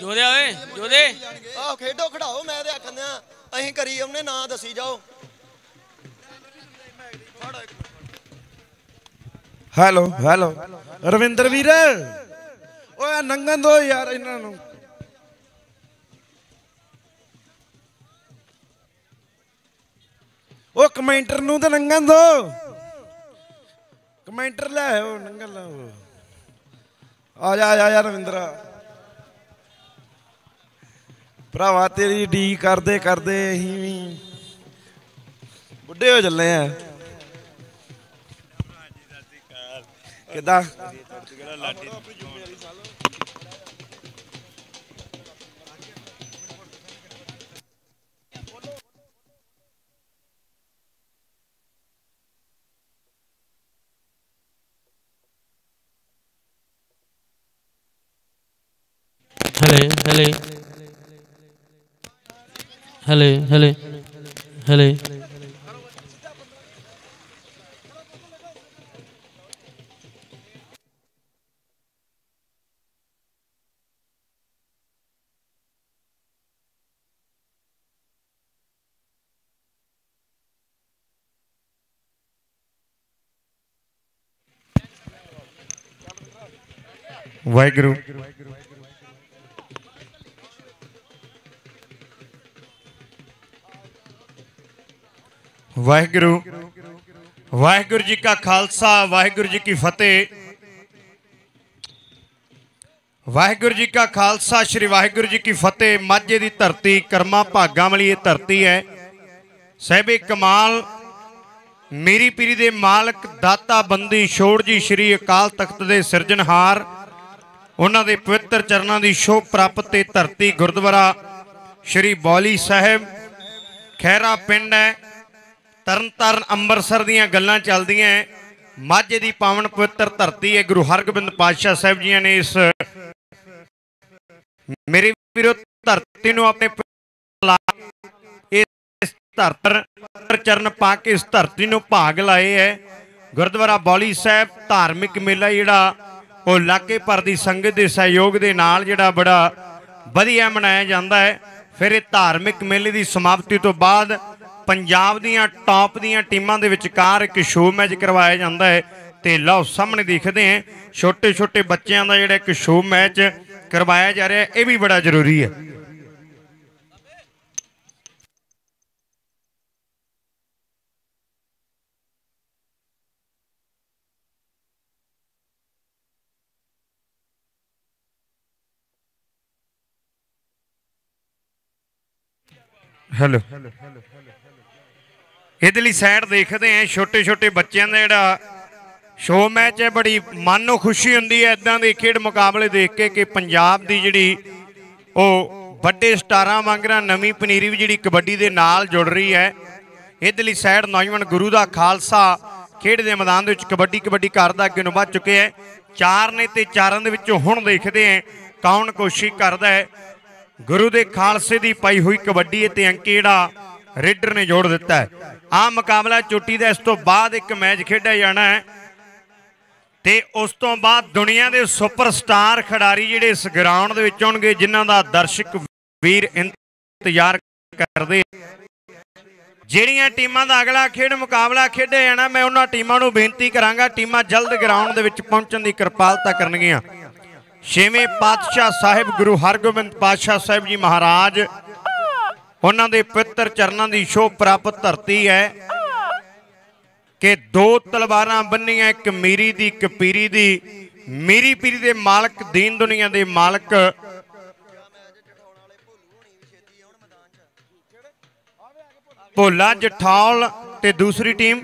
ਜੋਦੇ ਓਏ ਜੋਦੇ ਆਹ ਖੇਡੋ ਖੜਾਓ ਮੈਂ ਤੇ ਆਖੰਦਿਆ ਅਸੀਂ ਕਰੀ ਉਹਨੇ ਨਾਂ ਦੱਸੀ ਜਾਓ। ਹੈਲੋ ਹੈਲੋ ਰਵਿੰਦਰ ਵੀਰ। ਓਏ ਨੰਗਨ ਦੋ ਯਾਰ ਇਹਨਾਂ ਨੂੰ। ਉਹ ਕਮੈਂਟਰ ਨੂੰ ਤਾਂ ਨੰਗਨ ਦੋ। ਕਮੈਂਟਰ ਲੈ ਆਓ ਨੰਗਨ ਲਾਓ ਆ ਜਾ ਆ ਜਾ ਰਵਿੰਦਰ। ਭਰਾਵਾ ਤੇਰੀ ਡੀ ਕਰਦੇ ਕਰਦੇ ਅਸੀਂ ਵੀ ਬੁੱਢੇ ਹੋ ਚੱਲੇ ਆ। ਕਿਦਾਂ? ਹਲੇ ਹਲੇ ਹਲੇ ਹਲੇ ਹਲੇ। ਵਾਹਿਗੁਰੂ। ਵਾਹਿਗੁਰੂ ਵਾਹਿਗੁਰੂ ਜੀ ਕਾ ਖਾਲਸਾ, ਵਾਹਿਗੁਰੂ ਜੀ ਕੀ ਫਤਿਹ। ਵਾਹਿਗੁਰੂ ਜੀ ਕਾ ਖਾਲਸਾ, ਸ੍ਰੀ ਵਾਹਿਗੁਰੂ ਜੀ ਕੀ ਫਤਿਹ। ਮਾਝੇ ਦੀ ਧਰਤੀ, ਕਰਮਾ ਭਾਗਾਂ ਵਾਲੀ ਇਹ ਧਰਤੀ ਹੈ। ਸਹਿਬੇ ਕਮਾਲ, ਮੇਰੀ ਪੀਰੀ ਦੇ ਮਾਲਕ ਦਾਤਾ ਬੰਦੀ ਛੋੜ ਜੀ ਸ੍ਰੀ ਅਕਾਲ ਤਖਤ ਦੇ ਸਿਰਜਣਹਾਰ, ਉਹਨਾਂ ਦੇ ਪਵਿੱਤਰ ਚਰਨਾਂ ਦੀ ਸ਼ੋਭ ਪ੍ਰਾਪਤ ਤੇ ਧਰਤੀ ਗੁਰਦੁਆਰਾ ਸ੍ਰੀ ਬੌਲੀ ਸਾਹਿਬ ਖੈਰਾ ਪਿੰਡ ਹੈ। ਤਰਨਤਾਰਨ ਅੰਮ੍ਰਿਤਸਰ ਦੀਆਂ ਗੱਲਾਂ ਚੱਲਦੀਆਂ ਮਾਝੇ ਦੀ ਪਾਵਨ ਪਵਿੱਤਰ ਧਰਤੀ ਹੈ। ਗੁਰੂ ਹਰਗੋਬਿੰਦ ਪਾਤਸ਼ਾਹ ਸਾਹਿਬ ਜੀਆਂ ਨੇ ਇਸ ਮੇਰੇ ਵੀਰੋ, ਧਰਤੀ ਨੂੰ ਆਪਣੇ ਪ- ਇਸ ਧਰਤਰ ਚਰਨ ਪਾ ਕੇ ਇਸ ਧਰਤੀ ਨੂੰ ਭਾਗ ਲਾਏ ਹੈ। ਗੁਰਦੁਆਰਾ ਬੌਲੀ ਸਾਹਿਬ ਧਾਰਮਿਕ ਮੇਲਾ ਜਿਹੜਾ, ਉਹ ਇਲਾਕੇ ਭਰ ਦੀ ਸੰਗਤ ਦੇ ਸਹਿਯੋਗ ਦੇ ਨਾਲ ਜਿਹੜਾ ਬੜਾ ਵਧੀਆ ਮਨਾਇਆ ਜਾਂਦਾ ਹੈ। ਫਿਰ ਇਹ ਧਾਰਮਿਕ ਮੇਲੇ ਦੀ ਸਮਾਪਤੀ ਤੋਂ ਬਾਅਦ ਪੰਜਾਬ ਦੀਆਂ ਟਾਪ ਦੀਆਂ ਟੀਮਾਂ ਦੇ ਵਿਚਕਾਰ ਇੱਕ ਸ਼ੋਅ ਮੈਚ ਕਰਵਾਇਆ ਜਾਂਦਾ ਹੈ ਤੇ ਲਓ ਸਾਹਮਣੇ ਦੇਖਦੇ ਹਾਂ ਛੋਟੇ ਛੋਟੇ ਬੱਚਿਆਂ ਦਾ ਜਿਹੜਾ ਇੱਕ ਸ਼ੋਅ ਮੈਚ ਕਰਵਾਇਆ ਜਾ ਰਿਹਾ, ਇਹ ਵੀ ਬੜਾ ਜ਼ਰੂਰੀ ਹੈ। ਹੈਲੋ। ਇਹਦੇ ਲਈ ਸਾਈਡ ਦੇਖਦੇ ਆਂ ਛੋਟੇ ਛੋਟੇ ਬੱਚਿਆਂ ਦਾ ਜਿਹੜਾ ਸ਼ੋਅ ਮੈਚ ਹੈ, ਬੜੀ ਮਨ ਨੂੰ ਖੁਸ਼ੀ ਹੁੰਦੀ ਹੈ ਇਦਾਂ ਦੇ ਖੇਡ ਮੁਕਾਬਲੇ ਦੇਖ ਕੇ ਕਿ ਪੰਜਾਬ ਦੀ ਜਿਹੜੀ ਉਹ ਵੱਡੇ ਸਟਾਰਾਂ ਵਾਂਗਰਾ ਨਵੀਂ ਪਨੀਰੀ ਵੀ ਜਿਹੜੀ ਕਬੱਡੀ ਦੇ ਨਾਲ ਜੁੜ ਰਹੀ ਹੈ। ਇਹਦੇ ਲਈ ਸਾਈਡ ਨੌਜਵਾਨ ਗੁਰੂ ਦਾ ਖਾਲਸਾ ਖੇਡ ਦੇ ਮੈਦਾਨ ਦੇ ਵਿੱਚ ਕਬੱਡੀ ਕਬੱਡੀ ਕਰਦਾ ਅੱਗੇ ਨੂੰ ਵੱਧ ਚੁੱਕੇ ਹੈ। ਚਾਰ ਨੇ ਤੇ ਚਾਰਾਂ ਦੇ ਵਿੱਚੋਂ ਹੁਣ ਦੇਖਦੇ ਆਂ ਕੌਣ ਕੋਸ਼ਿਸ਼ ਕਰਦਾ ਹੈ। ਗੁਰੂ ਦੇ ਖਾਲਸੇ ਦੀ ਪਾਈ ਹੋਈ ਕਬੱਡੀ ਤੇ ਅੰਕ ਜਿਹੜਾ ਰੇਡਰ ਨੇ ਜੋੜ ਦਿੱਤਾ ਹੈ। ਆਹ ਮੁਕਾਬਲਾ ਚੋਟੀ ਦਾ ਇਸ ਤੋਂ ਬਾਅਦ ਇੱਕ ਮੈਚ ਖੇਡਿਆ ਜਾਣਾ ਹੈ ਤੇ ਉਸ ਤੋਂ ਬਾਅਦ ਦੁਨੀਆ ਦੇ ਸੁਪਰਸਟਾਰ ਖਿਡਾਰੀ ਜਿਹੜੇ ਇਸ ਗਰਾਊਂਡ ਦੇ ਵਿੱਚ ਆਉਣਗੇ, ਜਿਨ੍ਹਾਂ ਦਾ ਦਰਸ਼ਕ ਵੀਰ ਇੰਤਜ਼ਾਰ ਕਰਦੇ ਜਿਹੜੀਆਂ ਟੀਮਾਂ ਦਾ ਅਗਲਾ ਖੇਡ ਮੁਕਾਬਲਾ ਖੇਡਿਆ ਜਾਣਾ, ਮੈਂ ਉਹਨਾਂ ਟੀਮਾਂ ਨੂੰ ਬੇਨਤੀ ਕਰਾਂਗਾ, ਟੀਮਾਂ ਜਲਦ ਗਰਾਊਂਡ ਦੇ ਵਿੱਚ ਪਹੁੰਚਣ ਦੀ ਕਿਰਪਾਲਤਾ ਕਰਨਗੀਆਂ। ਛੇਵੇਂ ਪਾਤਸ਼ਾਹ ਸਾਹਿਬ ਗੁਰੂ ਹਰਗੋਬਿੰਦ ਪਾਤਸ਼ਾਹ ਸਾਹਿਬ ਜੀ ਮਹਾਰਾਜ, ਉਹਨਾਂ ਦੇ ਪਵਿੱਤਰ ਚਰਨਾਂ ਦੀ ਸ਼ੋਭ ਪ੍ਰਾਪਤ ਧਰਤੀ ਹੈ ਕਿ ਦੋ ਤਲਵਾਰਾਂ ਬੰਨੀਆਂ, ਇੱਕ ਮੀਰੀ ਦੀ, ਇੱਕ ਪੀਰੀ ਦੀ। ਮੀਰੀ ਪੀਰੀ ਦੇ ਮਾਲਕ, ਦੀਨ ਦੁਨੀਆ ਦੇ ਮਾਲਕ। ਭੋਲਾ ਜਠੌਲ ਤੇ ਦੂਸਰੀ ਟੀਮ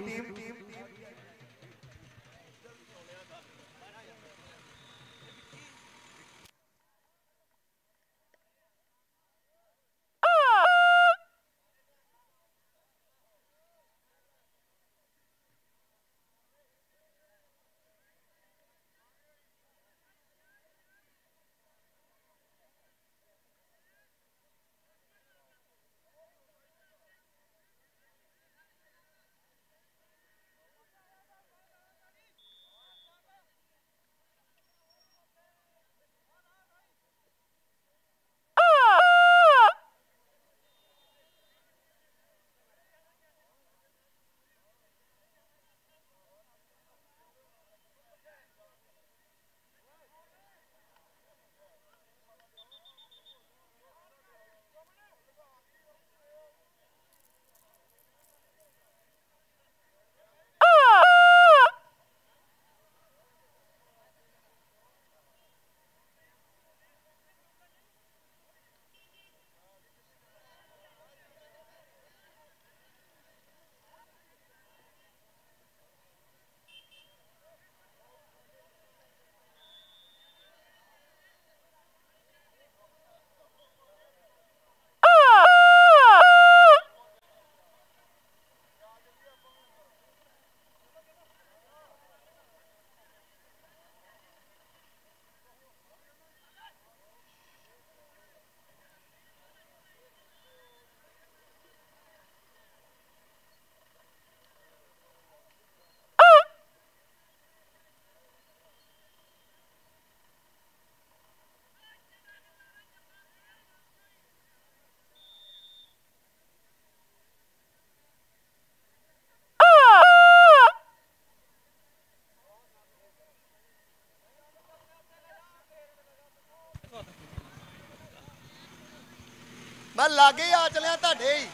ਮੈਂ ਲਾਗੇ ਆ ਚਲਿਆ ਤੁਹਾਡੇ ਹੀ।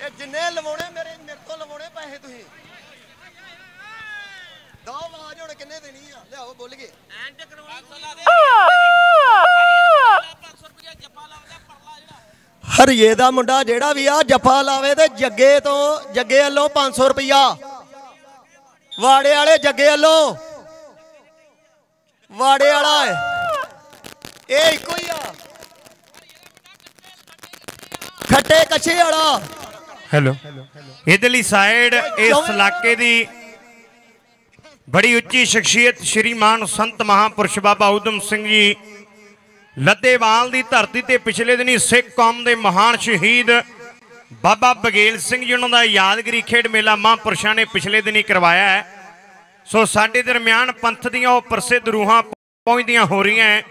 ਇਹ ਜਿੰਨੇ ਲਵਾਉਣੇ ਮੇਰੇ ਮੇਰੇ ਤੋਂ ਲਵਾਉਣੇ ਪੈਸੇ ਤੁਸੀਂ। ਦੋ ਆਵਾਜ਼ ਹੁਣ ਕਿੰਨੇ ਦੇਣੀ ਆ? ਲਿਆਓ ਬੁੱਲ ਗਏ ਹਰੀਏ ਦਾ ਮੁੰਡਾ ਜਿਹੜਾ ਵੀ ਆ ਜੱਫਾ ਲਾਵੇ ਤੇ ਜੱਗੇ ਤੋਂ ਜੱਗੇ ਵੱਲੋਂ 500 ਰੁਪਇਆ ਵਾੜੇ ਵਾਲੇ ਜੱਗੇ ਵੱਲੋਂ। ਵਾੜੇ ਵਾਲਾ ਇਹ ਇੱਕੋ ਖੱਟੇ ਕੱਛੇ ਵਾਲਾ। ਹੈਲੋ ਇਧਰਲੀ ਸਾਈਡ ਇਸ ਇਲਾਕੇ ਦੀ ਬੜੀ ਉੱਚੀ ਸ਼ਖਸੀਅਤ ਸ਼੍ਰੀਮਾਨ ਸੰਤ ਮਹਾਪੁਰਸ਼ ਬਾਬਾ ਉਦਮ ਸਿੰਘ ਜੀ ਲੱਦੇਵਾਲ ਦੀ ਧਰਤੀ ਤੇ ਪਿਛਲੇ ਦਿਨੀ ਸਿੱਖ ਕੌਮ ਦੇ ਮਹਾਨ ਸ਼ਹੀਦ ਬਾਬਾ ਬਗੇਲ ਸਿੰਘ ਜੀ ਉਹਨਾਂ ਦਾ ਯਾਦਗਰੀ ਖੇਡ ਮੇਲਾ ਮਹਾਂਪੁਰਸ਼ਾਂ ਨੇ ਪਿਛਲੇ ਦਿਨੀ ਕਰਵਾਇਆ ਹੈ। ਸੋ ਸਾਡੇ ਦਰਮਿਆਨ ਪੰਥ ਦੀਆਂ ਉਹ ਪ੍ਰਸਿੱਧ ਰੂਹਾਂ ਪਹੁੰਚਦੀਆਂ ਹੋ ਰਹੀਆਂ।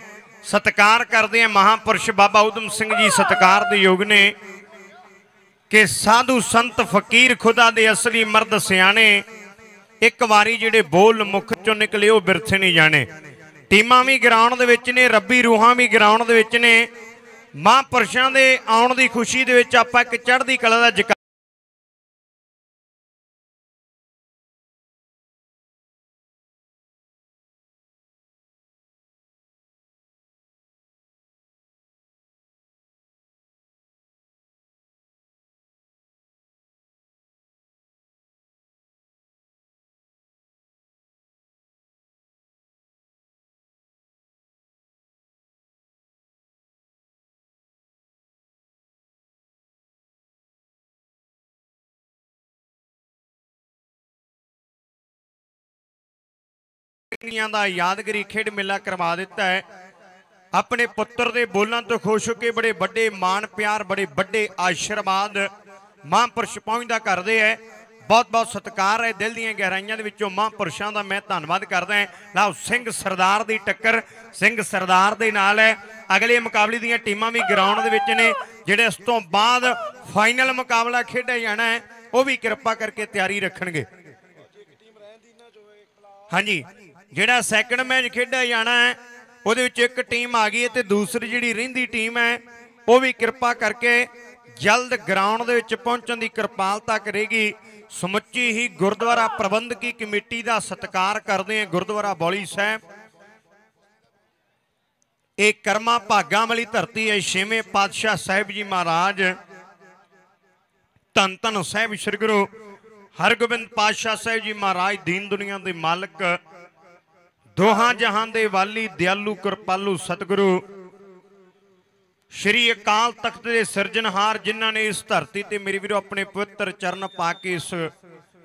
ਸਤਿਕਾਰ ਕਰਦੇ ਆ ਮਹਾਂਪੁਰਸ਼ ਬਾਬਾ ਉਦਮ ਸਿੰਘ ਜੀ ਸਤਿਕਾਰ ਦੇ ਯੋਗ ਨੇ। ਕਿ ਸਾਧੂ ਸੰਤ ਫਕੀਰ ਖੁਦਾ ਦੇ ਅਸਲੀ ਮਰਦ ਸਿਆਣੇ ਇੱਕ ਵਾਰੀ ਜਿਹੜੇ ਬੋਲ ਮੁਖ ਚੋਂ ਨਿਕਲੇ, ਉਹ ਬਿਰਥੇ ਨਹੀਂ ਜਾਣੇ। ਟੀਮਾਂ ਵੀ ਗਰਾਊਂਡ ਦੇ ਵਿੱਚ ਨੇ, ਰੱਬੀ ਰੂਹਾਂ ਵੀ ਗਰਾਊਂਡ ਦੇ ਵਿੱਚ ਨੇ। ਮਹਾਂਪੁਰਸ਼ਾਂ ਦੇ ਆਉਣ ਦੀ ਖੁਸ਼ੀ ਦੇ ਵਿੱਚ ਆਪਾਂ ਇੱਕ ਚੜ੍ਹਦੀ ਕਲਾ ਦਾ ਜਕਾ ਦਾ ਯਾਦਗਰੀ ਖੇਡ ਮੇਲਾ ਕਰਵਾ ਦਿੱਤਾ ਹੈ। ਆਪਣੇ ਪੁੱਤਰ ਦੇ ਬੋਲਾਂ ਤੋਂ ਖੁਸ਼ ਹੋ ਕੇ ਬੜੇ ਵੱਡੇ ਮਾਣ, ਪਿਆਰ, ਬੜੇ ਵੱਡੇ ਆਸ਼ੀਰਵਾਦ ਮਹਾਂਪੁਰਸ਼ ਪਹੁੰਚਦਾ ਕਰਦੇ ਹੈ। ਬਹੁਤ ਬਹੁਤ ਸਤਿਕਾਰ ਹੈ ਦਿਲ ਦੀਆਂ ਗਹਿਰਾਈਆਂ ਦੇ ਵਿੱਚੋਂ ਮਹਾਂਪੁਰਸ਼ਾਂ ਦਾ ਮੈਂ ਧੰਨਵਾਦ ਕਰਦਾ ਹਾਂ। ਲਓ, ਸਿੰਘ ਸਰਦਾਰ ਦੀ ਟੱਕਰ, ਸਿੰਘ ਸਰਦਾਰ ਦੇ ਨਾਲ ਹੈ। ਅਗਲੇ ਮੁਕਾਬਲੇ ਦੀਆਂ ਟੀਮਾਂ ਵੀ ਗਰਾਊਂਡ ਦੇ ਵਿੱਚ ਨੇ, ਜਿਹੜੇ ਇਸ ਤੋਂ ਬਾਅਦ ਫਾਈਨਲ ਮੁਕਾਬਲਾ ਖੇਡਿਆ ਜਾਣਾ ਹੈ, ਉਹ ਵੀ ਕਿਰਪਾ ਕਰਕੇ ਤਿਆਰੀ ਰੱਖਣਗੇ। ਹਾਂਜੀ। ਜਿਹੜਾ ਸੈਕੰਡ ਮੈਚ ਖੇਡਿਆ ਜਾਣਾ ਹੈ, ਉਹਦੇ ਵਿੱਚ ਇੱਕ ਟੀਮ ਆ ਗਈ ਹੈ ਤੇ ਦੂਸਰੀ ਜਿਹੜੀ ਰਹਿੰਦੀ ਟੀਮ ਹੈ, ਉਹ ਵੀ ਕਿਰਪਾ ਕਰਕੇ ਜਲਦ ਗਰਾਊਂਡ ਦੇ ਵਿੱਚ ਪਹੁੰਚਣ ਦੀ ਕਿਰਪਾਲਤਾ ਕਰੇਗੀ। ਸਮੁੱਚੀ ਹੀ ਗੁਰਦੁਆਰਾ ਪ੍ਰਬੰਧਕੀ ਕਮੇਟੀ ਦਾ ਸਤਿਕਾਰ ਕਰਦੇ ਹਾਂ ਗੁਰਦੁਆਰਾ ਬੌਲੀ ਸਾਹਿਬ। ਇਹ ਕਰਮਾ ਭਾਗਾਂ ਵਾਲੀ ਧਰਤੀ ਹੈ, ਛੇਵੇਂ ਪਾਤਸ਼ਾਹ ਸਾਹਿਬ ਜੀ ਮਹਾਰਾਜ, ਧੰਨ ਧੰਨ ਸਾਹਿਬ ਸ੍ਰੀ ਗੁਰੂ ਹਰਗੋਬਿੰਦ ਪਾਤਸ਼ਾਹ ਸਾਹਿਬ ਜੀ ਮਹਾਰਾਜ ਦੀਨ ਦੁਨੀਆ ਦੇ ਮਾਲਕ ਦੋਹਾਂ ਜਹਾਂ ਦੇ ਵਾਲੀ ਦਿਆਲੂ ਕਿਰਪਾਲੂ ਸਤਿਗੁਰੂ ਸ਼੍ਰੀ ਅਕਾਲ ਤਖਤ ਦੇ ਸਿਰਜਣਹਾਰ ਜਿਨ੍ਹਾਂ ਨੇ ਇਸ ਧਰਤੀ ਤੇ ਮੇਰੇ ਵੀਰੋ ਆਪਣੇ ਪਵਿੱਤਰ ਚਰਨ ਪਾ ਕੇ ਇਸ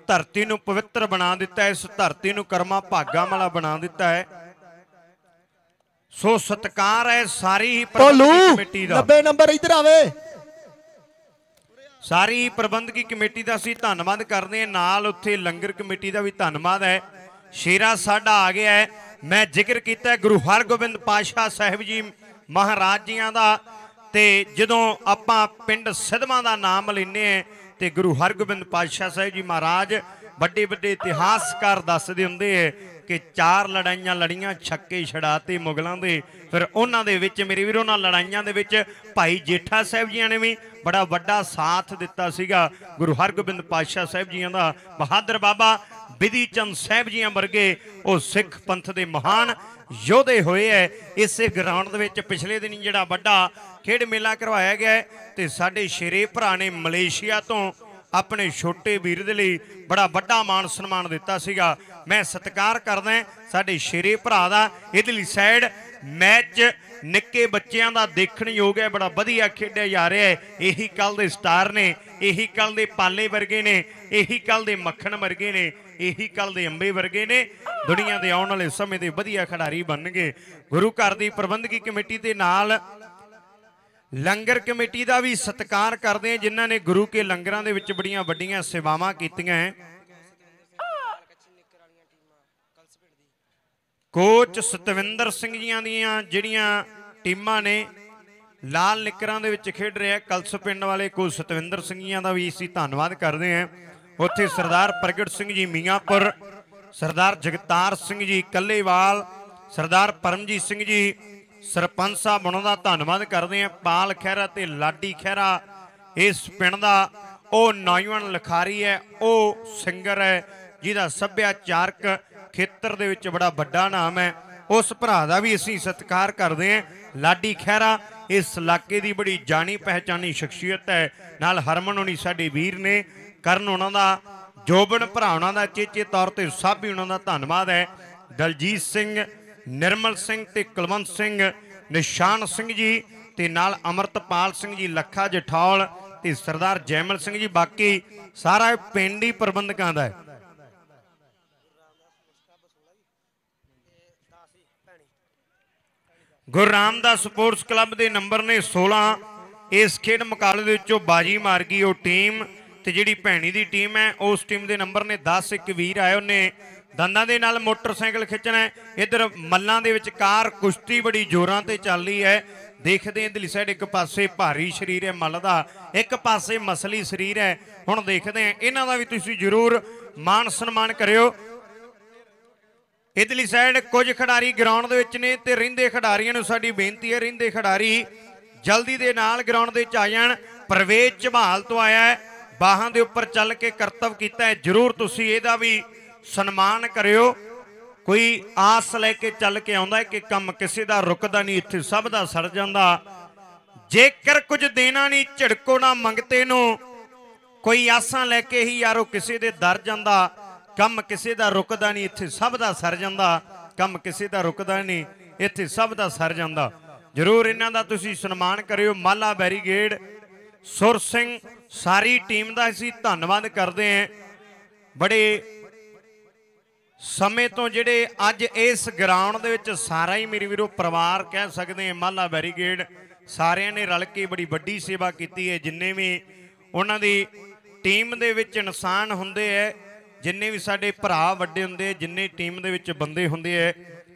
ਧਰਤੀ ਨੂੰ ਪਵਿੱਤਰ ਬਣਾ ਦਿੱਤਾ ਇਸ ਧਰਤੀ ਨੂੰ ਕਰਮਾ ਭਾਗਾਂ ਵਾਲਾ ਬਣਾ ਦਿੱਤਾ ਹੈ। ਸੋ ਸਤਕਾਰ ਹੈ ਸਾਰੀ ਹੀ ਕਮੇਟੀ ਦਾ। 90 ਨੰਬਰ ਇੱਧਰ ਆਵੇ। ਸਾਰੀ ਪ੍ਰਬੰਧਕੀ ਕਮੇਟੀ ਦਾ ਅਸੀਂ ਧੰਨਵਾਦ ਕਰਦੇ ਹਾਂ। ਨਾਲ ਉੱਥੇ ਲੰਗਰ ਕਮੇਟੀ ਦਾ ਵੀ ਧੰਨਵਾਦ ਹੈ। ਸ਼ੇਰਾ ਸਾਡਾ ਆ ਗਿਆ ਹੈ। ਮੈਂ ਜ਼ਿਕਰ ਕੀਤਾ ਗੁਰੂ ਹਰਗੋਬਿੰਦ ਪਾਤਸ਼ਾਹ ਸਾਹਿਬ ਜੀ ਮਹਾਰਾਜ ਜੀਆਂ ਦਾ। ਤੇ ਜਦੋਂ ਆਪਾਂ ਪਿੰਡ ਸਿਧਵਾਂ ਦਾ ਨਾਮ ਲੈਨੇ ਆ ਤੇ ਗੁਰੂ ਹਰਗੋਬਿੰਦ ਪਾਤਸ਼ਾਹ ਸਾਹਿਬ ਜੀ ਮਹਾਰਾਜ ਵੱਡੇ ਵੱਡੇ ਇਤਿਹਾਸਕਾਰ ਦੱਸਦੇ ਹੁੰਦੇ ਹੈ ਕਿ ਚਾਰ ਲੜਾਈਆਂ ਲੜੀਆਂ ਛੱਕੇ ਛੜਾਤੇ ਮੁਗਲਾਂ ਦੇ। ਫਿਰ ਉਹਨਾਂ ਦੇ ਵਿੱਚ ਮੇਰੇ ਵੀਰੋ ਨਾਲ ਲੜਾਈਆਂ ਦੇ ਵਿੱਚ ਭਾਈ ਜੇਠਾ ਸਾਹਿਬ ਜੀਆਂ ਨੇ ਵੀ ਬੜਾ ਵੱਡਾ ਸਾਥ ਦਿੱਤਾ ਸੀਗਾ। ਗੁਰੂ ਹਰਗੋਬਿੰਦ ਪਾਤਸ਼ਾਹ ਸਾਹਿਬ ਜੀਆਂ ਦਾ, ਬਹਾਦਰ ਬਾਬਾ ਬਿਧੀ ਚੰਦ ਸਾਹਿਬ ਜੀਆਂ ਵਰਗੇ, ਉਹ ਸਿੱਖ ਪੰਥ ਦੇ ਮਹਾਨ ਯੋਧੇ ਹੋਏ ਐ। ਇਸੇ ਗਰਾਊਂਡ ਦੇ ਵਿੱਚ ਪਿਛਲੇ ਦਿਨੀ ਜਿਹੜਾ ਵੱਡਾ ਖੇਡ ਮੇਲਾ ਕਰਵਾਇਆ ਗਿਆ ਹੈ ਤੇ ਸਾਡੇ ਸ਼ੇਰੇ ਭਰਾ ਨੇ ਮਲੇਸ਼ੀਆ ਤੋਂ ਆਪਣੇ ਛੋਟੇ ਵੀਰ ਦੇ ਲਈ ਬੜਾ ਵੱਡਾ ਮਾਣ ਸਨਮਾਨ ਦਿੱਤਾ ਸੀਗਾ। ਮੈਂ ਸਤਿਕਾਰ ਕਰਦਾ ਸਾਡੇ ਸ਼ੇਰੇ ਭਰਾ ਦਾ। ਇਹਦੇ ਲਈ ਸਾਈਡ ਮੈਚ ਨਿੱਕੇ ਬੱਚਿਆਂ ਦਾ ਦੇਖਣ ਯੋਗ ਹੈ, ਬੜਾ ਵਧੀਆ ਖੇਡਿਆ ਜਾ ਰਿਹਾ ਹੈ। ਇਹੀ ਕੱਲ ਦੇ ਸਟਾਰ ਨੇ, ਇਹੀ ਕੱਲ ਦੇ ਪਾਲੇ ਵਰਗੇ ਨੇ, ਇਹੀ ਕੱਲ ਦੇ ਮੱਖਣ ਵਰਗੇ ਨੇ, ਇਹੀ ਕੱਲ ਦੇ ਅੰਬੇ ਵਰਗੇ ਨੇ। ਦੁਨੀਆ ਦੇ ਆਉਣ ਵਾਲੇ ਸਮੇਂ ਦੇ ਵਧੀਆ ਖਿਡਾਰੀ ਬਣਨਗੇ। ਗੁਰੂ ਘਰ ਦੀ ਪ੍ਰਬੰਧਕੀ ਕਮੇਟੀ ਦੇ ਨਾਲ ਲੰਗਰ ਕਮੇਟੀ ਦਾ ਵੀ ਸਤਿਕਾਰ ਕਰਦੇ ਹਾਂ, ਜਿਨ੍ਹਾਂ ਨੇ ਗੁਰੂ ਕੇ ਲੰਗਰਾਂ ਦੇ ਵਿੱਚ ਬੜੀਆਂ ਵੱਡੀਆਂ ਸੇਵਾਵਾਂ ਕੀਤੀਆਂ ਹੈ। ਕੋਚ ਸਤਵਿੰਦਰ ਸਿੰਘ ਜੀਆਂ ਦੀਆਂ ਜਿਹੜੀਆਂ ਟੀਮਾਂ ਨੇ, ਲਾਲ ਨਿਕਰਾਂ ਦੇ ਵਿੱਚ ਖੇਡ ਰਿਹਾ ਕਲਸ ਪਿੰਡ ਵਾਲੇ ਕੋਚ ਸਤਵਿੰਦਰ ਸਿੰਘ ਜੀਆਂ ਦਾ ਵੀ ਅਸੀਂ ਧੰਨਵਾਦ ਕਰਦੇ ਹਾਂ। ਉੱਥੇ ਸਰਦਾਰ ਪ੍ਰਗਟ ਸਿੰਘ ਜੀ ਮੀਆਂਪੁਰ, ਸਰਦਾਰ ਜਗਤਾਰ ਸਿੰਘ ਜੀ ਕੱਲੇਵਾਲ, ਸਰਦਾਰ ਪਰਮਜੀਤ ਸਿੰਘ ਜੀ ਸਰਪੰਚ ਸਾਹਿਬ ਉਹਨਾਂ ਦਾ ਧੰਨਵਾਦ ਕਰਦੇ ਹਾਂ। ਪਾਲ ਖਹਿਰਾ ਤੇ ਲਾਡੀ ਖਹਿਰਾ, ਇਸ ਪਿੰਡ ਦਾ ਉਹ ਨੌਜਵਾਨ ਲਿਖਾਰੀ ਹੈ, ਉਹ ਸਿੰਗਰ ਹੈ, ਜਿਹਦਾ ਸੱਭਿਆਚਾਰਕ ਖੇਤਰ ਦੇ ਵਿੱਚ ਬੜਾ ਵੱਡਾ ਨਾਮ ਹੈ। ਉਸ ਭਰਾ ਦਾ ਵੀ ਅਸੀਂ ਸਤਿਕਾਰ ਕਰਦੇ ਹਾਂ। ਲਾਡੀ ਖਹਿਰਾ, ਇਸ ਇਲਾਕੇ ਦੀ ਬੜੀ ਜਾਣੀ ਪਹਿਚਾਨੀ ਸ਼ਖਸੀਅਤ ਹੈ। ਨਾਲ ਹਰਮਨ ਹੋਣੀ ਸਾਡੇ ਵੀਰ ਨੇ। ਕਰਨ ਉਹਨਾਂ ਦਾ, ਜੋਬਨ ਭਰਾ ਉਹਨਾਂ ਦਾ, ਚੇਚੇ ਤੌਰ ਤੇ ਸਭ ਹੀ ਉਹਨਾਂ ਦਾ ਧੰਨਵਾਦ ਹੈ। ਦਲਜੀਤ ਸਿੰਘ ਨਿਰਮਲ ਸਿੰਘ ਤੇ ਕੁਲਵੰਤ ਸਿੰਘ, ਨਿਸ਼ਾਨ ਸਿੰਘ ਜੀ ਤੇ ਨਾਲ ਅਮਰਤਪਾਲ ਸਿੰਘ ਜੀ, ਲੱਖਾ ਜਠੌਲ ਤੇ ਸਰਦਾਰ ਜੈਮਲ ਸਿੰਘ ਜੀ, ਬਾਕੀ ਸਾਰਾ ਇਹ ਪਿੰਡ ਹੀ ਪ੍ਰਬੰਧਕਾਂ ਦਾ ਹੈ। ਗੁਰੂ ਰਾਮਦਾਸ ਸਪੋਰਟਸ ਕਲੱਬ ਦੇ ਨੰਬਰ ਨੇ 16 ਇਸ ਖੇਡ ਮੁਕਾਬਲੇ ਦੇ ਵਿੱਚੋਂ ਬਾਜੀ ਮਾਰ ਗਈ ਉਹ ਟੀਮ ਤੇ ਜਿਹੜੀ ਭੈਣੀ ਦੀ ਟੀਮ ਹੈ, ਉਸ ਟੀਮ ਦੇ ਨੰਬਰ ਨੇ 10 ਇੱਕ ਵੀਰ ਆਏ ਉਹਨੇ ਦੰਦਾਂ ਦੇ ਨਾਲ ਮੋਟਰਸਾਈਕਲ ਖਿੱਚਣਾ ਹੈ। ਇਧਰ ਮੱਲਾਂ ਦੇ ਵਿੱਚ ਕਾਰ ਕੁਸ਼ਤੀ ਬੜੀ ਜ਼ੋਰਾਂ ਤੇ ਚੱਲ ਰਹੀ ਹੈ। ਦੇਖਦੇ ਹਾਂ ਇਧਰਲੀ ਸਾਈਡ ਇੱਕ ਪਾਸੇ ਭਾਰੀ ਸਰੀਰ ਹੈ ਮੱਲ ਦਾ, ਇੱਕ ਪਾਸੇ ਮਸਲੀ ਸਰੀਰ ਹੈ। ਹੁਣ ਦੇਖਦੇ ਹਾਂ, ਇਹਨਾਂ ਦਾ ਵੀ ਤੁਸੀਂ ਜ਼ਰੂਰ ਮਾਣ ਸਨਮਾਨ ਕਰਿਓ। ਇਧਰਲੀ ਸਾਈਡ ਕੁਝ ਖਿਡਾਰੀ ਗਰਾਊਂਡ ਦੇ ਵਿੱਚ ਨੇ ਤੇ ਰਹਿੰਦੇ ਖਿਡਾਰੀਆਂ ਨੂੰ ਸਾਡੀ ਬੇਨਤੀ ਹੈ, ਰਹਿੰਦੇ ਖਿਡਾਰੀ ਜਲਦੀ ਦੇ ਨਾਲ ਗਰਾਊਂਡ ਦੇ ਵਿੱਚ ਆ ਜਾਣ। ਪ੍ਰਵੇਸ਼ ਝਮਾਲ ਤੋਂ ਆਇਆ ਹੈ। ਬਾਹਾਂ ਦੇ ਉੱਪਰ ਚੱਲ ਕੇ ਕਰਤਵ ਕੀਤਾ ਹੈ। ਜਰੂਰ ਤੁਸੀਂ ਇਹਦਾ ਵੀ ਸਨਮਾਨ ਕਰਿਓ। ਕੋਈ ਆਸ ਲੈ ਕੇ ਚੱਲ ਕੇ ਆਉਂਦਾ ਹੈ ਕਿ ਕੰਮ ਕਿਸੇ ਦਾ ਰੁਕਦਾ ਨਹੀਂ, ਇੱਥੇ ਸਭ ਦਾ ਸੜ ਜਾਂਦਾ। ਜੇਕਰ ਕੁਝ ਦੇਣਾ ਨਹੀਂ, ਝਿੜਕੋ ਨਾ ਮੰਗਤੇ ਨੂੰ। ਕੋਈ ਆਸਾਂ ਲੈ ਕੇ ਹੀ ਯਾਰੋ ਕਿਸੇ ਦੇ ਦਰ ਜਾਂਦਾ। ਕੰਮ ਕਿਸੇ ਦਾ ਰੁਕਦਾ ਨਹੀਂ, ਇੱਥੇ ਸਭ ਦਾ ਸਰ ਜਾਂਦਾ। ਕੰਮ ਕਿਸੇ ਦਾ ਰੁਕਦਾ ਨਹੀਂ, ਇੱਥੇ ਸਭ ਦਾ ਸਰ ਜਾਂਦਾ। ਜਰੂਰ ਇਹਨਾਂ ਦਾ ਤੁਸੀਂ ਸਨਮਾਨ ਕਰਿਓ। ਮਾਲਾ ਬੈਰੀਗੇਡ, ਸੁਰ ਸਿੰਘ, ਸਾਰੀ ਟੀਮ ਦਾ ਅਸੀਂ ਧੰਨਵਾਦ ਕਰਦੇ ਹਾਂ। ਬੜੇ ਸਮੇਂ ਤੋਂ ਜਿਹੜੇ ਅੱਜ ਇਸ ਗਰਾਊਂਡ ਦੇ ਵਿੱਚ ਸਾਰਾ ਹੀ ਮੇਰੇ ਵੀਰੋ ਪਰਿਵਾਰ ਕਹਿ ਸਕਦੇ ਹਾਂ, ਮਾਲਾ ਬੈਰੀਗੇਡ, ਸਾਰਿਆਂ ਨੇ ਰਲ ਕੇ ਬੜੀ ਵੱਡੀ ਸੇਵਾ ਕੀਤੀ ਹੈ। ਜਿੰਨੇ ਵੀ ਉਹਨਾਂ ਦੀ ਟੀਮ ਦੇ ਵਿੱਚ ਇਨਸਾਨ ਹੁੰਦੇ ਐ ਜਿੰਨੇ ਵੀ ਸਾਡੇ ਭਰਾ ਵੱਡੇ ਹੁੰਦੇ ਐ ਜਿੰਨੇ ਟੀਮ ਦੇ ਵਿੱਚ ਬੰਦੇ ਹੁੰਦੇ ਐ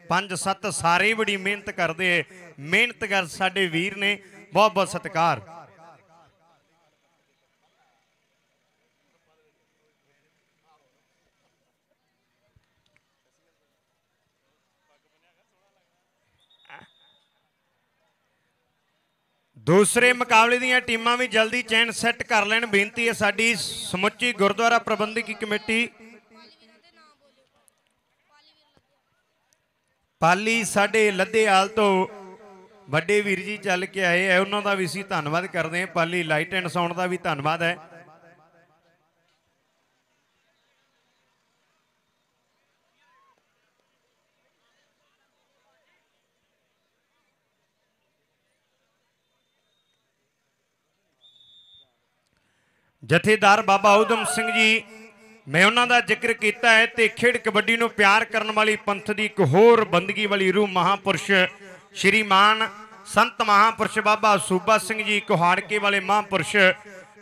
ਪੰਜ ਸੱਤ ਸਾਰੇ ਬੜੀ ਮਿਹਨਤ ਕਰਦੇ ਐ ਮਿਹਨਤ ਕਰ ਸਾਡੇ ਵੀਰ ਨੇ ਬਹੁਤ ਬਹੁਤ ਸਤਿਕਾਰ। ਦੂਸਰੇ ਮੁਕਾਬਲੇ ਦੀਆਂ ਟੀਮਾਂ ਵੀ ਜਲਦੀ ਚੈਨ ਸੈੱਟ ਕਰ ਲੈਣ। ਬੇਨਤੀ ਹੈ ਸਾਡੀ ਸਮੁੱਚੀ ਗੁਰਦੁਆਰਾ ਪ੍ਰਬੰਧਕੀ ਕਮੇਟੀ। ਪਾਲੀ ਸਾਡੇ ਲੱਦੇਆਲ ਤੋਂ ਵੱਡੇ ਵੀਰ ਜੀ ਚੱਲ ਕੇ ਆਏ ਐ ਉਹਨਾਂ ਦਾ ਵੀ ਅਸੀਂ ਧੰਨਵਾਦ ਕਰਦੇ ਹਾਂ। ਪਾਲੀ ਲਾਈਟ ਐਂਡ ਸਾਊਂਡ ਦਾ ਵੀ ਧੰਨਵਾਦ ਹੈ। ਜਥੇਦਾਰ ਬਾਬਾ ਉਦਮ ਸਿੰਘ ਜੀ, ਮੈਂ ਉਹਨਾਂ ਦਾ ਜ਼ਿਕਰ ਕੀਤਾ ਹੈ ਤੇ ਖੇਡ ਕਬੱਡੀ ਨੂੰ ਪਿਆਰ ਕਰਨ ਵਾਲੀ ਪੰਥ ਦੀ ਇੱਕ ਹੋਰ ਬੰਦਗੀ ਵਾਲੀ ਰੂਹ ਮਹਾਪੁਰਸ਼ ਸ਼੍ਰੀਮਾਨ ਸੰਤ ਮਹਾਪੁਰਸ਼ ਬਾਬਾ ਸੂਬਾ ਸਿੰਘ ਜੀ ਕੁਹਾੜਕੇ ਵਾਲੇ ਮਹਾਪੁਰਸ਼,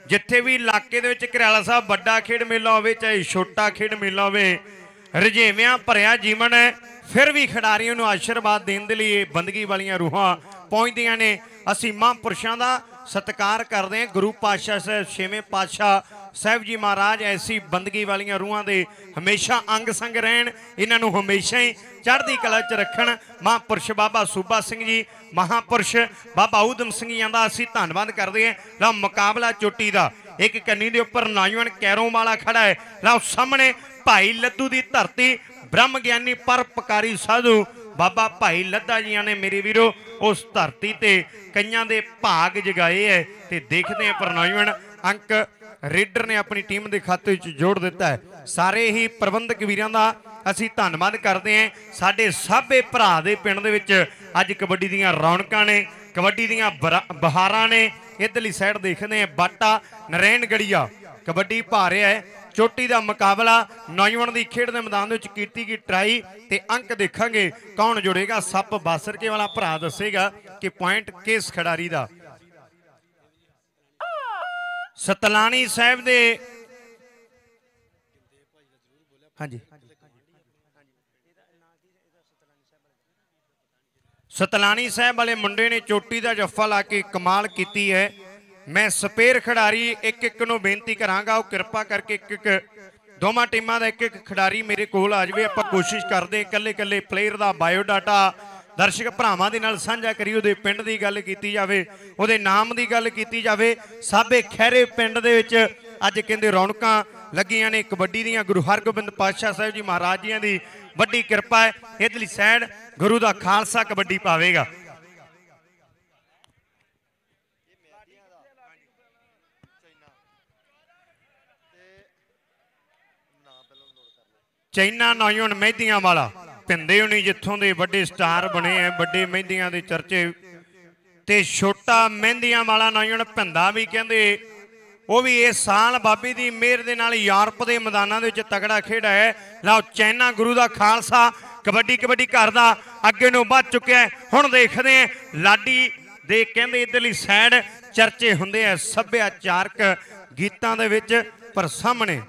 ਜਿੱਥੇ ਵੀ ਇਲਾਕੇ ਦੇ ਵਿੱਚ ਘਰਿਆਲਾ ਸਾਹਿਬ ਵੱਡਾ ਖੇਡ ਮੇਲਾ ਹੋਵੇ, ਚਾਹੇ ਛੋਟਾ ਖੇਡ ਮੇਲਾ ਹੋਵੇ ਰਜੇਵਿਆਂ ਭਰਿਆ ਜੀਵਨ ਹੈ, ਫਿਰ ਵੀ ਖਿਡਾਰੀਆਂ ਨੂੰ ਆਸ਼ੀਰਵਾਦ ਦੇਣ ਦੇ ਲਈ ਇਹ ਬੰਦਗੀ ਵਾਲੀਆਂ ਰੂਹਾਂ ਪਹੁੰਚਦੀਆਂ ਨੇ। ਅਸੀਂ ਮਹਾਂਪੁਰਸ਼ਾਂ ਦਾ ਸਤਿਕਾਰ ਕਰਦੇ ਹਾਂ। ਗੁਰੂ ਪਾਤਸ਼ਾਹ ਸਾਹਿਬ, ਛੇਵੇਂ ਪਾਤਸ਼ਾਹ ਸਾਹਿਬ ਜੀ ਮਹਾਰਾਜ, ਐਸੀ ਬੰਦਗੀ ਵਾਲੀਆਂ ਰੂਹਾਂ ਦੇ ਹਮੇਸ਼ਾ ਅੰਗ ਸੰਗ ਰਹਿਣ, ਇਹਨਾਂ ਨੂੰ ਹਮੇਸ਼ਾ ਹੀ ਚੜ੍ਹਦੀ ਕਲਾ 'ਚ ਰੱਖਣ। ਮਹਾਂਪੁਰਸ਼ ਬਾਬਾ ਸੂਬਾ ਸਿੰਘ ਜੀ, ਮਹਾਂਪੁਰਸ਼ ਬਾਬਾ ਊਧਮ ਸਿੰਘ ਜੀ ਦਾ ਅਸੀਂ ਧੰਨਵਾਦ ਕਰਦੇ ਹਾਂ। ਲਓ, ਮੁਕਾਬਲਾ ਚੋਟੀ ਦਾ। ਇੱਕ ਕੰਨੀ ਦੇ ਉੱਪਰ ਨੌਜਵਾਨ ਕੈਰੋਂ ਵਾਲਾ ਖੜਾ ਹੈ। ਲਓ, ਸਾਹਮਣੇ ਭਾਈ ਲੱਦੂ ਦੀ ਧਰਤੀ ਬ੍ਰਹਮ ਗਿਆਨੀ ਪਰਪਕਾਰੀ ਸਾਧੂ। ਬਾਬਾ ਭਾਈ ਲੱਦਾ ਜੀਆਂ ਨੇ ਮੇਰੇ ਵੀਰੋ, ਉਸ ਧਰਤੀ ਤੇ ਕਈਆਂ ਦੇ ਭਾਗ ਜਗਾਏ ਐ ਤੇ ਦੇਖਦੇ ਆ ਪਰ ਅੰਕ ਰੇਡਰ ਨੇ ਆਪਣੀ ਟੀਮ ਦੇ ਖਾਤੇ ਵਿੱਚ ਜੋੜ ਦਿੱਤਾ ਹੈ ਸਾਰੇ ਹੀ ਪ੍ਰਬੰਧਕ ਵੀਰਾਂ ਦਾ ਅਸੀਂ ਧੰਨਵਾਦ ਕਰਦੇ ਹਾਂ ਸਾਡੇ ਸਾਬੇ ਭਰਾ ਦੇ ਪਿੰਡ ਦੇ ਵਿੱਚ ਅੱਜ ਕਬੱਡੀ ਦੀਆਂ ਰੌਣਕਾਂ ਨੇ, ਕਬੱਡੀ ਦੀਆਂ ਬਰਾ- ਬਹਾਰਾਂ ਨੇ। ਇਧਰਲੀ ਸਾਈਡ ਦੇਖਦੇ ਆ, ਬਾਟਾ ਨਰੈਣ ਗੜੀਆ। ਕਬੱਡੀ ਭਾਰਿਆ ਹੈ ਚੋਟੀ ਦਾ ਮੁਕਾਬਲਾ ਨੌਜਵਾਨ ਦੀ ਖੇਡ ਦੇ ਮੈਦਾਨ ਦੇ ਵਿੱਚ ਕੀਤੀ ਗਈ ਟਰਾਈ ਤੇ ਅੰਕ ਦੇਖਾਂਗੇ ਕੌਣ ਜੁੜੇਗਾ। ਸੱਪ ਬਾਸਰਕੇ ਵਾਲਾ ਭਰਾ ਦੱਸੇਗਾ ਕਿ ਪੁਆਇੰਟ ਕਿਸ ਖਿਡਾਰੀ ਦਾ। ਸਤਲਾਣੀ ਸਾਹਿਬ ਦੇ ਹਾਂਜੀ। ਸਤਲਾਣੀ ਸਾਹਿਬ ਵਾਲੇ ਮੁੰਡੇ ਨੇ ਚੋਟੀ ਦਾ ਜੱਫਾ ਲਾ ਕੇ ਕਮਾਲ ਕੀਤੀ ਹੈ। ਮੈਂ ਸਪੇਰ ਖਿਡਾਰੀ ਇੱਕ ਇੱਕ ਨੂੰ ਬੇਨਤੀ ਕਰਾਂਗਾ, ਉਹ ਕਿਰਪਾ ਕਰਕੇ ਇੱਕ ਇੱਕ ਦੋਵਾਂ ਟੀਮਾਂ ਦਾ ਇੱਕ ਇੱਕ ਖਿਡਾਰੀ ਮੇਰੇ ਕੋਲ ਆ ਜਾਵੇ। ਆਪਾਂ ਕੋਸ਼ਿਸ਼ ਕਰਦੇ ਇਕੱਲੇ ਇਕੱਲੇ ਪਲੇਅਰ ਦਾ ਬਾਇਓਡਾਟਾ ਦਰਸ਼ਕ ਭਰਾਵਾਂ ਦੇ ਨਾਲ ਸਾਂਝਾ ਕਰੀ, ਉਹਦੇ ਪਿੰਡ ਦੀ ਗੱਲ ਕੀਤੀ ਜਾਵੇ, ਉਹਦੇ ਨਾਮ ਦੀ ਗੱਲ ਕੀਤੀ ਜਾਵੇ। ਸਾਬੇ ਖੈਰੇ ਪਿੰਡ ਦੇ ਵਿੱਚ ਅੱਜ ਕਹਿੰਦੇ ਰੌਣਕਾਂ ਲੱਗੀਆਂ ਨੇ, ਕਬੱਡੀ ਦੀਆਂ, ਗੁਰੂ ਹਰਗੋਬਿੰਦ ਪਾਤਸ਼ਾਹ ਸਾਹਿਬ ਜੀ ਮਹਾਰਾਜ ਜੀਆਂ ਦੀ ਵੱਡੀ ਕਿਰਪਾ ਹੈ। ਇਧਰਲੀ ਸਾਈਡ ਗੁਰੂ ਦਾ ਖਾਲਸਾ ਕਬੱਡੀ ਪਾਵੇਗਾ। ਚੈਨਾ ਨਾਇਓਨ ਮਹਿੰਦੀਆਂ ਵਾਲਾ। ਭਿੰਦੇ ਹੁਣੀ ਜਿੱਥੋਂ ਦੇ ਵੱਡੇ ਸਟਾਰ ਬਣੇ ਐ ਵੱਡੇ ਮਹਿੰਦੀਆਂ ਦੇ ਚਰਚੇ। ਤੇ ਛੋਟਾ ਮਹਿੰਦੀਆਂ ਵਾਲਾ ਨਾਇਓਨ ਭਿੰਦਾ ਵੀ ਕਹਿੰਦੇ, ਉਹ ਵੀ ਇਸ ਸਾਲ ਬਾਬੇ ਦੀ ਮਿਹਰ ਦੇ ਨਾਲ ਯੂਰਪ ਦੇ ਮੈਦਾਨਾਂ ਦੇ ਵਿੱਚ ਤਗੜਾ ਖੇਡਾ ਹੈ। ਲਓ, ਚੈਨਾ ਗੁਰੂ ਦਾ ਖਾਲਸਾ, ਕਬੱਡੀ ਕਬੱਡੀ ਘਰ ਦਾ ਅੱਗੇ ਨੂੰ ਵੱਧ ਚੁੱਕਿਆ ਹੁਣ ਦੇਖਦੇ ਆ ਲਾਡੀ ਦੇ ਕਹਿੰਦੇ ਇਧਰਲੀ ਸਾਈਡ ਚਰਚੇ ਹੁੰਦੇ ਆ, ਸੱਭਿਆਚਾਰਕ ਗੀਤਾਂ ਦੇ ਵਿੱਚ, ਪਰ ਸਾਹਮਣੇ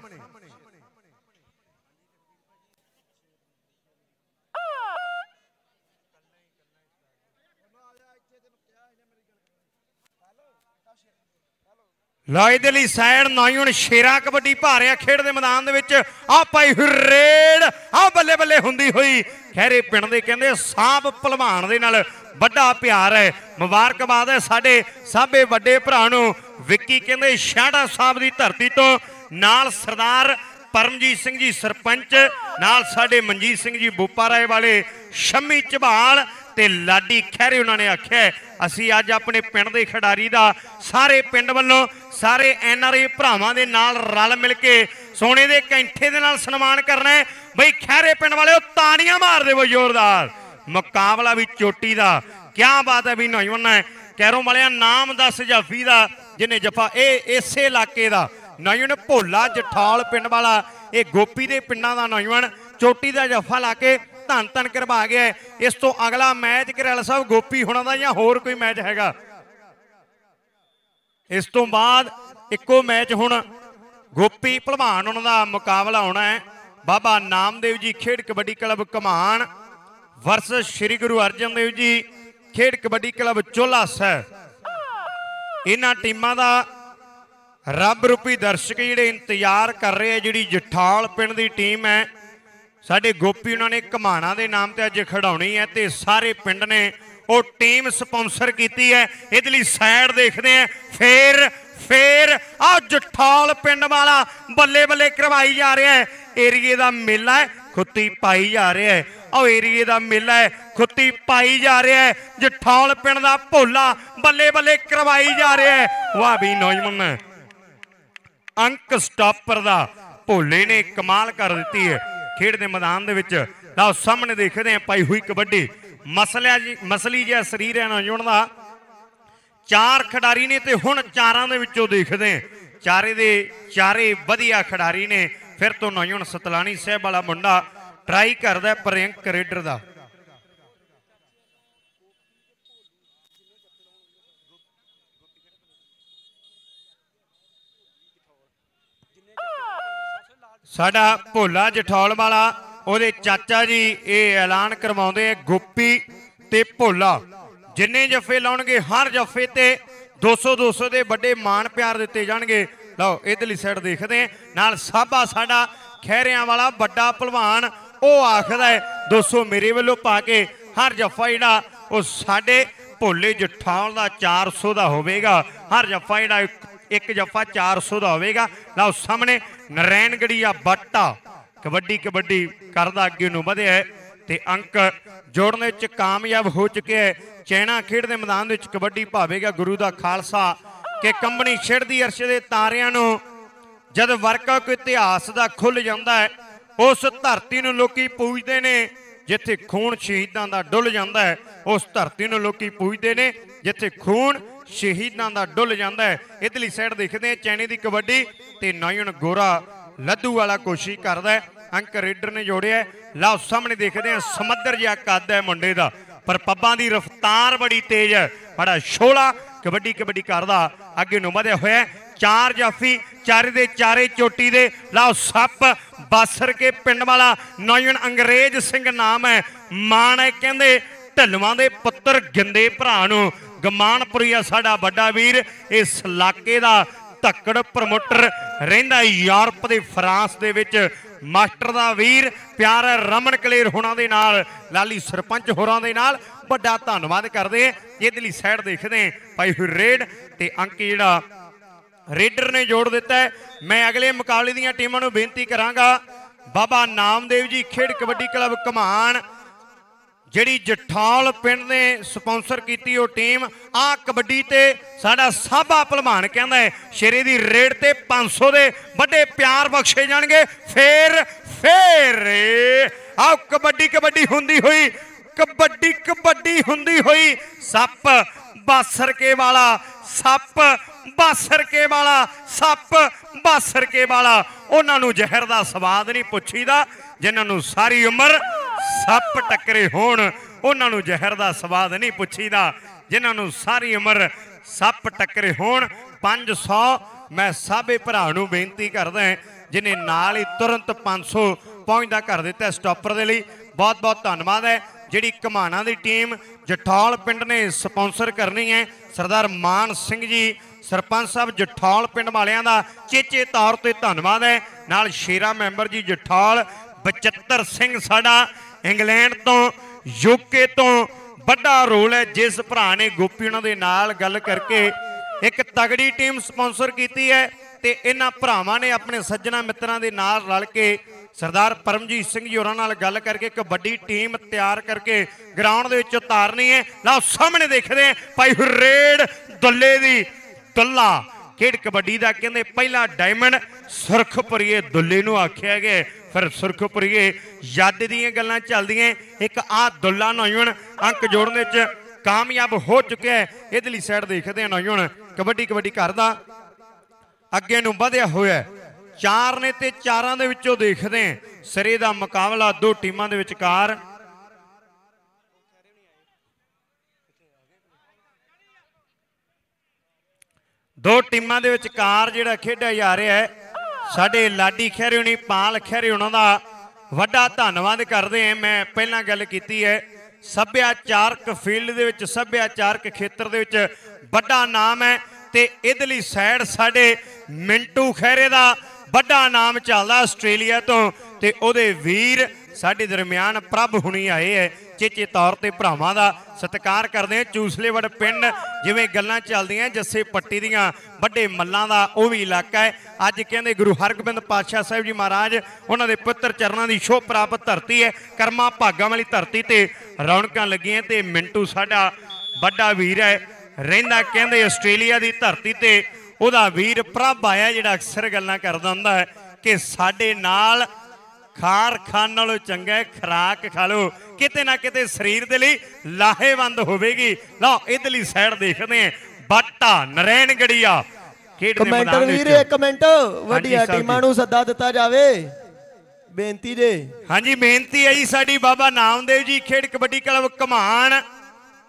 ਲਾਈ ਦੇ ਲਈ ਸਾਈਡ ਨਾਇਣ ਸ਼ੇਰਾ ਕਬੱਡੀ ਭਾਰਿਆ ਖੇਡ ਦੇ ਮੈਦਾਨ ਦੇ ਵਿੱਚ। ਆ ਪਾਈ ਹੋਈ ਰੇਡ ਆ ਬੱਲੇ ਬੱਲੇ ਹੁੰਦੀ ਹੋਈ। ਖੈਰੇ ਪਿੰਡ ਦੇ ਕਹਿੰਦੇ ਸਾਬ ਭਲਵਾਨ ਦੇ ਨਾਲ ਵੱਡਾ ਪਿਆਰ ਹੈ। ਮੁਬਾਰਕਬਾਦ ਹੈ ਸਾਡੇ ਸਾਬੇ ਵੱਡੇ ਭਰਾ ਨੂੰ। ਵਿੱਕੀ ਕਹਿੰਦੇ ਸ਼ਾੜਾ ਸਾਹਿਬ ਦੀ ਧਰਤੀ ਤੋਂ ਨਾਲ ਸਰਦਾਰ ਪਰਮਜੀਤ ਸਿੰਘ ਜੀ ਸਰਪੰਚ, ਨਾਲ ਸਾਡੇ ਮਨਜੀਤ ਸਿੰਘ ਜੀ ਬੋਪਾ ਰਾਏ ਵਾਲੇ ਸ਼ਮੀ ਝਬਾਲ ਤੇ ਲਾਡੀ ਖਹਿਰੇ ਉਹਨਾਂ ਨੇ ਆਖਿਆ ਅਸੀਂ ਅੱਜ ਆਪਣੇ ਪਿੰਡ ਦੇ ਖਿਡਾਰੀ ਦਾ ਸਾਰੇ ਪਿੰਡ ਵੱਲੋਂ ਸਾਰੇ ਐਨਆਰਆਈ ਭਰਾਵਾਂ ਦੇ ਨਾਲ ਰਲ ਮਿਲ ਕੇ ਸੋਨੇ ਦੇ ਕੈਂਠੇ ਦੇ ਨਾਲ ਸਨਮਾਨ ਕਰਨਾ ਹੈ। ਬਈ ਖਹਿਰੇ ਪਿੰਡ ਵਾਲਿਓ, ਤਾੜੀਆਂ ਮਾਰ ਦੇਵੋ ਜ਼ੋਰਦਾਰ। ਮੁਕਾਬਲਾ ਵੀ ਚੋਟੀ ਦਾ। ਕੀ ਬਾਤ ਹੈ ਵੀ ਨੌਜਵਾਨ ਹੈ। ਕੈਰੋਂ ਵਾਲਿਆਂ, ਨਾਮ ਦੱਸ ਜਾਫੀ ਦਾ ਜਿਹਨੇ ਜਫਾ, ਇਹ ਇਸੇ ਇਲਾਕੇ ਦਾ। ਨੌਜਵਾਨ ਭੋਲਾ ਜਠਾਲ ਪਿੰਡ ਵਾਲਾ, ਇਹ ਗੋਪੀ ਦੇ ਪਿੰਡਾਂ ਦਾ ਨੌਜਵਾਨ, ਚੋਟੀ ਦਾ ਜਫਾ ਲਾ ਕੇ ਧੰਨ ਧੰਨ ਕਰਵਾ ਗਿਆ ਹੈ। ਇਸ ਤੋਂ ਅਗਲਾ ਮੈਚ ਕਰੈਲ ਸਾਹਿਬ, ਗੋਪੀ ਹੋਣਾ ਦਾ ਜਾਂ ਹੋਰ ਕੋਈ ਮੈਚ ਹੈਗਾ? ਇਸ ਤੋਂ ਬਾਅਦ ਇੱਕੋ ਮੈਚ ਹੁਣ ਗੋਪੀ ਭਲਵਾਨ ਉਹਨਾਂ ਦਾ ਮੁਕਾਬਲਾ ਹੋਣਾ ਹੈ। ਬਾਬਾ ਨਾਮਦੇਵ ਜੀ ਖੇਡ ਕਬੱਡੀ ਕਲੱਬ ਕਮਾਨ ਵਰਸਸ ਸ੍ਰੀ ਗੁਰੂ ਅਰਜਨ ਦੇਵ ਜੀ ਖੇਡ ਕਬੱਡੀ ਕਲੱਬ ਚੋਲਾ ਸਾਹਿਬ ਇਹਨਾਂ ਟੀਮਾਂ ਦਾ ਰੱਬ ਰੂਪੀ ਦਰਸ਼ਕ ਜਿਹੜੇ ਇੰਤਜ਼ਾਰ ਕਰ ਰਹੇ ਆ ਜਿਹੜੀ ਜਠਾਲ ਪਿੰਡ ਦੀ ਟੀਮ ਹੈ ਸਾਡੇ ਗੋਪੀ ਉਹਨਾਂ ਨੇ ਘਮਾਣਾ ਦੇ ਨਾਮ ਤੇ ਅੱਜ ਖੜਾਉਣੀ ਹੈ ਤੇ ਸਾਰੇ ਪਿੰਡ ਨੇ ਉਹ ਟੀਮ ਸਪਾਂਸਰ ਕੀਤੀ ਹੈ। ਇਹਦੇ ਲਈ ਸਾਈਡ ਦੇਖਦੇ ਆ ਫੇਰ ਫੇਰ ਆ ਜਠਾਲ ਪਿੰਡ ਵਾਲਾ ਬੱਲੇ ਬੱਲੇ ਕਰਵਾਈ ਜਾ ਰਿਹਾ ਹੈ। ਏਰੀਏ ਦਾ ਮੇਲਾ ਹੈ, ਖੁੱਤੀ ਪਾਈ ਜਾ ਰਿਹਾ ਹੈ। ਉਹ ਏਰੀਏ ਦਾ ਮੇਲਾ ਹੈ, ਖੁੱਤੀ ਪਾਈ ਜਾ ਰਿਹਾ ਹੈ। ਜਠਾਲ ਪਿੰਡ ਦਾ ਭੋਲਾ ਬੱਲੇ ਬੱਲੇ ਕਰਵਾਈ ਜਾ ਰਿਹਾ ਹੈ। ਵਾਹ ਵੀ ਨੌਜਵਾਨ। ਅੰਕ ਸਟਾਪਰ ਦਾ ਭੋਲੇ ਨੇ ਕਮਾਲ ਕਰ ਦਿੱਤੀ ਹੈ। ਖੇਡ ਦੇ ਮੈਦਾਨ ਦੇ ਵਿੱਚ। ਲਓ, ਸਾਹਮਣੇ ਦੇਖਦੇ ਆ ਪਾਈ ਹੋਈ ਕਬੱਡੀ। ਮਸਲਿਆ ਜੀ, ਮਸਲੀ ਜਿਹਾ ਸਰੀਰ ਹੈ ਨੌਜਵਾਨ ਦਾ। ਚਾਰ ਖਿਡਾਰੀ ਨੇ ਤੇ ਹੁਣ ਚਾਰਾਂ ਦੇ ਵਿੱਚੋਂ ਦੇਖਦੇ ਆ ਚਾਰੇ ਦੇ, ਚਾਰੇ ਵਧੀਆ ਖਿਡਾਰੀ ਨੇ। ਫਿਰ ਤੋਂ ਨੌਜਵਾਨ ਸਤਲਾਣੀ ਸਾਹਿਬ ਵਾਲਾ ਮੁੰਡਾ ਟਰਾਈ ਕਰਦਾ ਪ੍ਰਿੰਕ ਰੇਡਰ ਦਾ। ਸਾਡਾ ਭੋਲਾ ਜਠੌਲ ਵਾਲਾ, ਉਹਦੇ ਚਾਚਾ ਜੀ ਇਹ ਐਲਾਨ ਕਰਵਾਉਂਦੇ ਆ, ਗੋਪੀ ਤੇ ਭੋਲਾ। ਜਿੰਨੇ ਜੱਫੇ ਲਾਉਣਗੇ, ਹਰ ਜੱਫੇ ਤੇ 200 200 ਦੇ ਵੱਡੇ ਮਾਣ ਪਿਆਰ ਦਿੱਤੇ ਜਾਣਗੇ। ਲਓ, ਇਧਰਲੀ ਸਾਈਡ ਦੇਖਦੇ ਨਾਲ ਸਾਬਾ ਸਾਡਾ ਖਹਿਰਿਆਂ ਵਾਲਾ, ਵੱਡਾ ਭਲਵਾਨ, ਉਹ ਆਖਦਾ ਹੈ 200 ਮੇਰੇ ਵੱਲੋਂ ਪਾ ਕੇ ਹਰ ਜੱਫਾ ਜਿਹੜਾ, ਉਹ ਸਾਡੇ ਭੋਲੇ ਜਠਾਉਣ ਦਾ 400 ਦਾ ਹੋਵੇਗਾ। ਹਰ ਜੱਫਾ ਜਿਹੜਾ, ਇੱਕ- ਇੱਕ ਜੱਫਾ 400 ਦਾ ਹੋਵੇਗਾ। ਲਓ, ਸਾਹਮਣੇ ਨਰੈਣਗੜੀਆ ਬੱਟਾ ਕਬੱਡੀ ਕਬੱਡੀ ਕਰਦਾ ਅੱਗੇ ਨੂੰ ਵਧਿਆ ਹੈ ਤੇ ਅੰਕ ਜੋੜਨ ਵਿੱਚ ਕਾਮਯਾਬ ਹੋ ਚੁੱਕਿਆ ਹੈ। ਚੈਣਾ ਖੇਡ ਦੇ ਮੈਦਾਨ ਵਿੱਚ ਕਬੱਡੀ ਭਾਵੇਗਾ ਗੁਰੂ ਦਾ ਖਾਲਸਾ ਕਿ ਕੰਬਣੀ ਛਿੜਦੀ ਅਰਸ਼ ਦੇ ਤਾਰਿਆਂ ਨੂੰ ਜਦ ਵਰਕਾ ਕੋਈ ਇਤਿਹਾਸ ਦਾ ਖੁੱਲ ਜਾਂਦਾ ਹੈ, ਉਸ ਧਰਤੀ ਨੂੰ ਲੋਕੀ ਪੂਜਦੇ ਨੇ, ਜਿੱਥੇ ਖੂਨ ਸ਼ਹੀਦਾਂ ਦਾ ਡੁੱਲ ਜਾਂਦਾ ਹੈ, ਉਸ ਧਰਤੀ ਨੂੰ ਲੋਕੀ ਪੂਜਦੇ ਨੇ, ਜਿੱਥੇ ਖੂਨ ਸ਼ਹੀਦਾਂ ਦਾ ਡੁੱਲ ਜਾਂਦਾ ਹੈ। ਇਧਰਲੀ ਸਾਈਡ ਦੇਖਦੇ ਆ ਚੈਨੇ ਦੀ ਕਬੱਡੀ ਤੇ ਨੌਜਣ ਗੋਰਾ ਲੱਦੂ ਵਾਲਾ ਕੋਸ਼ਿਸ਼ ਕਰਦਾ ਹੈ। ਅੰਕ ਰੇਡਰ ਨੇ ਜੋੜਿਆ ਲਓ, ਸਾਹਮਣੇ ਦੇਖਦੇ ਆ ਸਮੁੰਦਰ ਜਿਹਾ ਕੱਦ ਹੈ ਮੁੰਡੇ ਦਾ। ਪਰ ਪੱਬਾਂ ਦੀ ਰਫ਼ਤਾਰ ਬੜੀ ਤੇਜ਼ ਹੈ। ਬੜਾ ਛੋਲਾ ਕਬੱਡੀ ਕਬੱਡੀ ਕਰਦਾ। ਅੱਗੇ ਨੂੰ ਵਧਿਆ ਹੋਇਆ ਚਾਰ ਜਾਫੀ, ਚਾਰੇ ਦੇ ਚਾਰੇ ਚੋਟੀ ਦੇ। ਲਓ, ਸੱਪ ਬਾਸਰ ਕੇ ਪਿੰਡ ਵਾਲਾ ਨੌਜਵਾਨ ਅੰਗਰੇਜ਼ ਸਿੰਘ ਨਾਮ ਹੈ। ਮਾਣ ਹੈ ਕਹਿੰਦੇ, ਢਲਵਾਂ ਦੇ ਪੁੱਤਰ ਗਿੰਦੇ ਭਰਾ ਨੂੰ। ਗਮਾਨਪੁਰੀ ਆ ਸਾਡਾ ਵੱਡਾ ਵੀਰ, ਇਸ ਇਲਾਕੇ ਦਾ ਧੱਕੜ ਪ੍ਰਮੋਟਰ ਰਹਿੰਦਾ ਯੂਰਪ ਦੇ ਫਰਾਂਸ ਦੇ ਵਿੱਚ। ਮਾਸਟਰ ਦਾ ਵੀਰ, ਪਿਆਰ ਰਮਨ ਕਲੇਰ ਹੋਣਾ ਦੇ ਨਾਲ, ਲਾਲੀ ਸਰਪੰਚ ਹੋਰਾਂ ਦੇ ਨਾਲ। ਵੱਡਾ ਧੰਨਵਾਦ ਕਰਦੇ ਹਾਂ ਇਹਦੇ ਸਾਈਡ ਦੇਖਦੇ ਹਾਂ ਭਾਈ ਹੋਈ ਰੇਡ ਤੇ ਅੰਕ ਜਿਹੜਾ ਰੇਡਰ ਨੇ ਜੋੜ ਦਿੱਤਾ ਮੈਂ ਅਗਲੇ ਮੁਕਾਬਲੇ ਦੀਆਂ ਟੀਮਾਂ ਨੂੰ ਬੇਨਤੀ ਕਰਾਂਗਾ, ਬਾਬਾ ਨਾਮਦੇਵ ਜੀ ਖੇਡ ਕਬੱਡੀ ਕਲੱਬ ਕਮਾਨ ਜਿਹੜੀ ਜਠਾਲ ਪਿੰਡ ਨੇ ਸਪਾਂਸਰ ਕੀਤੀ ਉਹ ਟੀਮ ਆ ਕਬੱਡੀ ਤੇ ਸਾਡਾ ਸਾਬਾ ਭਲਵਾਨ ਕਹਿੰਦਾ ਹੈ, ਸ਼ੇਰੇ ਦੀ ਰੇਡ ਤੇ 500 ਦੇ ਵੱਡੇ ਪਿਆਰ ਬਖਸ਼ੇ ਜਾਣਗੇ। ਫੇਰ ਫੇਰ ਆਓ ਕਬੱਡੀ ਕਬੱਡੀ ਹੁੰਦੀ ਹੋਈ, ਕਬੱਡੀ ਕਬੱਡੀ ਹੁੰਦੀ ਹੋਈ, ਸੱਪ, ਬਾਸਰਕੇ ਵਾਲਾ ਸੱਪ ਬਾਸਰਕੇ ਵਾਲਾ, ਸੱਪ ਬਾਸਰਕੇ ਵਾਲਾ। ਉਹਨਾਂ ਨੂੰ ਜ਼ਹਿਰ ਦਾ ਸਵਾਦ ਨਹੀਂ ਪੁੱਛੀਦਾ, ਜਿਨ੍ਹਾਂ ਨੂੰ ਸਾਰੀ ਉਮਰ ਸੱਪ ਟੱਕਰੇ ਹੋਣ, ਉਹਨਾਂ ਨੂੰ ਜ਼ਹਿਰ ਦਾ ਸਵਾਦ ਨਹੀਂ ਪੁੱਛੀਦਾ। ਜਿਨ੍ਹਾਂ ਨੂੰ ਸਾਰੀ ਉਮਰ ਸੱਪ ਟੱਕਰੇ ਹੋਣ 500 ਮੈਂ ਸਾਬੇ ਭਰਾ ਨੂੰ ਬੇਨਤੀ ਕਰਦਾ ਹਾਂ, ਜਿਨੇ ਨਾਲ ਹੀ ਤੁਰੰਤ 500 ਪਹੁੰਚਦਾ ਕਰ ਦਿੱਤਾ ਸਟਾਪਰ ਦੇ ਲਈ। ਬਹੁਤ ਬਹੁਤ ਧੰਨਵਾਦ ਹੈ। ਜਿਹੜੀ ਕਮਾਣਾ ਦੀ ਟੀਮ ਜਠੌਲ ਪਿੰਡ ਨੇ ਸਪਾਂਸਰ ਕਰਨੀ ਹੈ, ਸਰਦਾਰ ਮਾਨ ਸਿੰਘ ਜੀ ਸਰਪੰਚ ਸਾਹਿਬ ਜਠੌਲ ਪਿੰਡ ਵਾਲਿਆਂ ਦਾ ਚੇਚੇ ਤੌਰ ਤੇ ਧੰਨਵਾਦ ਹੈ। ਨਾਲ ਸ਼ੇਰਾ ਮੈਂਬਰ ਜੀ ਜਠੌਲ, ਬਚਿੱਤਰ ਸਿੰਘ ਸਾਡਾ ਇੰਗਲੈਂਡ ਤੋਂ, ਯੂਕੇ ਤੋਂ ਵੱਡਾ ਰੋਲ ਹੈ। ਜਿਸ ਭਰਾ ਨੇ ਗੋਪੀ ਉਹਨਾਂ ਦੇ ਨਾਲ ਗੱਲ ਕਰਕੇ ਇੱਕ ਤਗੜੀ ਟੀਮ ਸਪਾਂਸਰ ਕੀਤੀ ਹੈ ਤੇ ਇਹਨਾਂ ਭਰਾਵਾਂ ਨੇ ਆਪਣੇ ਸੱਜਣਾ ਮਿੱਤਰਾਂ ਦੇ ਨਾਲ ਰਲ ਕੇ ਸਰਦਾਰ ਪਰਮਜੀਤ ਸਿੰਘ ਜੀ ਹੋਰਾਂ ਨਾਲ ਗੱਲ ਕਰਕੇ ਇੱਕ ਵੱਡੀ ਟੀਮ ਤਿਆਰ ਕਰਕੇ ਗਰਾਊਂਡ ਦੇ ਵਿੱਚ ਉਤਾਰਨੀ ਹੈ। ਲਓ ਸਾਹਮਣੇ ਦੇਖਦੇ ਹਾਂ, ਭਾਈ ਰੇਡ ਦੁੱਲੇ ਦੀ ਦੁੱਲਾ ਖੇਡ ਕਬੱਡੀ ਦਾ ਕਹਿੰਦੇ ਪਹਿਲਾ ਡਾਇਮੰਡ ਸੁਰਖਪੁਰੀਏ ਦੁੱਲੇ ਨੂੰ ਆਖਿਆ ਗਿਆ ਫਿਰ ਸੁਰਖਪੁਰੀਏ ਯਾਦ ਦੀਆਂ ਗੱਲਾਂ ਚੱਲਦੀਆਂ ਇੱਕ ਆ ਦੁੱਲਾ ਨੌਜਵਾਨ ਅੰਕ ਜੋੜਨ ਵਿੱਚ ਕਾਮਯਾਬ ਹੋ ਚੁੱਕਿਆ ਹੈ। ਇਹਦੇ ਲਈ ਸਾਈਡ ਦੇਖਦੇ ਹਾਂ ਨੌਜਵਾਨ। ਕਬੱਡੀ ਕਬੱਡੀ ਕਰਦਾ ਅੱਗੇ ਨੂੰ ਵਧਿਆ ਹੋਇਆ ਚਾਰ ਨੇ ਤੇ ਚਾਰਾਂ ਦੇ ਵਿੱਚੋਂ ਦੇਖਦੇ ਹਾਂ। ਸਿਰੇ ਦਾ ਮੁਕਾਬਲਾ ਦੋ ਟੀਮਾਂ ਦੇ ਵਿਚਕਾਰ ਦੋ ਟੀਮਾਂ ਦੇ ਵਿਚਕਾਰ ਜਿਹੜਾ ਖੇਡਿਆ ਜਾ ਰਿਹਾ ਹੈ, ਸਾਡੇ ਲਾਡੀ ਖਹਿਰੇ ਹੁਣੀ ਪਾਲ ਖਹਿਰੇ ਉਹਨਾਂ ਦਾ ਵੱਡਾ ਧੰਨਵਾਦ ਕਰਦੇ ਹਾਂ। ਮੈਂ ਪਹਿਲਾਂ ਗੱਲ ਕੀਤੀ ਹੈ, ਸੱਭਿਆਚਾਰਕ ਫੀਲਡ ਦੇ ਵਿੱਚ, ਸੱਭਿਆਚਾਰਕ ਖੇਤਰ ਦੇ ਵਿੱਚ ਵੱਡਾ ਨਾਮ ਹੈ ਤੇ ਲਈ ਸਾਈਡ ਸਾਡੇ ਮਿੰਟੂ ਖਹਿਰੇ ਦਾ ਵੱਡਾ ਨਾਮ ਚੱਲਦਾ ਆਸਟ੍ਰੇਲੀਆ ਤੋਂ ਤੇ ਉਹਦੇ ਵੀਰ ਸਾਡੇ ਦਰਮਿਆਨ ਪ੍ਰਭ ਹੁਣੀ ਆਏ ਹੈ। ਚੇਚੇ ਤੌਰ ਤੇ ਭਰਾਵਾਂ ਦਾ ਸਤਿਕਾਰ ਕਰਦੇ ਆ ਚੂਸਲੇਵੜ ਪਿੰਡ ਜਿਵੇਂ ਗੱਲਾਂ ਚੱਲਦੀਆਂ, ਜੱਸੇ ਪੱਟੀ ਦੀਆਂ, ਵੱਡੇ ਮੱਲਾਂ ਦਾ ਉਹ ਵੀ ਇਲਾਕਾ ਹੈ। ਅੱਜ ਕਹਿੰਦੇ ਗੁਰੂ ਹਰਗੋਬਿੰਦ ਪਾਤਸ਼ਾਹ ਸਾਹਿਬ ਜੀ ਮਹਾਰਾਜ, ਉਹਨਾਂ ਦੇ ਪੁੱਤਰ ਚਰਨਾਂ ਦੀ ਸ਼ੋਭ ਪ੍ਰਾਪਤ ਧਰਤੀ ਹੈ। ਕਰਮਾਂ ਭਾਗਾਂ ਵਾਲੀ ਧਰਤੀ ਤੇ ਰੌਣਕਾਂ ਲੱਗੀਆਂ ਤੇ ਮਿੰਟੂ ਸਾਡਾ ਵੱਡਾ ਵੀਰ ਹੈ। ਰਹਿੰਦਾ ਕਹਿੰਦੇ ਆਸਟ੍ਰੇਲੀਆ ਦੀ ਧਰਤੀ ਤੇ ਉਹਦਾ ਵੀਰ ਪ੍ਰਭ ਆਇਆ ਜਿਹੜਾ ਅਕਸਰ ਗੱਲਾਂ ਕਰਦਾ ਹੁੰਦਾ ਹੈ ਕਿ ਸਾਡੇ ਨਾਲ ਖਾਰ ਖਾਣ ਨਾਲੋਂ ਚੰਗਾ ਹੈ ਖਰਾਕ ਖਾ ਲਓ। ਕਿਤੇ ਨਾ ਕਿਤੇ ਸਰੀਰ ਦੇ ਲਈ ਲਾਹੇਵੰਦ ਹੋਵੇਗੀ। ਲਓ ਇਧਰਲੀ ਸਾਈਡ ਦੇਖਦੇ ਹਾਂ। ਬਾਟਾ ਨਰੈਣ ਗੜੀਆ ਖੇਡ ਦੇ ਮੈਦਾਨ ਵੀਰ ਇੱਕ ਮਿੰਟ ਵੱਡੀਆਂ ਟੀਮਾਂ। ਨੂੰ ਸੱਦਾ ਦਿੱਤਾ ਜਾਵੇ। ਬੇਨਤੀ ਜੇ। ਹਾਂਜੀ ਬੇਨਤੀ ਹੈ ਜੀ ਸਾਡੀ ਬਾਬਾ ਨਾਮਦੇਵ ਜੀ ਖੇਡ ਕਬੱਡੀ ਕਲੱਬ ਕਮਾਨ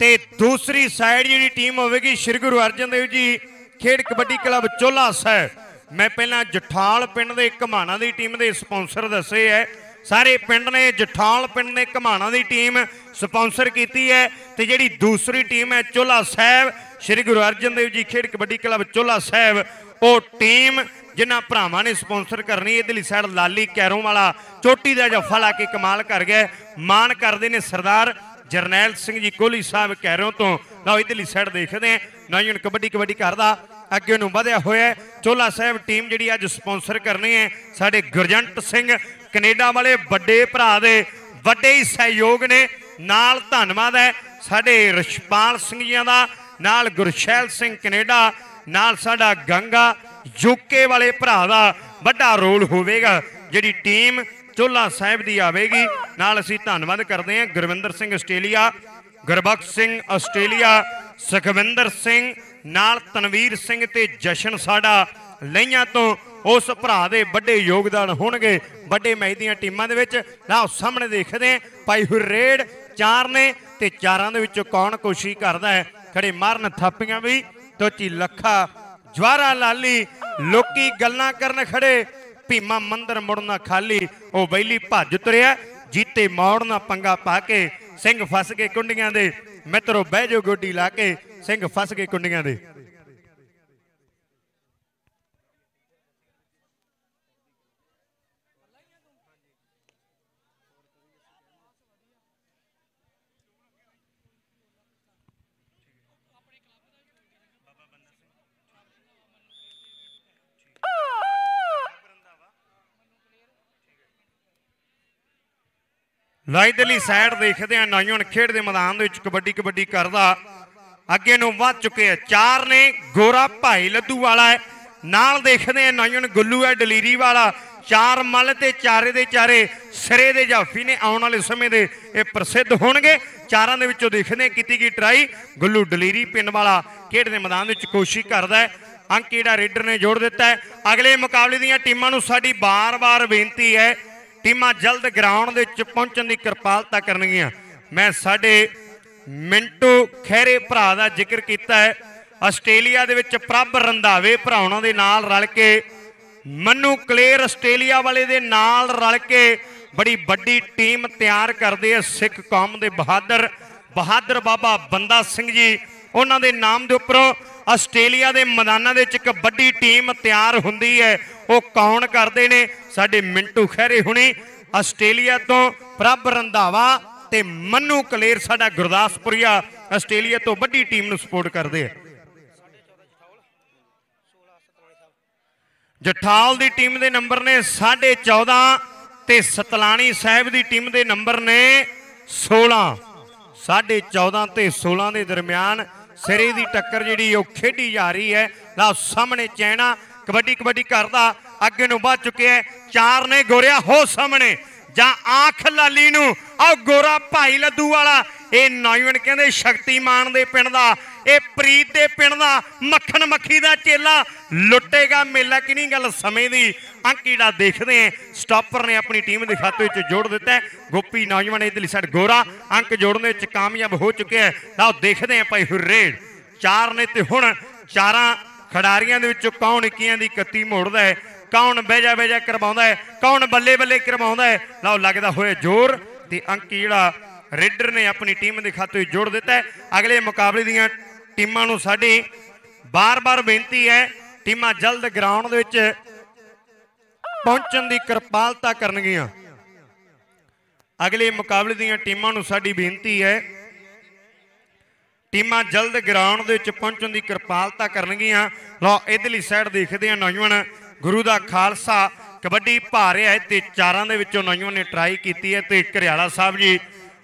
ਤੇ ਦੂਸਰੀ ਸਾਈਡ ਜਿਹੜੀ ਟੀਮ ਹੋਵੇਗੀ ਸ੍ਰੀ ਗੁਰੂ ਅਰਜਨ ਦੇਵ ਜੀ ਖੇਡ ਕਬੱਡੀ ਕਲੱਬ ਚੋਲਾ ਸਾਹਿਬ। ਮੈਂ ਪਹਿਲਾਂ ਜਠਾਲ ਪਿੰਡ ਦੇ ਘਮਾਣਾ ਦੀ ਟੀਮ ਦੇ ਸਪਾਂਸਰ ਦੱਸੇ ਹੈ ਸਾਰੇ ਪਿੰਡ ਨੇ ਜਠਾਲ ਪਿੰਡ ਨੇ ਘਮਾਣਾ ਦੀ ਟੀਮ ਸਪਾਂਸਰ ਕੀਤੀ ਹੈ ਤੇ ਜਿਹੜੀ ਦੂਸਰੀ ਟੀਮ ਹੈ ਚੋਲਾ ਸਾਹਿਬ, ਸ੍ਰੀ ਗੁਰੂ ਅਰਜਨ ਦੇਵ ਜੀ ਖੇਡ ਕਬੱਡੀ ਕਲੱਬ ਚੋਲਾ ਸਾਹਿਬ, ਉਹ ਟੀਮ ਜਿਨ੍ਹਾਂ ਭਰਾਵਾਂ ਨੇ ਸਪਾਂਸਰ ਕਰਨੀ ਇਹਦੇ ਲਈ ਸਾਈਡ ਲਾਲੀ ਕੈਰੋਂ ਵਾਲਾ ਚੋਟੀ ਦਾ ਜੱਫਾ ਲਾ ਕੇ ਕਮਾਲ ਕਰ ਗਿਆ ਮਾਣ ਕਰਦੇ ਨੇ ਸਰਦਾਰ ਜਰਨੈਲ ਸਿੰਘ ਜੀ ਕੋਹਲੀ ਸਾਹਿਬ ਕੈਰੋਂ ਤੋਂ। ਲਓ ਇਹਦੇ ਲਈ ਸਾਈਡ ਦੇਖਦੇ ਹਾਂ ਨੌਜਵਾਨ ਕਬੱਡੀ ਕਬੱਡੀ ਕਰਦਾ ਅੱਗੇ ਨੂੰ ਵਧਿਆ ਹੋਇਆ ਹੈ। ਚੋਲਾ ਸਾਹਿਬ ਟੀਮ ਜਿਹੜੀ ਅੱਜ ਸਪਾਂਸਰ ਕਰਨੀ ਹੈ, ਸਾਡੇ ਗੁਰਜੰਟ ਸਿੰਘ, ਕੈਨੇਡਾ ਵਾਲੇ ਵੱਡੇ ਭਰਾ ਦੇ ਵੱਡੇ ਹੀ ਸਹਿਯੋਗ ਨੇ ਨਾਲ ਧੰਨਵਾਦ ਹੈ ਸਾਡੇ ਰਿਸ਼ਪਾਲ ਸਿੰਘ ਜੀਆਂ ਦਾ, ਨਾਲ ਗੁਰਸ਼ੈਲ ਸਿੰਘ ਕੈਨੇਡਾ, ਨਾਲ ਸਾਡਾ ਗੰਗਾ ਯੂਕੇ ਵਾਲੇ ਭਰਾ ਦਾ ਵੱਡਾ ਰੋਲ ਹੋਵੇਗਾ, ਜਿਹੜੀ ਟੀਮ ਚੋਲਾ ਸਾਹਿਬ ਦੀ ਆਵੇਗੀ ਨਾਲ ਅਸੀਂ ਧੰਨਵਾਦ ਕਰਦੇ ਹਾਂ ਗੁਰਵਿੰਦਰ ਸਿੰਘ ਆਸਟ੍ਰੇਲੀਆ, ਗੁਰਬਖਸ਼ ਸਿੰਘ ਆਸਟ੍ਰੇਲੀਆ, ਸੁਖਵਿੰਦਰ ਸਿੰਘ ਨਾਲ ਤਨਵੀਰ ਸਿੰਘ ਤੇ ਜਸ਼ਨ ਸਾਡਾ ਲਈਆਂ ਤੋਂ ਉਸ ਭਰਾ ਦੇ ਵੱਡੇ ਯੋਗਦਾਨ ਹੋਣਗੇ। ਵੱਡੇ ਮੈਚ ਦੀਆਂ ਟੀਮਾਂ ਦੇ ਵਿੱਚ। ਲਓ, ਸਾਹਮਣੇ ਦੇਖਦੇ ਹਾਂ, ਭਾਈ ਹੁਰੇਡ ਚਾਰ ਨੇ ਤੇ ਚਾਰਾਂ ਦੇ ਵਿੱਚੋਂ ਕੌਣ ਕੋਸ਼ਿਸ਼ ਕਰਦਾ ਹੈ? ਖੜੇ ਮਾਰਨ ਥਾਪੀਆਂ ਵੀ, ਤੋਚੀ ਲੱਖਾ, ਜਵਾਰਾ ਲਾਲੀ, ਲੋਕੀ ਗੱਲਾਂ ਕਰਨ ਖੜੇ। ਭੀਮਾ ਮੰਦਰ ਮੁੜਨਾ ਖਾਲੀ, ਉਹ ਬੈਲੀ ਭੱਜ ਤੁਰਿਆ। ਜੀਤੇ ਮੌੜਨਾ ਪੰਗਾ ਪਾ ਕੇ, ਸਿੰਘ ਫਸ ਕੇ ਕੁੰਡੀਆਂ ਦੇ। ਮਿੱਤਰੋ, ਬਹਿ ਜੋ ਗੋਡੀ ਲਾ ਕੇ। ਸਿੰਘ ਫਸ ਗਏ ਕੁੰਡੀਆਂ ਦੇ। ਲਾਈਦਲੀ ਸਾਈਡ ਦੇਖਦੇ ਆ ਨਾਈਆਂ ਖੇਡ ਦੇ ਮੈਦਾਨ ਦੇ ਵਿੱਚ ਕਬੱਡੀ ਕਬੱਡੀ ਕਰਦਾ। ਅੱਗੇ ਨੂੰ ਵੱਧ ਚੁੱਕੇ ਆ। ਚਾਰ ਨੇ, ਗੋਰਾ ਭਾਈ ਲੱਦੂ ਵਾਲਾ ਹੈ। ਨਾਲ ਦੇਖਦੇ ਆ ਨਾਈਓਨ ਗੁੱਲੂ ਹੈ, ਡਲੀਰੀ ਵਾਲਾ। ਚਾਰ ਮੱਲ ਤੇ ਚਾਰੇ ਦੇ ਚਾਰੇ, ਸਿਰੇ ਦੇ ਜਾਫੀ ਨੇ ਆਉਣ ਵਾਲੇ ਸਮੇਂ ਦੇ ਇਹ ਪ੍ਰਸਿੱਧ ਹੋਣਗੇ। ਚਾਰਾਂ ਦੇ ਵਿੱਚੋਂ ਦੇਖਦੇ ਆ ਕੀਤੀ ਗਈ ਟਰਾਈ। ਗੁੱਲੂ ਡਲੀਰੀ ਪਿੰਡ ਵਾਲਾ ਖੇਡ ਦੇ ਮੈਦਾਨ ਵਿੱਚ ਕੋਸ਼ਿਸ਼ ਕਰਦਾ ਅੰਕ ਜਿਹੜਾ ਰੇਡਰ ਨੇ ਜੋੜ ਦਿੱਤਾ ਹੈ। ਅਗਲੇ ਮੁਕਾਬਲੇ ਦੀਆਂ ਟੀਮਾਂ ਨੂੰ ਸਾਡੀ ਬਾਰ-ਬਾਰ ਬੇਨਤੀ ਹੈ। ਟੀਮਾਂ ਜਲਦ ਗਰਾਊਂਡ ਦੇ ਵਿੱਚ ਪਹੁੰਚਣ ਦੀ ਕਿਰਪਾਲਤਾ ਕਰਨਗੀਆਂ। ਮੈਂ ਸਾਡੇ ਮਿੰਟੂ ਖਹਿਰੇ ਭਰਾ ਦਾ ਜ਼ਿਕਰ ਕੀਤਾ ਹੈ। ਆਸਟ੍ਰੇਲੀਆ ਦੇ ਵਿੱਚ ਪ੍ਰਭ ਰੰਧਾਵੇ ਭਰਾਵਾਂ ਦੇ ਨਾਲ ਰਲ ਕੇ, ਮੰਨੂ ਕਲੇਰ ਆਸਟ੍ਰੇਲੀਆ ਵਾਲੇ ਦੇ ਨਾਲ ਰਲ ਕੇ ਬੜੀ ਵੱਡੀ ਟੀਮ ਤਿਆਰ ਕਰਦੇ ਆ ਸਿੱਖ ਕੌਮ ਦੇ ਬਹਾਦਰ ਬਹਾਦਰ ਬਾਬਾ ਬੰਦਾ ਸਿੰਘ ਜੀ। ਉਹਨਾਂ ਦੇ ਨਾਮ ਦੇ ਉੱਪਰੋਂ ਆਸਟ੍ਰੇਲੀਆ ਦੇ ਮੈਦਾਨਾਂ ਦੇ ਵਿੱਚ ਇੱਕ ਵੱਡੀ ਟੀਮ ਤਿਆਰ ਹੁੰਦੀ ਹੈ। ਉਹ ਕੌਣ ਕਰਦੇ ਨੇ? ਸਾਡੇ ਮਿੰਟੂ ਖਹਿਰੇ ਹੁਣੀ। ਆਸਟ੍ਰੇਲੀਆ ਤੋਂ ਪ੍ਰਭ ਰੰਧਾਵਾ ਤੇ ਮੰਨੂ ਕਲੇਰ ਸਾਡਾ ਗੁਰਦਾਸਪੁਰੀਆ ਆਸਟ੍ਰੇਲੀਆ ਤੋਂ ਵੱਡੀ ਟੀਮ ਨੂੰ ਸਪੋਰਟ ਕਰਦੇ ਆ। ਜਠਾਲ ਦੀ ਟੀਮ ਦੇ ਨੰਬਰ ਨੇ 14.5 ਤੇ ਸਤਲਾਣੀ ਸਾਹਿਬ ਦੀ ਟੀਮ ਦੇ ਨੰਬਰ ਨੇ 16 14.5 ਤੇ 16 ਦੇ ਦਰਮਿਆਨ ਸਿਰੇ ਦੀ ਟੱਕਰ ਜਿਹੜੀ ਉਹ ਖੇਡੀ ਜਾ ਰਹੀ ਹੈ। ਲਓ ਸਾਹਮਣੇ ਚੈਣਾ ਕਬੱਡੀ ਕਬੱਡੀ ਕਰਦਾ ਅੱਗੇ ਨੂੰ ਵੱਧ ਚੁੱਕਿਆ ਚਾਰ ਨੇ ਗੋਰਿਆ, ਹੋ ਸਾਹਮਣੇ। ਜਾਂ ਆਖ ਲਾਲੀ ਨੂੰ, ਆਹ ਗੋਰਾ ਭਾਈ ਲੱਦੂ ਵਾਲਾ, ਇਹ ਨੌਜਵਾਨ ਕਹਿੰਦੇ ਸ਼ਕਤੀਮਾਨ ਦੇ ਪਿੰਡ ਦਾ, ਇਹ ਪ੍ਰੀਤ ਦੇ ਪਿੰਡ ਦਾ ਮੱਖਣ ਮੱਖੀ ਦਾ ਚੇਲਾ ਲੁੱਟੇਗਾ ਮੇਲਾ ਕਿ ਨਹੀਂ ਗੱਲ ਸਮੇਂ ਦੀ? ਅੰਕੀੜਾ ਦੇਖਦੇ ਆ, ਸਟਾਪਰ ਨੇ ਆਪਣੀ ਟੀਮ ਦੇ ਖਾਤੇ ਵਿੱਚ ਜੋੜ ਦਿੱਤਾ ਗੋਪੀ ਨੌਜਵਾਨ ਇਧਰਲੀ ਸਾਈਡ ਗੋਰਾ ਅੰਕ ਜੋੜਨ ਵਿੱਚ ਕਾਮਯਾਬ ਹੋ ਚੁੱਕਿਆ ਹੈ। ਲਓ ਦੇਖਦੇ ਆ ਭਾਈ ਹੁਰੇਡ ਚਾਰ ਨੇ ਤੇ ਹੁਣ ਚਾਰਾਂ ਖਿਡਾਰੀਆਂ ਦੇ ਵਿੱਚੋਂ ਕੌਣ ਇੱਕੀਆਂ ਦੀ ਕੱਤੀ ਮੋੜਦਾ ਹੈ? ਕੌਣ ਬਹਿਜਾ ਬਹਿਜਾ ਕਰਵਾਉਂਦਾ ਹੈ, ਕੌਣ ਬੱਲੇ ਬੱਲੇ ਕਰਵਾਉਂਦਾ ਹੈ। ਲਓ, ਲੱਗਦਾ ਹੋਇਆ ਜ਼ੋਰ ਤੇ ਅੰਕ ਜਿਹੜਾ ਰੇਡਰ ਨੇ ਆਪਣੀ ਟੀਮ ਦੇ ਖਾਤੇ ਜੋੜ ਦਿੱਤਾ ਅਗਲੇ ਮੁਕਾਬਲੇ ਦੀਆਂ ਟੀਮਾਂ ਨੂੰ ਸਾਡੀ ਬਾਰ-ਬਾਰ ਬੇਨਤੀ ਹੈ, ਟੀਮਾਂ ਜਲਦ ਗਰਾਊਂਡ ਦੇ ਵਿੱਚ ਪਹੁੰਚਣ ਦੀ ਕਿਰਪਾਲਤਾ ਕਰਨਗੀਆਂ। ਅਗਲੇ ਮੁਕਾਬਲੇ ਦੀਆਂ ਟੀਮਾਂ ਨੂੰ ਸਾਡੀ ਬੇਨਤੀ ਹੈ, ਟੀਮਾਂ ਜਲਦ ਗਰਾਊਂਡ ਦੇ ਵਿੱਚ ਪਹੁੰਚਣ ਦੀ ਕਿਰਪਾਲਤਾ ਕਰਨਗੀਆਂ। ਲਓ, ਇਧਰਲੀ ਸਾਈਡ ਦੇਖਦੇ ਆ ਨੌਜਵਾਨ ਗੁਰੂ ਦਾ ਖਾਲਸਾ ਕਬੱਡੀ ਪਾ ਰਿਹਾ ਹੈ ਤੇ ਚਾਰਾਂ ਦੇ ਵਿੱਚੋਂ ਨੌਜਵਾਨ ਨੇ ਟਰਾਈ ਕੀਤੀ ਹੈ ਤੇ ਘਰਿਆਲਾ ਸਾਹਿਬ ਜੀ,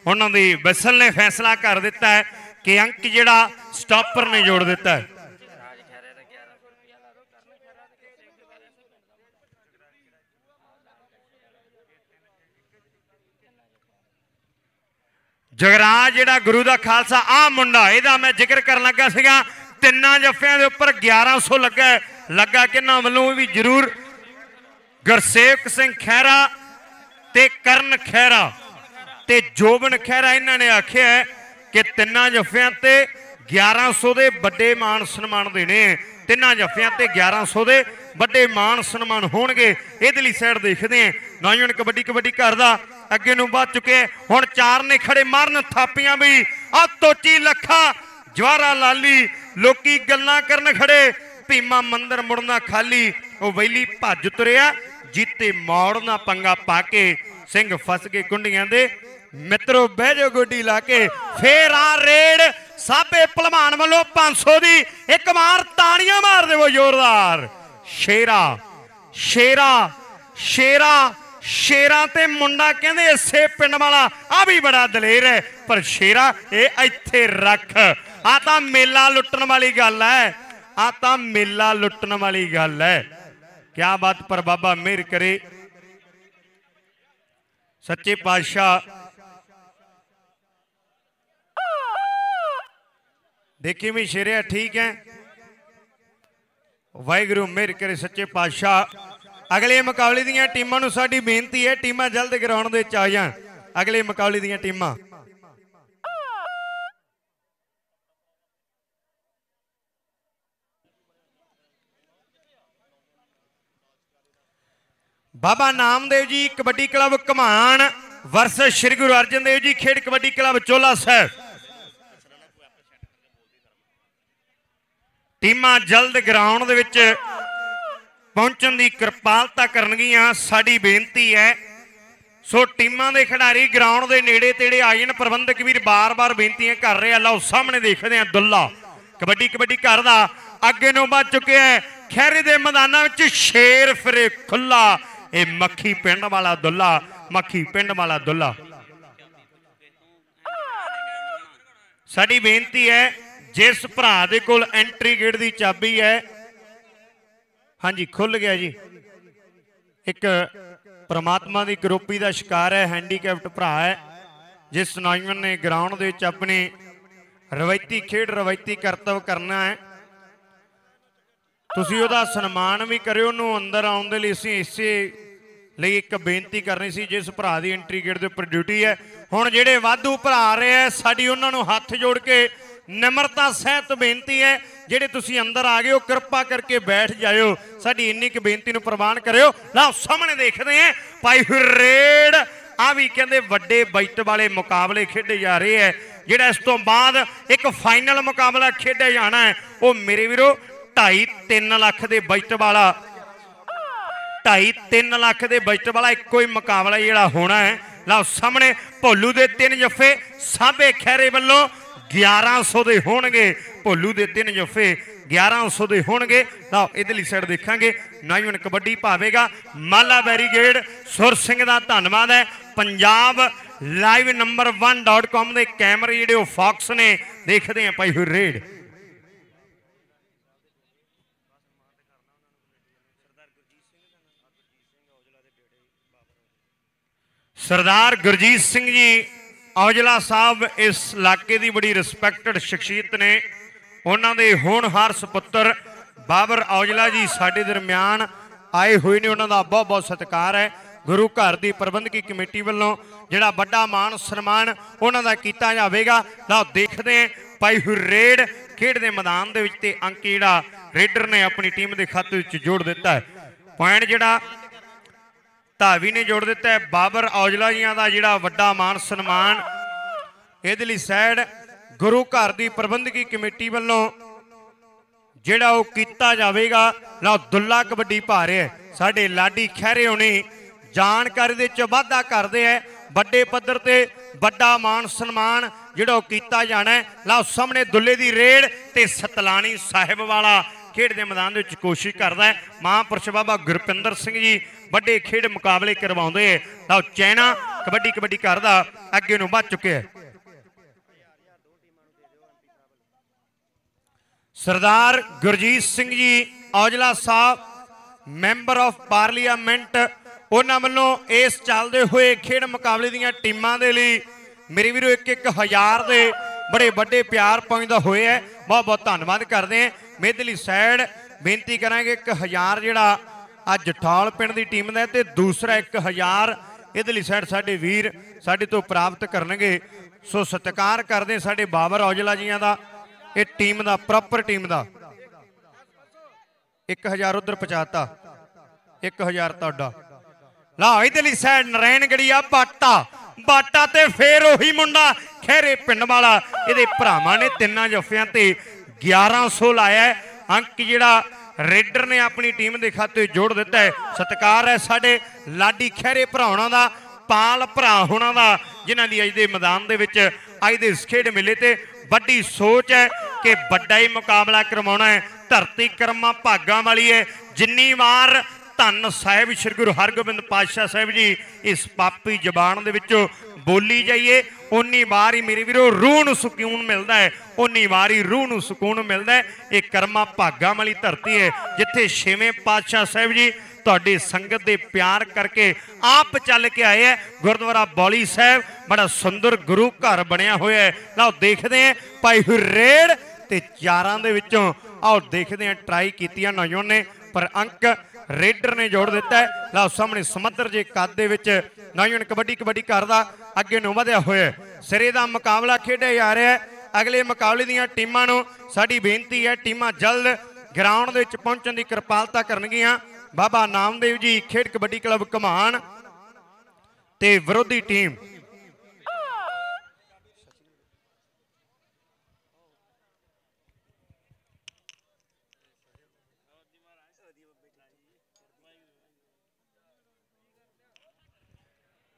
ਉਹਨਾਂ ਦੀ ਵਿਸਲ ਨੇ ਫੈਸਲਾ ਕਰ ਦਿੱਤਾ ਹੈ ਕਿ ਅੰਕ ਜਿਹੜਾ ਸਟਾਪਰ ਨੇ ਜੋੜ ਦਿੱਤਾ ਹੈ। ਜਗਰਾਜ ਜਿਹੜਾ ਗੁਰੂ ਦਾ ਖਾਲਸਾ ਆ ਮੁੰਡਾ, ਇਹਦਾ ਮੈਂ ਜ਼ਿਕਰ ਕਰਨ ਲੱਗਾ ਸੀਗਾ, ਤਿੰਨਾਂ ਜੱਫਿਆਂ ਦੇ ਉੱਪਰ 1100 ਲੱਗਾ ਲੱਗਾ ਕਿੰਨਾਂ ਵੱਲੋਂ ਵੀ ਜ਼ਰੂਰ ਗੁਰਸੇਵਕ ਸਿੰਘ ਖਹਿਰਾ ਤੇ ਕਰਨ ਖਹਿਰਾ ਤੇ ਜੋਬਨ ਖਹਿਰਾ ਇਹਨਾਂ ਨੇ ਆਖਿਆ ਕਿ ਤਿੰਨਾਂ ਜੱਫਿਆਂ ਤੇ 1100 ਦੇ ਵੱਡੇ ਮਾਣ ਸਨਮਾਨ ਦੇਣੇ ਹੈ। ਤਿੰਨਾਂ ਜੱਫਿਆਂ ਤੇ 1100 ਦੇ ਵੱਡੇ ਮਾਣ ਸਨਮਾਨ ਹੋਣਗੇ। ਇਹਦੇ ਲਈ ਸਾਈਡ ਦੇਖਦੇ ਆ ਨੌਜਵਾਨ ਕਬੱਡੀ ਕਬੱਡੀ ਘਰ ਦਾ ਅੱਗੇ ਨੂੰ ਵੱਧ ਚੁੱਕੇ ਹੁਣ ਚਾਰ ਨੇ ਖੜੇ ਮਾਰਨ ਥਾਪੀਆਂ ਵੀ। ਆ ਤੋਚੀ ਲੱਖਾ ਜਵਾਰਾ ਲਾਲੀ ਲੋਕੀ ਗੱਲਾਂ ਕਰਨ ਖੜੇ। ਭੀਮਾ ਮੰਦਰ ਮੁੜਨਾ ਖਾਲੀ, ਉਹ ਵੈਲੀ ਭੱਜ ਤੁਰਿਆ, ਜੀਤੇ ਮੋੜਨਾ ਪੰਗਾ ਪਾ ਕੇ ਸਿੰਘ ਫਸ ਕੇ ਕੁੰਡੀਆਂ ਦੇ। ਮਿੱਤਰੋ, ਬਹਿ ਜਾਓ ਗੋਡੀ ਲਾ ਕੇ। ਫੇਰ ਆ ਰੇਡ ਸਾਬੇ ਭਲਵਾਨ ਵੱਲੋਂ 500 ਦੀ ਇੱਕ ਮਾਰ ਤਾੜੀਆਂ ਮਾਰ ਦੇਵੋ ਜ਼ੋਰਦਾਰ। ਸ਼ੇਰਾ ਸ਼ੇਰਾ ਸ਼ੇਰਾ ਸ਼ੇਰਾ ਤੇ ਮੁੰਡਾ ਕਹਿੰਦੇ ਇਸੇ ਪਿੰਡ ਵਾਲਾ, ਆ ਵੀ ਬੜਾ ਦਲੇਰ ਹੈ। ਪਰ ਸ਼ੇਰਾ, ਇਹ ਇੱਥੇ ਰੱਖ। ਆ ਤਾਂ ਮੇਲਾ ਲੁੱਟਣ ਵਾਲੀ ਗੱਲ ਹੈ। ਆ ਤਾਂ ਮੇਲਾ ਲੁੱਟਣ ਵਾਲੀ ਗੱਲ ਹੈ। ਕਿਆ ਬਾਤ ਪਰ ਬਾਬਾ ਮਿਹਰ ਕਰੇ। ਸੱਚੇ ਪਾਤਸ਼ਾਹ। ਦੇਖੀ ਵੀ ਸ਼ੇਰਿਆ? ਠੀਕ ਹੈ। ਵਾਹਿਗੁਰੂ ਮਿਹਰ ਕਰੇ ਸੱਚੇ ਪਾਤਸ਼ਾਹ। ਅਗਲੇ ਮੁਕਾਬਲੇ ਦੀਆਂ ਟੀਮਾਂ ਨੂੰ ਸਾਡੀ ਬੇਨਤੀ ਹੈ, ਟੀਮਾਂ ਜਲਦ ਗਰਾਊਂਡ ਦੇ ਵਿੱਚ ਆ ਜਾਣ। ਅਗਲੇ ਮੁਕਾਬਲੇ ਦੀਆਂ ਟੀਮਾਂ। ਬਾਬਾ ਨਾਮਦੇਵ ਜੀ ਕਬੱਡੀ ਕਲੱਬ ਕਮਾਨ ਵਰਸਸ ਸ੍ਰੀ ਗੁਰੂ ਅਰਜਨ ਦੇਵ ਜੀ ਖੇਡ ਕਬੱਡੀ ਕਲੱਬ ਚੋਲਾ ਸਾਹਿਬ। ਟੀਮਾਂ ਜਲਦ ਗਰਾਊਂਡ ਦੇ ਵਿੱਚ ਪਹੁੰਚਣ ਦੀ ਕਿਰਪਾਲਤਾ ਕਰਨਗੀਆਂ, ਸਾਡੀ ਬੇਨਤੀ ਹੈ। ਸੋ ਟੀਮਾਂ ਦੇ ਖਿਡਾਰੀ ਗਰਾਊਂਡ ਦੇ ਨੇੜੇ ਤੇੜੇ ਆ ਜਾਣ। ਪ੍ਰਬੰਧਕ ਵੀਰ ਬਾਰ-ਬਾਰ ਬੇਨਤੀਆਂ ਕਰ ਰਹੇ ਆ। ਲਓ, ਸਾਹਮਣੇ ਦੇਖਦੇ ਆ ਦੁੱਲਾ। ਕਬੱਡੀ ਕਬੱਡੀ ਘਰ ਦਾ ਅੱਗੇ ਨੂੰ ਵੱਧ ਚੁੱਕਿਆ ਹੈ। ਖੈਰੇ ਦੇ ਮੈਦਾਨਾਂ ਵਿੱਚ ਸ਼ੇਰ ਫਿਰੇ ਖੁੱਲਾ ਇਹ ਮੱਖੀ ਪਿੰਡ ਵਾਲਾ ਦੁੱਲਾ, ਮੱਖੀ ਪਿੰਡ ਵਾਲਾ ਦੁੱਲਾ। ਸਾਡੀ ਬੇਨਤੀ ਹੈ, ਜਿਸ ਭਰਾ ਦੇ ਕੋਲ ਐਂਟਰੀ ਗੇਟ ਦੀ ਚਾਬੀ ਹੈ, ਹਾਂਜੀ ਖੁੱਲ ਗਿਆ ਜੀ। ਇੱਕ ਪ੍ਰਮਾਤਮਾ ਦੀ ਗਰੋਪੀ ਦਾ ਸ਼ਿਕਾਰ ਹੈ ਹੈਂਡੀਕੈਪਟ ਭਰਾ ਹੈ, ਜਿਸ ਨੌਜਵਾਨ ਨੇ ਗਰਾਊਂਡ ਦੇ ਵਿੱਚ ਆਪਣੇ ਰਵਾਇਤੀ ਖੇਡ, ਰਵਾਇਤੀ ਕਰਤਵ ਕਰਨਾ ਹੈ। ਤੁਸੀਂ ਉਹਦਾ ਸਨਮਾਨ ਵੀ ਕਰਿਓ, ਉਹਨੂੰ ਅੰਦਰ ਆਉਣ ਦੇ ਲਈ ਅਸੀਂ ਇਸੇ ਲਈ ਇੱਕ ਬੇਨਤੀ ਕਰਨੀ ਸੀ, ਜਿਸ ਭਰਾ ਦੀ ਐਂਟਰੀ ਗੇਟ ਦੇ ਉੱਪਰ ਡਿਊਟੀ ਹੈ। ਹੁਣ ਜਿਹੜੇ ਵਾਧੂ ਭਰਾ ਆ ਰਹੇ ਆ, ਸਾਡੀ ਉਹਨਾਂ ਨੂੰ ਹੱਥ ਜੋੜ ਕੇ ਨਿਮਰਤਾ ਸਹਿਤ ਬੇਨਤੀ ਹੈ, ਜਿਹੜੇ ਤੁਸੀਂ ਅੰਦਰ ਆ ਗਏ ਹੋ, ਕਿਰਪਾ ਕਰਕੇ ਬੈਠ ਜਾਇਓ। ਸਾਡੀ ਇੰਨੀ ਕੁ ਬੇਨਤੀ ਨੂੰ ਪ੍ਰਵਾਨ ਕਰਿਓ। ਲਓ, ਸਾਹਮਣੇ ਦੇਖਦੇ ਆ ਭਾਈ ਰੇੜ ਆ ਵੀ ਕਹਿੰਦੇ ਵੱਡੇ ਬਜਟ ਵਾਲੇ ਮੁਕਾਬਲੇ ਖੇਡੇ ਜਾ ਰਹੇ ਹੈ। ਜਿਹੜਾ ਇਸ ਤੋਂ ਬਾਅਦ ਇੱਕ ਫਾਈਨਲ ਮੁਕਾਬਲਾ ਖੇਡਿਆ ਜਾਣਾ ਹੈ, ਉਹ ਮੇਰੇ ਵੀਰੋ 2.5 3 ਲੱਖ ਦੇ ਬਜਟ ਵਾਲਾ 2.5 3 ਲੱਖ ਦੇ ਬਜਟ ਵਾਲਾ ਇੱਕੋ ਹੀ ਮੁਕਾਬਲਾ ਜਿਹੜਾ ਹੋਣਾ ਹੈ। ਲਓ ਸਾਹਮਣੇ ਭੋਲੂ ਦੇ ਤਿੰਨ ਜੱਫੇ ਸਾਬੇ ਖੈਰੇ ਵੱਲੋਂ 1100 ਦੇ ਹੋਣਗੇ। ਭੋਲੂ ਦੇ ਤਿੰਨ ਜੱਫੇ 1100 ਦੇ ਹੋਣਗੇ। ਲਓ ਇਧਰਲੀ ਸਾਈਡ ਦੇਖਾਂਗੇ, ਨੌਜਵਾਨ ਕਬੱਡੀ ਭਾਵੇਗਾ। ਮਾਲਾ ਬੈਰੀਗੇਡ, ਸੁਰ ਸਿੰਘ ਦਾ ਧੰਨਵਾਦ ਹੈ। ਪੰਜਾਬ ਲਾਈਵ ਨੰਬਰ 1.com ਦੇ ਕੈਮਰੇ ਜਿਹੜੇ ਉਹ ਫੌਕਸ ਨੇ, ਦੇਖਦੇ ਆ ਭਾਈ ਹੋਈ ਰੇਡ ਸਰਦਾਰ ਗੁਰਜੀਤ ਸਿੰਘ ਜੀ ਔਜਲਾ ਸਾਹਿਬ ਇਸ ਇਲਾਕੇ ਦੀ ਬੜੀ ਰਿਸਪੈਕਟਡ ਸ਼ਖਸੀਅਤ ਨੇ। ਉਹਨਾਂ ਦੇ ਹੋਣਹਾਰ ਸੁਪੁੱਤਰ ਬਾਬਰ ਔਜਲਾ ਜੀ ਸਾਡੇ ਦਰਮਿਆਨ ਆਏ ਹੋਏ ਨੇ। ਉਹਨਾਂ ਦਾ ਬਹੁਤ ਬਹੁਤ ਸਤਿਕਾਰ ਹੈ। ਗੁਰੂ ਘਰ ਦੀ ਪ੍ਰਬੰਧਕੀ ਕਮੇਟੀ ਵੱਲੋਂ ਜਿਹੜਾ ਵੱਡਾ ਮਾਣ ਸਨਮਾਨ ਉਹਨਾਂ ਦਾ ਕੀਤਾ ਜਾਵੇਗਾ। ਲਓ, ਦੇਖਦੇ ਹਾਂ ਭਾਈ ਰੇਡ ਖੇਡ ਦੇ ਮੈਦਾਨ ਦੇ ਵਿੱਚ ਤੇ ਅੰਕ ਜਿਹੜਾ ਰੇਡਰ ਨੇ ਆਪਣੀ ਟੀਮ ਦੇ ਖਾਤੇ ਵਿੱਚ ਜੋੜ ਦਿੱਤਾ ਹੈ। ਪੁਆਇੰਟ ਜਿਹੜਾ ਧਾਵੀ ਨੇ ਜੋੜ ਦਿੱਤਾ ਹੈ। ਬਾਬਰ ਔਜਲਾ ਜੀਆਂ ਦਾ ਜਿਹੜਾ ਵੱਡਾ ਮਾਨ ਸਨਮਾਨ, ਇਹਦੇ ਲਈ ਸੈਡ ਗੁਰੂ ਘਰ ਦੀ ਪ੍ਰਬੰਧਕੀ ਕਮੇਟੀ ਵੱਲੋਂ ਜਿਹੜਾ ਉਹ ਕੀਤਾ ਜਾਵੇਗਾ। ਲਓ, ਦੁੱਲਾ ਕਬੱਡੀ ਪਾ ਰਿਹਾ ਸਾਡੇ ਲਾਡੀ ਖਹਿਰੇ ਹੋਣੀ ਜਾਣਕਾਰੀ ਦੇ ਚ ਵਾਧਾ ਕਰਦੇ ਹੈ। ਵੱਡੇ ਪੱਧਰ ਤੇ ਵੱਡਾ ਮਾਨ ਸਨਮਾਨ ਜਿਹੜਾ ਉਹ ਕੀਤਾ ਜਾਣਾ ਹੈ। ਲਓ, ਸਾਹਮਣੇ ਦੁੱਲੇ ਦੀ ਰੇਡ ਤੇ ਸਤਲਾਣੀ ਸਾਹਿਬ ਵਾਲਾ ਖੇਡ ਦੇ ਮੈਦਾਨ ਦੇ ਵਿੱਚ ਕੋਸ਼ਿਸ਼ ਕਰਦਾ ਮਹਾਂਪੁਰਸ਼ ਬਾਬਾ ਗੁਰਪਿੰਦਰ ਸਿੰਘ ਜੀ ਵੱਡੇ ਖੇਡ ਮੁਕਾਬਲੇ ਕਰਵਾਉਂਦੇ ਹੈ ਲਓ ਚੈਨਾ ਕਬੱਡੀ ਕਬੱਡੀ ਘਰ ਦਾ ਅੱਗੇ ਨੂੰ ਵੱਧ ਚੁੱਕਿਆ Sardar Gurjeet Singh ji Aujla Sahib, member of parliament, ਉਹਨਾਂ ਵੱਲੋਂ ਇਸ ਚੱਲਦੇ ਹੋਏ ਖੇਡ ਮੁਕਾਬਲੇ ਦੀਆਂ ਟੀਮਾਂ ਦੇ ਲਈ ਮੇਰੇ ਵੀਰੋ ਇੱਕ ਇੱਕ ਹਜ਼ਾਰ ਦੇ ਬੜੇ ਵੱਡੇ ਪਿਆਰ ਪਹੁੰਚਦਾ ਹੋਇਆ ਹੈ। ਬਹੁਤ ਬਹੁਤ ਧੰਨਵਾਦ ਕਰਦੇ ਹਾਂ। ਮੇਦਲੀ ਸਾਈਡ ਬੇਨਤੀ ਕਰਾਂਗੇ, ਇੱਕ ਹਜ਼ਾਰ ਜਿਹੜਾ ਅੱਜ ਜਠਾਲ ਪਿੰਡ ਦੀ ਟੀਮ ਦਾ ਤੇ ਦੂਸਰਾ 1000 ਲਈ ਸਾਈਡ ਸਾਡੇ ਵੀਰ ਸਾਡੇ ਤੋਂ ਪ੍ਰਾਪਤ ਕਰਨਗੇ। ਸੋ ਸਤਿਕਾਰ ਕਰਦੇ ਸਾਡੇ ਬਾਬਰ ਔਜਲਾ ਜੀਆਂ ਦਾ, ਇਹ ਟੀਮ ਦਾ ਪ੍ਰੋਪਰ ਟੀਮ ਦਾ। 1000 ਉਧਰ ਪਹੁੰਚਾਤਾ 1000 ਤੁਹਾਡਾ। ਲਾ ਇਹਦੇ ਇਧਰਲੀ ਸਾਈਡ ਆ ਬਾਟਾ ਬਾਟਾ ਤੇ ਫੇਰ ਉਹੀ ਮੁੰਡਾ ਖਹਿਰੇ ਪਿੰਡ ਵਾਲਾ। ਇਹਦੇ ਭਰਾਵਾਂ ਨੇ ਤਿੰਨਾਂ ਜੱਫਿਆਂ ਤੇ 1100 ਲਾਇਆ ਅੰਕ ਜਿਹੜਾ ਰੇਡਰ ਨੇ ਆਪਣੀ ਟੀਮ ਦੇ ਖਾਤੇ ਜੋੜ ਦਿੱਤਾ ਹੈ। ਸਤਿਕਾਰ ਹੈ ਸਾਡੇ ਲਾਡੀ ਖਹਿਰੇ ਭਰਾਉਣਾ ਦਾ, ਪਾਲ ਭਰਾ ਹੋਣਾ ਦਾ, ਜਿਨ੍ਹਾਂ ਦੀ ਅੱਜ ਦੇ ਮੈਦਾਨ ਦੇ ਵਿੱਚ, ਅੱਜ ਦੇ ਇਸ ਖੇਡ ਮੇਲੇ ਤੇ ਵੱਡੀ ਸੋਚ ਹੈ ਕਿ ਵੱਡਾ ਹੀ ਮੁਕਾਬਲਾ ਕਰਵਾਉਣਾ ਹੈ। ਧਰਤੀ ਕਰਮਾਂ ਭਾਗਾਂ ਵਾਲੀ ਹੈ। ਜਿੰਨੀ ਵਾਰ ਧੰਨ ਸਾਹਿਬ ਸ੍ਰੀ ਗੁਰੂ ਹਰਗੋਬਿੰਦ ਪਾਤਸ਼ਾਹ ਸਾਹਿਬ ਜੀ ਇਸ ਪਾਪੀ ਜ਼ਬਾਨ ਦੇ ਵਿੱਚੋਂ ਬੋਲੀ ਜਾਈਏ ਉਨੀ ਵਾਰ ਹੀ ਮੇਰੇ ਵੀਰੋ ਰੂਹ ਨੂੰ ਸਕੂਨ ਮਿਲਦਾ ਹੈ ਉਨੀ ਵਾਰ ਹੀ ਰੂਹ ਨੂੰ ਸਕੂਨ ਮਿਲਦਾ ਹੈ। ਇਹ ਕਰਮਾ ਭਾਗਾਂ ਵਾਲੀ ਧਰਤੀ ਹੈ, ਜਿੱਥੇ ਛੇਵੇਂ ਪਾਤਸ਼ਾਹ ਸਾਹਿਬ ਜੀ ਤੁਹਾਡੀ ਸੰਗਤ ਦੇ ਪਿਆਰ ਕਰਕੇ ਆਪ ਚੱਲ ਕੇ ਆਏ ਹੈ। ਗੁਰਦੁਆਰਾ ਬੌਲੀ ਸਾਹਿਬ, ਬੜਾ ਸੁੰਦਰ ਗੁਰੂ ਘਰ ਬਣਿਆ ਹੋਇਆ ਹੈ। ਲਓ ਦੇਖਦੇ ਹਾਂ, ਭਾਈ ਰੇਡ ਤੇ ਚਾਰਾਂ ਦੇ ਵਿੱਚੋਂ, ਆਓ ਦੇਖਦੇ ਹਾਂ ਟਰਾਈ ਕੀਤੀਆਂ ਨੌਜਵਾਨ ਨੇ, ਪਰ ਅੰਕ ਰੇਡਰ ਨੇ ਜੋੜ ਦਿੱਤਾ ਹੈ। ਲਓ ਸਾਹਮਣੇ ਸਮੁੰਦਰ ਜੇ ਕੱਦ ਦੇ ਵਿੱਚ, ਨੌਜਵਾਨ ਕਬੱਡੀ ਕਬੱਡੀ ਕਰਦਾ ਅੱਗੇ ਨੂੰ ਵਧਿਆ ਹੋਇਆ ਸਿਰੇ ਦਾ ਮੁਕਾਬਲਾ ਖੇਡਿਆ ਜਾ ਰਿਹਾ ਹੈ। ਅਗਲੇ ਮੁਕਾਬਲੇ ਦੀਆਂ ਟੀਮਾਂ ਨੂੰ ਸਾਡੀ ਬੇਨਤੀ ਹੈ, ਟੀਮਾਂ ਜਲਦ ਗਰਾਊਂਡ ਦੇ ਵਿੱਚ ਪਹੁੰਚਣ ਦੀ ਕਿਰਪਾਲਤਾ ਕਰਨਗੀਆਂ। ਬਾਬਾ ਨਾਮਦੇਵ ਜੀ ਖੇਡ ਕਬੱਡੀ ਕਲੱਬ ਕਮਾਨ ਤੇ ਵਿਰੋਧੀ ਟੀਮ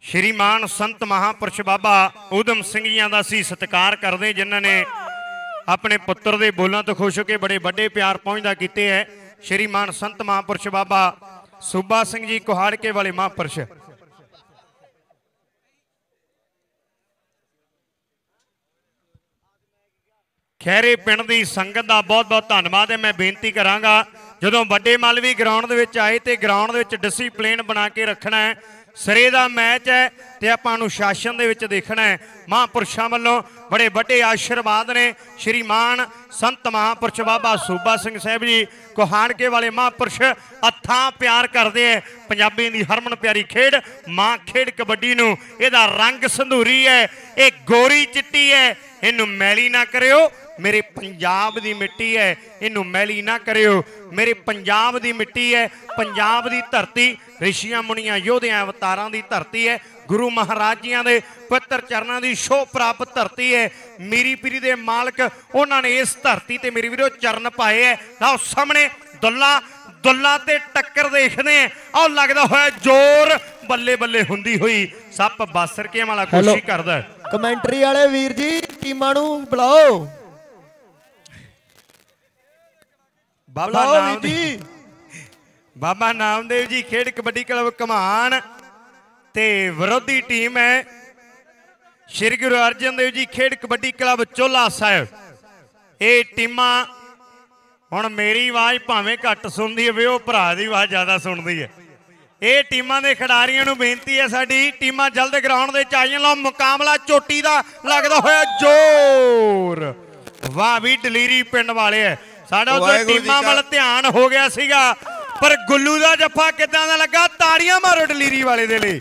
ਸ਼੍ਰੀਮਾਨ ਸੰਤ ਮਹਾਪੁਰਸ਼ ਬਾਬਾ ਊਧਮ ਸਿੰਘ ਜੀਆਂ ਦਾ ਅਸੀਂ ਸਤਿਕਾਰ ਕਰਦੇ ਜਿਨ੍ਹਾਂ ਨੇ ਆਪਣੇ ਪੁੱਤਰ ਦੇ ਬੋਲਾਂ ਤੋਂ ਖੁਸ਼ ਹੋ ਕੇ ਬੜੇ ਵੱਡੇ ਪਿਆਰ ਪਹੁੰਚਦਾ ਕੀਤੇ ਹੈ। ਸ਼੍ਰੀਮਾਨ ਸੰਤ ਮਹਾਪੁਰਸ਼ ਬਾਬਾ ਸੂਬਾ ਸਿੰਘ ਜੀ ਕੁਹਾੜਕੇ ਵਾਲੇ ਮਹਾਪੁਰਸ਼। ਖੈਰੇ ਪਿੰਡ ਦੀ ਸੰਗਤ ਦਾ ਬਹੁਤ-ਬਹੁਤ ਧੰਨਵਾਦ ਹੈ। ਮੈਂ ਬੇਨਤੀ ਕਰਾਂਗਾ, ਜਦੋਂ ਵੱਡੇ ਮੱਲ ਵੀ ਗਰਾਊਂਡ ਦੇ ਵਿੱਚ ਆਏ ਤੇ ਗਰਾਊਂਡ ਦੇ ਵਿੱਚ ਡਿਸਪਲਿਨ ਬਣਾ ਕੇ ਰੱਖਣਾ ਹੈ ਸਿਰੇ ਦਾ ਮੈਚ ਹੈ ਤੇ ਆਪਾਂ ਅਨੁਸ਼ਾਸਨ ਦੇ ਵਿੱਚ ਦੇਖਣਾ ਹੈ। ਮਹਾਂਪੁਰਸ਼ਾਂ ਵੱਲੋਂ ਬੜੇ ਵੱਡੇ ਆਸ਼ੀਰਵਾਦ ਨੇ। ਸ਼੍ਰੀ ਮਾਨ ਸੰਤ ਮਹਾਂਪੁਰਸ਼ ਬਾਬਾ ਸੂਬਾ ਸਿੰਘ ਸਾਹਿਬ ਜੀ ਕੋਹਾੜਕੇ ਵਾਲੇ ਮਹਾਂਪੁਰਸ਼ ਅੱਥਾਂ ਪਿਆਰ ਕਰਦੇ ਐ ਪੰਜਾਬੀ ਦੀ ਹਰਮਨ ਪਿਆਰੀ ਖੇਡ, ਮਾਂ ਖੇਡ ਕਬੱਡੀ ਨੂੰ। ਇਹਦਾ ਰੰਗ ਸੰਧੂਰੀ ਹੈ, ਇਹ ਗੋਰੀ ਚਿੱਟੀ ਹੈ। ਇਹਨੂੰ ਮੈਲੀ ਨਾ ਕਰਿਓ। ਮੇਰੇ ਪੰਜਾਬ ਦੀ ਮਿੱਟੀ ਹੈ ਇਹਨੂੰ ਮੈਲੀ ਨਾ ਕਰਿਓ। ਮੇਰੇ ਪੰਜਾਬ ਦੀ ਮਿੱਟੀ ਹੈ ਪੰਜਾਬ ਦੀ ਧਰਤੀ ਰਿਸ਼ੀਆਂ ਮੁਨੀਆਂ ਯੋਧਿਆਂ ਅਵਤਾਰਾਂ ਦੀ ਧਰਤੀ ਹੈ ਗੁਰੂ ਮਹਾਰਾਜ ਜੀਆਂ ਦੇ ਪਵਿੱਤਰ ਚਰਨਾਂ ਦੀ ਸ਼ੋਭ ਪ੍ਰਾਪਤ ਧਰਤੀ ਹੈ। ਮੀਰੀ ਪੀਰੀ ਦੇ ਮਾਲਕ ਉਹਨਾਂ ਨੇ ਇਸ ਧਰਤੀ ਤੇ ਮੇਰੇ ਵੀਰੋ ਚਰਨ ਪਾਏ ਹੈ। ਲਓ ਸਾਹਮਣੇ ਦੁੱਲਾ ਦੁੱਲਾ ਤੇ ਟੱਕਰ ਦੇਖਦੇ ਆ ਆਹ ਲੱਗਦਾ ਹੋਇਆ ਜ਼ੋਰ ਬੱਲੇ ਬੱਲੇ ਹੁੰਦੀ ਹੋਈ। ਸੱਪ ਬਾਸਰ ਕੇ ਵਾਲਾ। ਕੋਸ਼ਿਸ਼ ਕਰਦਾ। ਕਮੈਂਟਰੀ ਵਾਲੇ ਵੀਰ ਜੀ ਟੀਮਾਂ ਨੂੰ ਬੁਲਾਓ। ਬਾਬਾ ਨਾਮਦੇਵ ਜੀ। ਬਾਬਾ ਨਾਮਦੇਵ ਜੀ ਖੇਡ ਕਬੱਡੀ ਕਲੱਬ ਕਮਾਨ ਤੇ ਵਿਰੋਧੀ ਟੀਮ ਹੈ। ਸ਼੍ਰੀ ਗੁਰੂ ਅਰਜਨ ਦੇਵ ਜੀ ਖੇਡ ਕਬੱਡੀ ਕਲੱਬ ਚੋਲਾ ਸਾਹਿਬ। ਇਹ ਟੀਮਾਂ ਹੁਣ ਮੇਰੀ ਆਵਾਜ਼ ਭਾਵੇਂ ਘੱਟ ਸੁਣਦੀ ਹੈ ਵੇ ਉਹ ਭਰਾ ਦੀ ਆਵਾਜ਼ ਜ਼ਿਆਦਾ ਸੁਣਦੀ ਹੈ। ਇਹ ਟੀਮਾਂ ਦੇ ਖਿਡਾਰੀਆਂ ਨੂੰ ਬੇਨਤੀ ਹੈ ਸਾਡੀ ਟੀਮਾਂ ਜਲਦ ਗਰਾਊਂਡ ਦੇ ਵਿੱਚ ਆਈਆਂ ਲਓ ਮੁਕਾਬਲਾ ਚੋਟੀ ਦਾ ਲੱਗਦਾ ਹੋਇਆ ਜ਼ੋਰ। ਵਾਹ ਵੀ ਦਲੀਰੀ ਪਿੰਡ ਵਾਲੇ ਐ ਸਾਡਾ ਉਧਰ ਟੀਮਾਂ ਵੱਲ ਧਿਆਨ ਹੋ ਗਿਆ ਸੀਗਾ। ਪਰ ਗੁੱਲੂ ਦਾ ਜੱਫਾ ਕਿਦਾਂ ਦਾ ਲੱਗਾ? ਤਾੜੀਆਂ ਮਾਰੋ ਦਲੀਰੀ ਵਾਲੇ ਦੇ ਲਈ।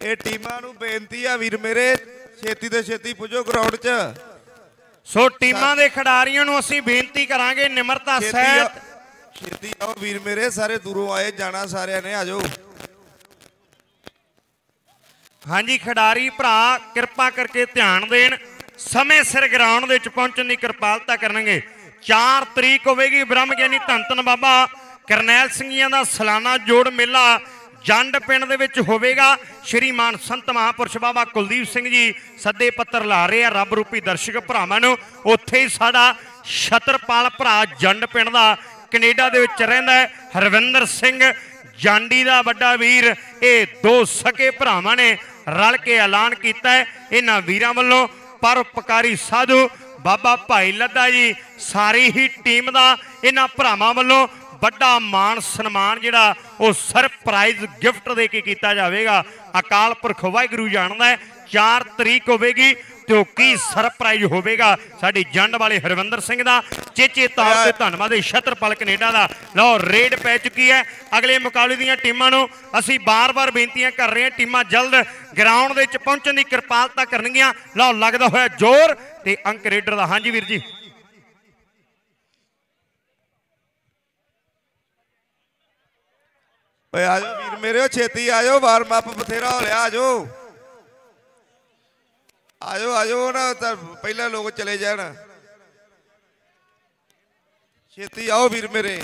ਇਹ ਟੀਮਾਂ ਨੂੰ ਬੇਨਤੀ ਆ ਵੀਰ ਮੇਰੇ ਛੇਤੀ ਤੋਂ ਛੇਤੀ ਪੁੱਜੋ ਗਰਾਊਂਡ 'ਚ। ਸੋ ਟੀਮਾਂ ਦੇ ਖਿਡਾਰੀਆਂ ਨੂੰ ਅਸੀਂ ਬੇਨਤੀ ਕਰਾਂਗੇ ਨਿਮਰਤਾ ਸਹਿਤ। ਛੇਤੀ ਆਓ ਵੀਰ ਮੇਰੇ ਸਾਰੇ ਦੂਰੋਂ ਆਏ ਜਾਣਾ ਸਾਰਿਆਂ ਨੇ ਆਜੋ ਹਾਂਜੀ ਖਿਡਾਰੀ ਭਰਾ ਕਿਰਪਾ ਕਰਕੇ ਧਿਆਨ ਦੇਣ। ਸਮੇਂ ਸਿਰ ਗਰਾਊਂਡ ਦੇ ਵਿੱਚ ਪਹੁੰਚਣ ਦੀ ਕਿਰਪਾਲਤਾ ਕਰਨਗੇ। 4 ਤਰੀਕ ਹੋਵੇਗੀ ਬ੍ਰਹਮ ਗਿਆਨੀ ਧੰਨ ਧੰਨ ਬਾਬਾ ਕਰਨੈਲ ਸਿੰਘ ਜੀਆਂ ਦਾ ਸਾਲਾਨਾ ਜੋੜ ਮੇਲਾ। ਜੰਡ ਪਿੰਡ ਦੇ ਵਿੱਚ ਹੋਵੇਗਾ। ਸ਼੍ਰੀਮਾਨ ਸੰਤ ਮਹਾਪੁਰਸ਼ ਬਾਬਾ ਕੁਲਦੀਪ ਸਿੰਘ ਜੀ ਸੱਦੇ ਪੱਤਰ ਲਾ ਰਹੇ ਆ ਰੱਬ ਰੂਪੀ ਦਰਸ਼ਕ ਭਰਾਵਾਂ ਨੂੰ। ਉੱਥੇ ਹੀ ਸਾਡਾ ਛਤਰਪਾਲ ਭਰਾ ਜੰਡ ਪਿੰਡ ਦਾ ਕੈਨੇਡਾ ਦੇ ਵਿੱਚ ਰਹਿੰਦਾ ਹੈ, ਹਰਵਿੰਦਰ ਸਿੰਘ। ਜਾਂਡੀ ਦਾ ਵੱਡਾ ਵੀਰ, ਇਹ ਦੋ ਸਕੇ ਭਰਾਵਾਂ ਨੇ ਰਲ ਕੇ ਐਲਾਨ ਕੀਤਾ ਹੈ। ਇਹਨਾਂ ਵੀਰਾਂ ਵੱਲੋਂ ਪਰਉਪਕਾਰੀ ਸਾਧੂ ਬਾਬਾ ਭਾਈ ਲੱਦਾ ਜੀ, ਸਾਰੀ ਹੀ ਟੀਮ ਦਾ ਇਹਨਾਂ ਭਰਾਵਾਂ ਵੱਲੋਂ ਵੱਡਾ ਮਾਣ ਸਨਮਾਨ ਜਿਹੜਾ ਉਹ ਸਰਪ੍ਰਾਈਜ਼ ਗਿਫਟ ਦੇ ਕੇ ਕੀਤਾ ਜਾਵੇਗਾ। ਅਕਾਲ ਪੁਰਖ ਵਾਹਿਗੁਰੂ ਜਾਣਦਾ ਹੈ 4 ਤਰੀਕ ਹੋਵੇਗੀ ਤੇ ਉਹ ਕੀ ਸਰਪ੍ਰਾਈਜ਼ ਹੋਵੇਗਾ ਸਾਡੀ ਜੰਡ ਵਾਲੇ ਹਰਵਿੰਦਰ ਸਿੰਘ ਦਾ। ਚੇਚੇ ਤੌਰ ਤੇ ਧੰਨਵਾਦ ਹੈ ਛਤਰਪਾਲ ਕੈਨੇਡਾ ਦਾ। ਲਓ ਰੇਡ ਪੈ ਚੁੱਕੀ ਹੈ। ਅਗਲੇ ਮੁਕਾਬਲੇ ਦੀਆਂ ਟੀਮਾਂ ਨੂੰ ਅਸੀਂ ਬਾਰ-ਬਾਰ ਬੇਨਤੀਆਂ ਕਰ ਰਹੇ ਹਾਂ। ਟੀਮਾਂ ਜਲਦ ਗਰਾਊਂਡ ਦੇ ਵਿੱਚ ਪਹੁੰਚਣ ਦੀ ਕਿਰਪਾਲਤਾ ਕਰਨਗੀਆਂ। ਲਓ ਲੱਗਦਾ ਹੋਇਆ ਜ਼ੋਰ ਤੇ ਅੰਕ ਰੇਡਰ ਦਾ। ਹਾਂਜੀ ਵੀਰ ਜੀ। ਓਏ ਆਜੋ ਵੀਰ ਮੇਰੇ ਛੇਤੀ ਆਜੋ ਵਾਰਮ ਅਪ ਬਥੇਰਾ ਹੋ ਲਿਆ ਆਜੋ ਆਜੋ ਆਜੋ ਨਾ, ਤਾਂ ਪਹਿਲਾਂ ਲੋਕ ਚਲੇ ਜਾਣ। ਛੇਤੀ ਆਓ ਵੀਰ ਮੇਰੇ।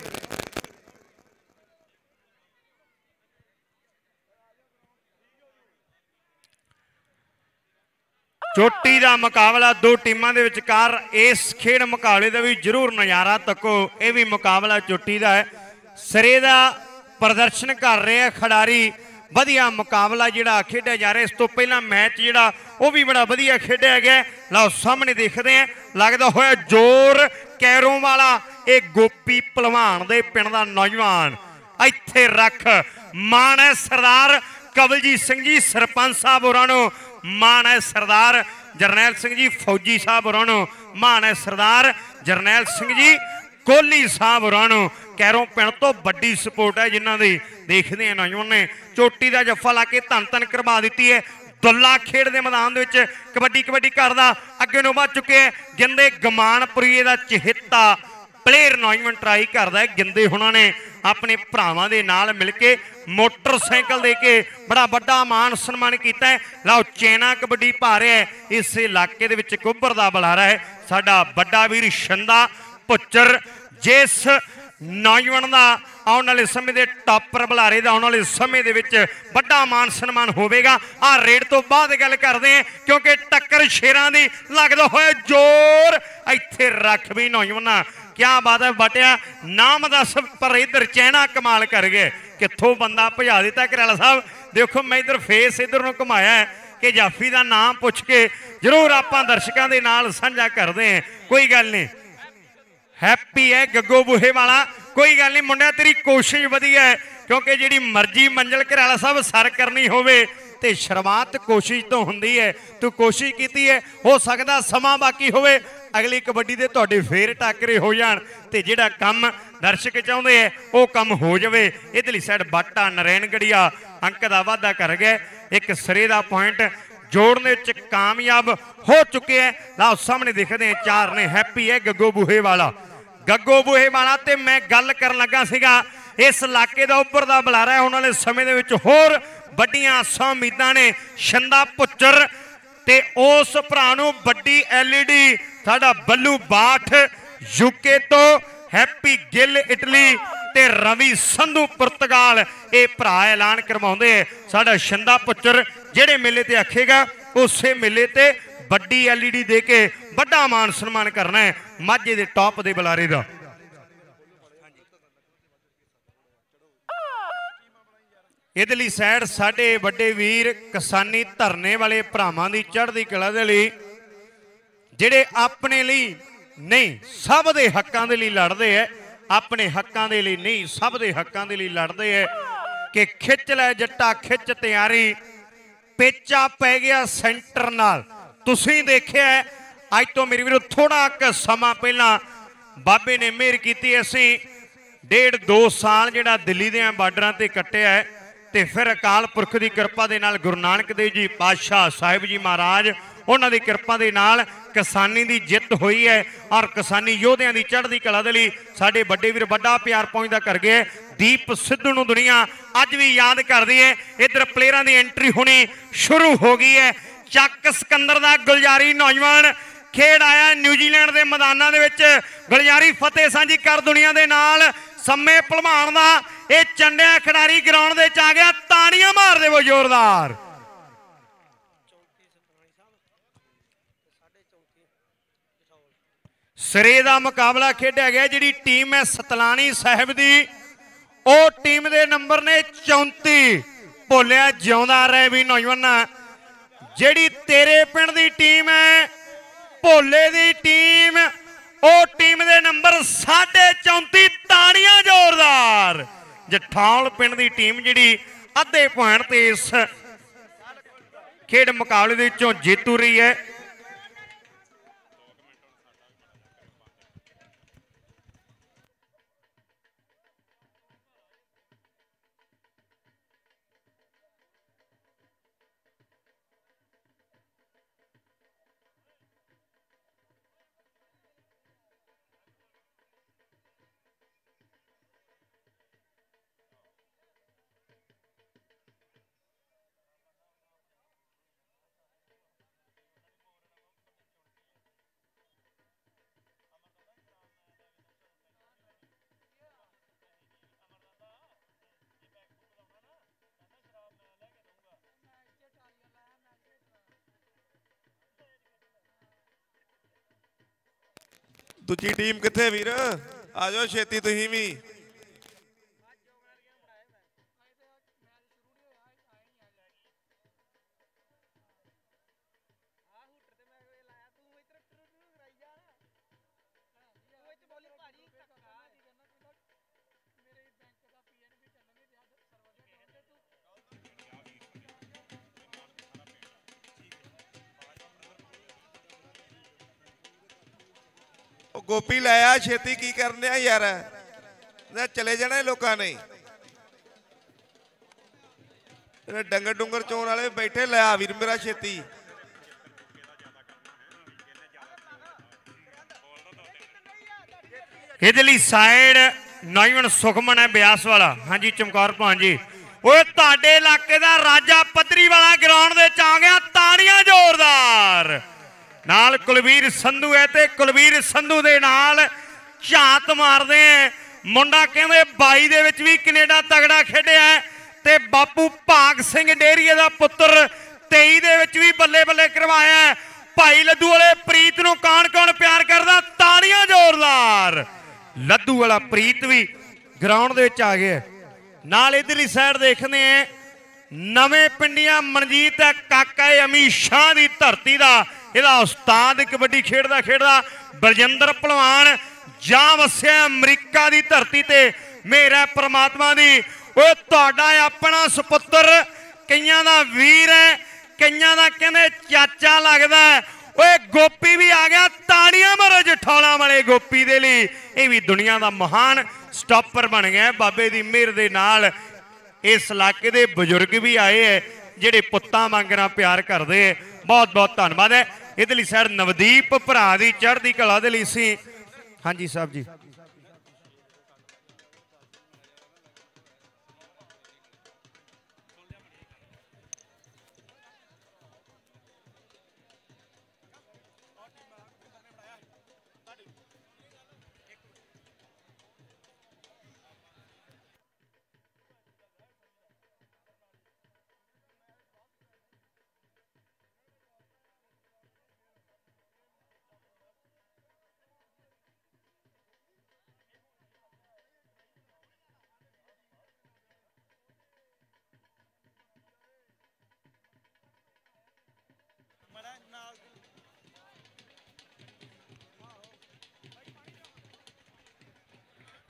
ਚੋਟੀ ਦਾ ਮੁਕਾਬਲਾ ਦੋ ਟੀਮਾਂ ਦੇ ਵਿਚਕਾਰ, ਇਸ ਖੇਡ ਮੁਕਾਬਲੇ ਦਾ ਵੀ ਜ਼ਰੂਰ ਨਜ਼ਾਰਾ ਤੱਕੋ। ਇਹ ਵੀ ਮੁਕਾਬਲਾ ਚੋਟੀ ਦਾ ਹੈ। ਸਿਰੇ ਦਾ ਪ੍ਰਦਰਸ਼ਨ ਕਰ ਰਿਹਾ ਖਿਡਾਰੀ ਵਧੀਆ ਮੁਕਾਬਲਾ ਜਿਹੜਾ ਖੇਡਿਆ ਜਾ ਰਿਹਾ, ਇਸ ਤੋਂ ਪਹਿਲਾਂ ਮੈਚ ਜਿਹੜਾ, ਉਹ ਵੀ ਬੜਾ ਵਧੀਆ ਖੇਡਿਆ ਗਿਆ। ਲਓ, ਸਾਹਮਣੇ ਦੇਖਦੇ ਆ ਲੱਗਦਾ ਹੋਇਆ ਜ਼ੋਰ ਕੈਰੋਂ ਵਾਲਾ, ਇਹ ਗੋਪੀ ਪਹਿਲਵਾਨ ਦੇ ਪਿੰਡ ਦਾ ਨੌਜਵਾਨ। ਇੱਥੇ ਰੱਖ, ਮਾਣ ਹੈ ਸਰਦਾਰ ਕਵਲਜੀਤ ਸਿੰਘ ਜੀ, ਸਰਪੰਚ ਸਾਹਿਬ ਹੋਰਾਂ ਨੂੰ ਮਾਣ ਹੈ ਸਰਦਾਰ ਜਰਨੈਲ ਸਿੰਘ ਜੀ, ਫੌਜੀ ਸਾਹਿਬ ਹੋਰਾਂ ਨੂੰ ਮਾਣ ਹੈ ਸਰਦਾਰ ਜਰਨੈਲ ਸਿੰਘ ਜੀ, ਕੋਹਲੀ ਸਾਹਿਬ ਹੋਰਾਂ ਨੂੰ ਕੈਰੋਂ ਪਿੰਡ ਤੋਂ ਵੱਡੀ ਸਪੋਰਟ ਹੈ ਜਿਨ੍ਹਾਂ ਦੀ ਦੇਖਦੇ ਆ ਨੌਜਵਾਨ ਨੇ। ਚੋਟੀ ਦਾ ਜੱਫਾ ਲਾ ਕੇ ਧੰਨ ਧੰਨ ਕਰਵਾ ਦਿੱਤੀ ਹੈ। ਦੁੱਲਾ ਖੇਡ ਦੇ ਮੈਦਾਨ ਦੇ ਵਿੱਚ ਕਬੱਡੀ ਕਬੱਡੀ ਕਰਦਾ ਅੱਗੇ ਨੂੰ ਵੱਧ ਚੁੱਕੇ ਹੈ। ਗਿੰਦੇ ਗਮਾਨਪੁਰੀਏ ਦਾ ਚਿਹਤਾ ਪਲੇਅਰ ਨੌਜਵਾਨ ਟਰਾਈ ਕਰਦਾ ਗਿੰਦੇ ਹੁਣਾਂ ਨੇ ਆਪਣੇ ਭਰਾਵਾਂ ਦੇ ਨਾਲ ਮਿਲ ਕੇ ਮੋਟਰਸਾਈਕਲ ਦੇ ਕੇ ਬੜਾ ਵੱਡਾ ਮਾਣ ਸਨਮਾਨ ਕੀਤਾ ਹੈ। ਲਓ, ਚੈਨਾ ਕਬੱਡੀ ਪਾ ਰਿਹਾ ਹੈ। ਇਸ ਇਲਾਕੇ ਦੇ ਵਿੱਚ ਕੁੱਬਰ ਦਾ ਬੁਲਾਰਾ ਹੈ। ਸਾਡਾ ਵੱਡਾ ਵੀਰ ਸ਼ੰਦਾ ਪੁੱਚਰ ਜਿਸ ਨੌਜਵਾਨ ਦਾ ਆਉਣ ਵਾਲੇ ਸਮੇਂ ਦੇ ਟਾਪਰ ਬੁਲਾਰੇ ਦਾ ਆਉਣ ਵਾਲੇ ਸਮੇਂ ਦੇ ਵਿੱਚ ਵੱਡਾ ਮਾਨ ਸਨਮਾਨ ਹੋਵੇਗਾ। ਆ ਰੇਡ ਤੋਂ ਬਾਅਦ ਗੱਲ ਕਰਦੇ ਹਾਂ, ਕਿਉਂਕਿ ਟੱਕਰ ਸ਼ੇਰਾਂ ਦੀ ਲੱਗਦਾ ਹੋਇਆ ਜ਼ੋਰ। ਇੱਥੇ ਰੱਖ ਵੀ ਨੌਜਵਾਨਾਂ, ਕਿਆ ਬਾਤ ਹੈ ਬਟਿਆ, ਨਾਮ ਦੱਸ, ਪਰ ਇਧਰ ਚੈਨਾ ਕਮਾਲ ਕਰ ਗਏ। ਕਿੱਥੋਂ ਬੰਦਾ ਭਜਾ ਦਿੱਤਾ ਘਰੇਲਾ ਸਾਹਿਬ? ਦੇਖੋ, ਮੈਂ ਇਧਰ ਫੇਸ ਇਧਰ ਨੂੰ ਘੁਮਾਇਆ ਕਿ ਜਾਫੀ ਦਾ ਨਾਮ ਪੁੱਛ ਕੇ ਜ਼ਰੂਰ ਆਪਾਂ ਦਰਸ਼ਕਾਂ ਦੇ ਨਾਲ ਸਾਂਝਾ ਕਰਦੇ ਹਾਂ। ਕੋਈ ਗੱਲ ਨਹੀਂ। ਹੈਪੀ ਹੈ, ਗੱਗੋ ਬੂਹੇ ਵਾਲਾ। ਕੋਈ ਗੱਲ ਨਹੀਂ ਮੁੰਡਿਆ, ਤੇਰੀ ਕੋਸ਼ਿਸ਼ ਵਧੀਆ ਹੈ, ਕਿਉਂਕਿ ਜਿਹੜੀ ਮਰਜ਼ੀ ਮੰਜ਼ਲ ਘਰਾਲਾ ਸਾਹਿਬ ਸਰ ਕਰਨੀ ਹੋਵੇ, ਤੇ ਸ਼ੁਰੂਆਤ ਕੋਸ਼ਿਸ਼ ਤੋਂ ਹੁੰਦੀ ਹੈ। ਤੂੰ ਕੋਸ਼ਿਸ਼ ਕੀਤੀ ਹੈ, ਹੋ ਸਕਦਾ ਸਮਾਂ ਬਾਕੀ ਹੋਵੇ, ਅਗਲੀ ਕਬੱਡੀ ਦੇ ਤੁਹਾਡੇ ਫੇਰ ਟਾਕਰੇ ਹੋ ਜਾਣ, ਤੇ ਜਿਹੜਾ ਕੰਮ ਦਰਸ਼ਕ ਚਾਹੁੰਦੇ ਐ ਉਹ ਕੰਮ ਹੋ ਜਾਵੇ। ਇਹਦੇ ਲਈ ਸਾਈਡ ਬਾਟਾ ਨਰੈਣਗੜੀਆ ਅੰਕ ਦਾ ਵਾਧਾ ਕਰ ਗਿਆ, ਇੱਕ ਸਿਰੇ ਦਾ ਪੁਆਇੰਟ ਜੋੜਨ ਵਿੱਚ ਕਾਮਯਾਬ ਹੋ ਚੁੱਕੇ ਹੈ। ਲਓ, ਸਾਹਮਣੇ ਦਿਖਦੇ ਆ ਚਾਰ ਨੇ ਹੈਪੀ ਹੈ, ਗੱਗੋ ਬੂਹੇ ਵਾਲਾ। ਗੱਗੋ ਬੂਹੇ ਵਾਲਾ ਤੇ ਮੈਂ ਗੱਲ ਕਰਨ ਲੱਗਾ ਸੀਗਾ, ਇਸ ਇਲਾਕੇ ਦਾ ਉੱਪਰ ਦਾ ਬੁਲਾਰਾ ਆਉਣ ਵਾਲੇ ਸਮੇਂ ਦੇ ਵਿੱਚ ਹੋਰ ਵੱਡੀਆਂ ਆਸਾਂ ਉਮੀਦਾਂ ਨੇ, ਛੰਦਾ ਪੁੱਚਰ ਤੇ ਉਸ ਭਰਾ ਨੂੰ ਵੱਡੀ ਐਲਈਡੀ, ਸਾਡਾ ਬੱਲੂ ਬਾਠ, ਯੂਕੇ ਤੋਂ ਹੈਪੀ ਗਿੱਲ, ਇਟਲੀ ਤੇ ਰਵੀ ਸੰਧੂ, ਪੁਰਤਗਾਲ। ਇਹ ਭਰਾ ਐਲਾਨ ਕਰਵਾਉਂਦੇ ਆ ਸਾਡਾ ਛੰਦਾ ਪੁੱਚਰ ਜਿਹੜੇ ਮੇਲੇ ਤੇ ਆਖੇਗਾ, ਉਸੇ ਮੇਲੇ ਤੇ ਵੱਡੀ ਐਲਈਡੀ ਦੇ ਕੇ ਵੱਡਾ ਮਾਨ ਸਨਮਾਨ ਕਰਨਾ ਹੈ। ਮਾਝੇ ਦੇ ਟੌਪ ਦੇ ਬੁਲਾਰੇ ਦਾ। ਇਹਦੇ ਲਈ ਸਾਈਡ ਸਾਡੇ ਵੱਡੇ ਵੀਰ ਕਿਸਾਨੀ ਧਰਨੇ ਵਾਲੇ ਭਰਾਵਾਂ ਦੀ ਚੜ੍ਹਦੀ ਕਲਾ ਦੇ ਲਈ, ਜਿਹੜੇ ਆਪਣੇ ਲਈ ਨਹੀਂ, ਸਭ ਦੇ ਹੱਕਾਂ ਦੇ ਲਈ ਲੜਦੇ ਐ, ਆਪਣੇ ਹੱਕਾਂ ਦੇ ਲਈ ਨਹੀਂ, ਸਭ ਦੇ ਹੱਕਾਂ ਦੇ ਲਈ ਲੜਦੇ ਐ, ਕਿ ਖਿੱਚ ਲੈ ਜੱਟਾ, ਖਿੱਚ ਤਿਆਰੀ, ਪੇਚਾ ਪੈ ਗਿਆ ਸੈਂਟਰ ਨਾਲ। ਤੁਸੀਂ ਦੇਖਿਆ ਅੱਜ ਤੋਂ ਮੇਰੇ ਵੀਰੋ ਥੋੜਾ ਕੁ ਸਮਾਂ ਪਹਿਲਾਂ ਬਾਬੇ ਨੇ ਮਿਹਰ ਕੀਤੀ, ਅਸੀਂ ਡੇਢ 2 ਸਾਲ ਜਿਹੜਾ ਦਿੱਲੀ ਦੇ ਬਾਰਡਰਾਂ ਤੇ ਕੱਟਿਆ ਹੈ ਤੇ ਫਿਰ ਅਕਾਲ ਪੁਰਖ ਦੀ ਕਿਰਪਾ ਦੇ ਨਾਲ ਗੁਰੂ ਨਾਨਕ ਦੇਵ ਜੀ, ਪਾਤਸ਼ਾਹ ਸਾਹਿਬ ਜੀ ਮਹਾਰਾਜ, ਉਹਨਾਂ ਦੀ ਕਿਰਪਾ ਦੇ ਨਾਲ ਕਿਸਾਨੀ ਦੀ ਜਿੱਤ ਹੋਈ ਹੈ ਔਰ ਕਿਸਾਨੀ ਯੋਧਿਆਂ ਦੀ ਚੜ੍ਹਦੀ ਕਲਾ ਦੇ ਲਈ ਸਾਡੇ ਵੱਡੇ ਵੀਰ ਵੱਡਾ ਪਿਆਰ ਪਹੁੰਚਦਾ ਕਰ ਗਏ ਦੀਪ ਸਿੱਧੂ ਨੂੰ ਦੁਨੀਆ ਅੱਜ ਵੀ ਯਾਦ ਕਰਦੀ ਹੈ। ਇਧਰ ਪਲੇਅਰਾਂ ਦੀ ਐਂਟਰੀ ਹੋਣੀ ਸ਼ੁਰੂ ਹੋ ਗਈ ਹੈ। ਚੱਕ ਸਿਕੰਦਰ ਦਾ ਗੁਲਜਾਰੀ ਨੌਜਵਾਨ ਖੇਡ ਆਇਆ ਨਿਊਜ਼ੀਲੈਂਡ ਦੇ ਮੈਦਾਨਾਂ ਦੇ ਵਿੱਚ। ਗੁਲਜਾਰੀ ਫਤਿਹ ਸਾਂਝੀ ਕਰ ਦੁਨੀਆ ਦੇ ਨਾਲ। ਸੰਮੇ ਭਲਵਾਨ ਦਾ ਇਹ ਚੰਡਿਆ ਖਿਡਾਰੀ ਗਰਾਊਂਡ ਦੇ ਵਿੱਚ ਆ ਗਿਆ। ਤਾੜੀਆਂ ਮਾਰ ਦੇਵੋ ਜ਼ੋਰਦਾਰ। ਸਿਰੇ ਦਾ ਮੁਕਾਬਲਾ ਖੇਡਿਆ ਗਿਆ, ਜਿਹੜੀ ਟੀਮ ਹੈ ਸਤਲਾਣੀ ਸਾਹਿਬ ਦੀ। ਉਹ ਟੀਮ ਦੇ ਨੰਬਰ ਨੇ 34 ਭੋਲਿਆ ਜਿਉਂਦਾ ਰਹੇ ਵੀ ਨੌਜਵਾਨਾਂ। ਜਿਹੜੀ ਤੇਰੇ ਪਿੰਡ ਦੀ ਟੀਮ ਹੈ ਭੋਲੇ ਦੀ ਟੀਮ, ਉਹ ਟੀਮ ਦੇ ਨੰਬਰ 34 ਤਾੜੀਆਂ ਜ਼ੋਰਦਾਰ। ਜਠਾਲ ਪਿੰਡ ਦੀ ਟੀਮ ਜਿਹੜੀ ਅੱਧੇ ਪੁਆਇੰਟ ਤੇ ਇਸ ਖੇਡ ਮੁਕਾਬਲੇ ਦੇ ਵਿੱਚੋਂ ਜੇਤੂ ਰਹੀ ਹੈ। ਦੂਜੀ ਟੀਮ ਕਿੱਥੇ ਵੀਰ? ਆ ਜਾਓ ਛੇਤੀ ਤੁਸੀਂ ਵੀ। ਉਹ ਗੋਪੀ ਛੇਤੀ ਕੀ ਕਰਨੇ ਆ ਯਾਰ? ਨਾ ਚਲੇ ਜਾਣਾ ਲੋਕਾਂ ਨੇ। ਇਹ ਡੰਗਰ ਡੁੰਗਰ ਚੋਣ ਵਾਲੇ ਬੈਠੇ, ਲੈ ਆ ਵੀਰ ਮੇਰਾ ਛੇਤੀ। ਇਹਦੇ ਸਾਈਡ ਨੌਜਵਾਨ ਸੁਖਮਨ ਹੈ ਬਿਆਸ ਵਾਲਾ। ਹਾਂਜੀ, ਚਮਕੌਰ ਭਾਂ ਜੀ। ਓਏ, ਤੁਹਾਡੇ ਇਲਾਕੇ ਦਾ ਰਾਜਾ ਪੱਧਰੀ ਵਾਲਾ ਗਰਾਊਂਡ ਦੇ ਵਿੱਚ ਆ ਗਿਆ, ਤਾੜੀਆਂ ਜ਼ੋਰਦਾਰ। ਨਾਲ ਕੁਲਵੀਰ ਸੰਧੂ ਹੈ ਤੇ ਕੁਲਵੀਰ ਸੰਧੂ ਦੇ ਨਾਲ ਝਾਤ ਮਾਰਦੇ ਐ ਮੁੰਡਾ ਕਹਿੰਦੇ 22 ਦੇ ਵਿੱਚ ਵੀ ਕੈਨੇਡਾ ਤਗੜਾ ਖੇਡਿਆ ਤੇ ਬਾਪੂ ਭਾਗ ਸਿੰਘ ਡੇਰੀਏ ਦਾ ਪੁੱਤਰ 23 ਦੇ ਵਿੱਚ ਵੀ ਬੱਲੇ ਬੱਲੇ ਕਰਵਾਇਆ ਭਾਈ ਲੱਦੂ ਵਾਲੇ ਪ੍ਰੀਤ ਨੂੰ ਕੌਣ ਕੌਣ ਪਿਆਰ ਕਰਦਾ? ਤਾੜੀਆਂ ਜ਼ੋਰਦਾਰ। ਲੱਦੂ ਵਾਲਾ ਪ੍ਰੀਤ ਵੀ ਗਰਾਊਂਡ ਦੇ ਵਿੱਚ ਆ ਗਿਆ ਨਾਲ ਇਧਰਲੀ ਸਾਈਡ ਦੇਖਦੇ ਆ। ਨਵੇਂ ਪਿੰਡੀਆਂ ਮਨਜੀਤ ਹੈ, ਕਾਕਾ ਅਮੀ ਸ਼ਾਹ ਦੀ ਧਰਤੀ ਦਾ। ਇਹਦਾ ਉਸਤਾਦ ਕਬੱਡੀ ਖੇਡਦਾ ਖੇਡਦਾ ਬਲਜਿੰਦਰ ਭਲਵਾਨ ਜਾਂ ਵਸਿਆ ਅਮਰੀਕਾ ਦੀ ਧਰਤੀ ਤੇ, ਮੇਰਾ ਪ੍ਰਮਾਤਮਾ ਦੀ। ਉਹ ਤੁਹਾਡਾ ਆਪਣਾ ਸੁਪੁੱਤਰ ਕਈਆਂ ਦਾ ਵੀਰ ਹੈ, ਕਈਆਂ ਦਾ ਕਹਿੰਦੇ ਚਾਚਾ ਲੱਗਦਾ ਹੈ। ਓਏ ਗੋਪੀ ਵੀ ਆ ਗਿਆ ਤਾੜੀਆਂ ਮਾਰੋ ਜਠੌਲਾਂ ਵਾਲੇ ਗੋਪੀ ਦੇ ਲਈ। ਇਹ ਵੀ ਦੁਨੀਆ ਦਾ ਮਹਾਨ ਸਟਾਪਰ ਬਣ ਗਿਆ ਬਾਬੇ ਦੀ ਮਿਹਰ ਦੇ ਨਾਲ ਇਸ ਇਲਾਕੇ ਦੇ ਬਜ਼ੁਰਗ ਵੀ ਆਏ ਹੈ, ਜਿਹੜੇ ਪੁੱਤਾਂ ਵਾਂਗਣਾ ਪਿਆਰ ਕਰਦੇ ਹੈ। ਬਹੁਤ ਬਹੁਤ ਧੰਨਵਾਦ ਹੈ। ਇਹਦੇ ਲਈ ਸਰ ਨਵਦੀਪ ਭਰਾ ਦੀ ਚੜ੍ਹਦੀ ਕਲਾ ਦੇ ਲਈ ਸੀ ਹਾਂਜੀ ਸਾਹਿਬ ਜੀ।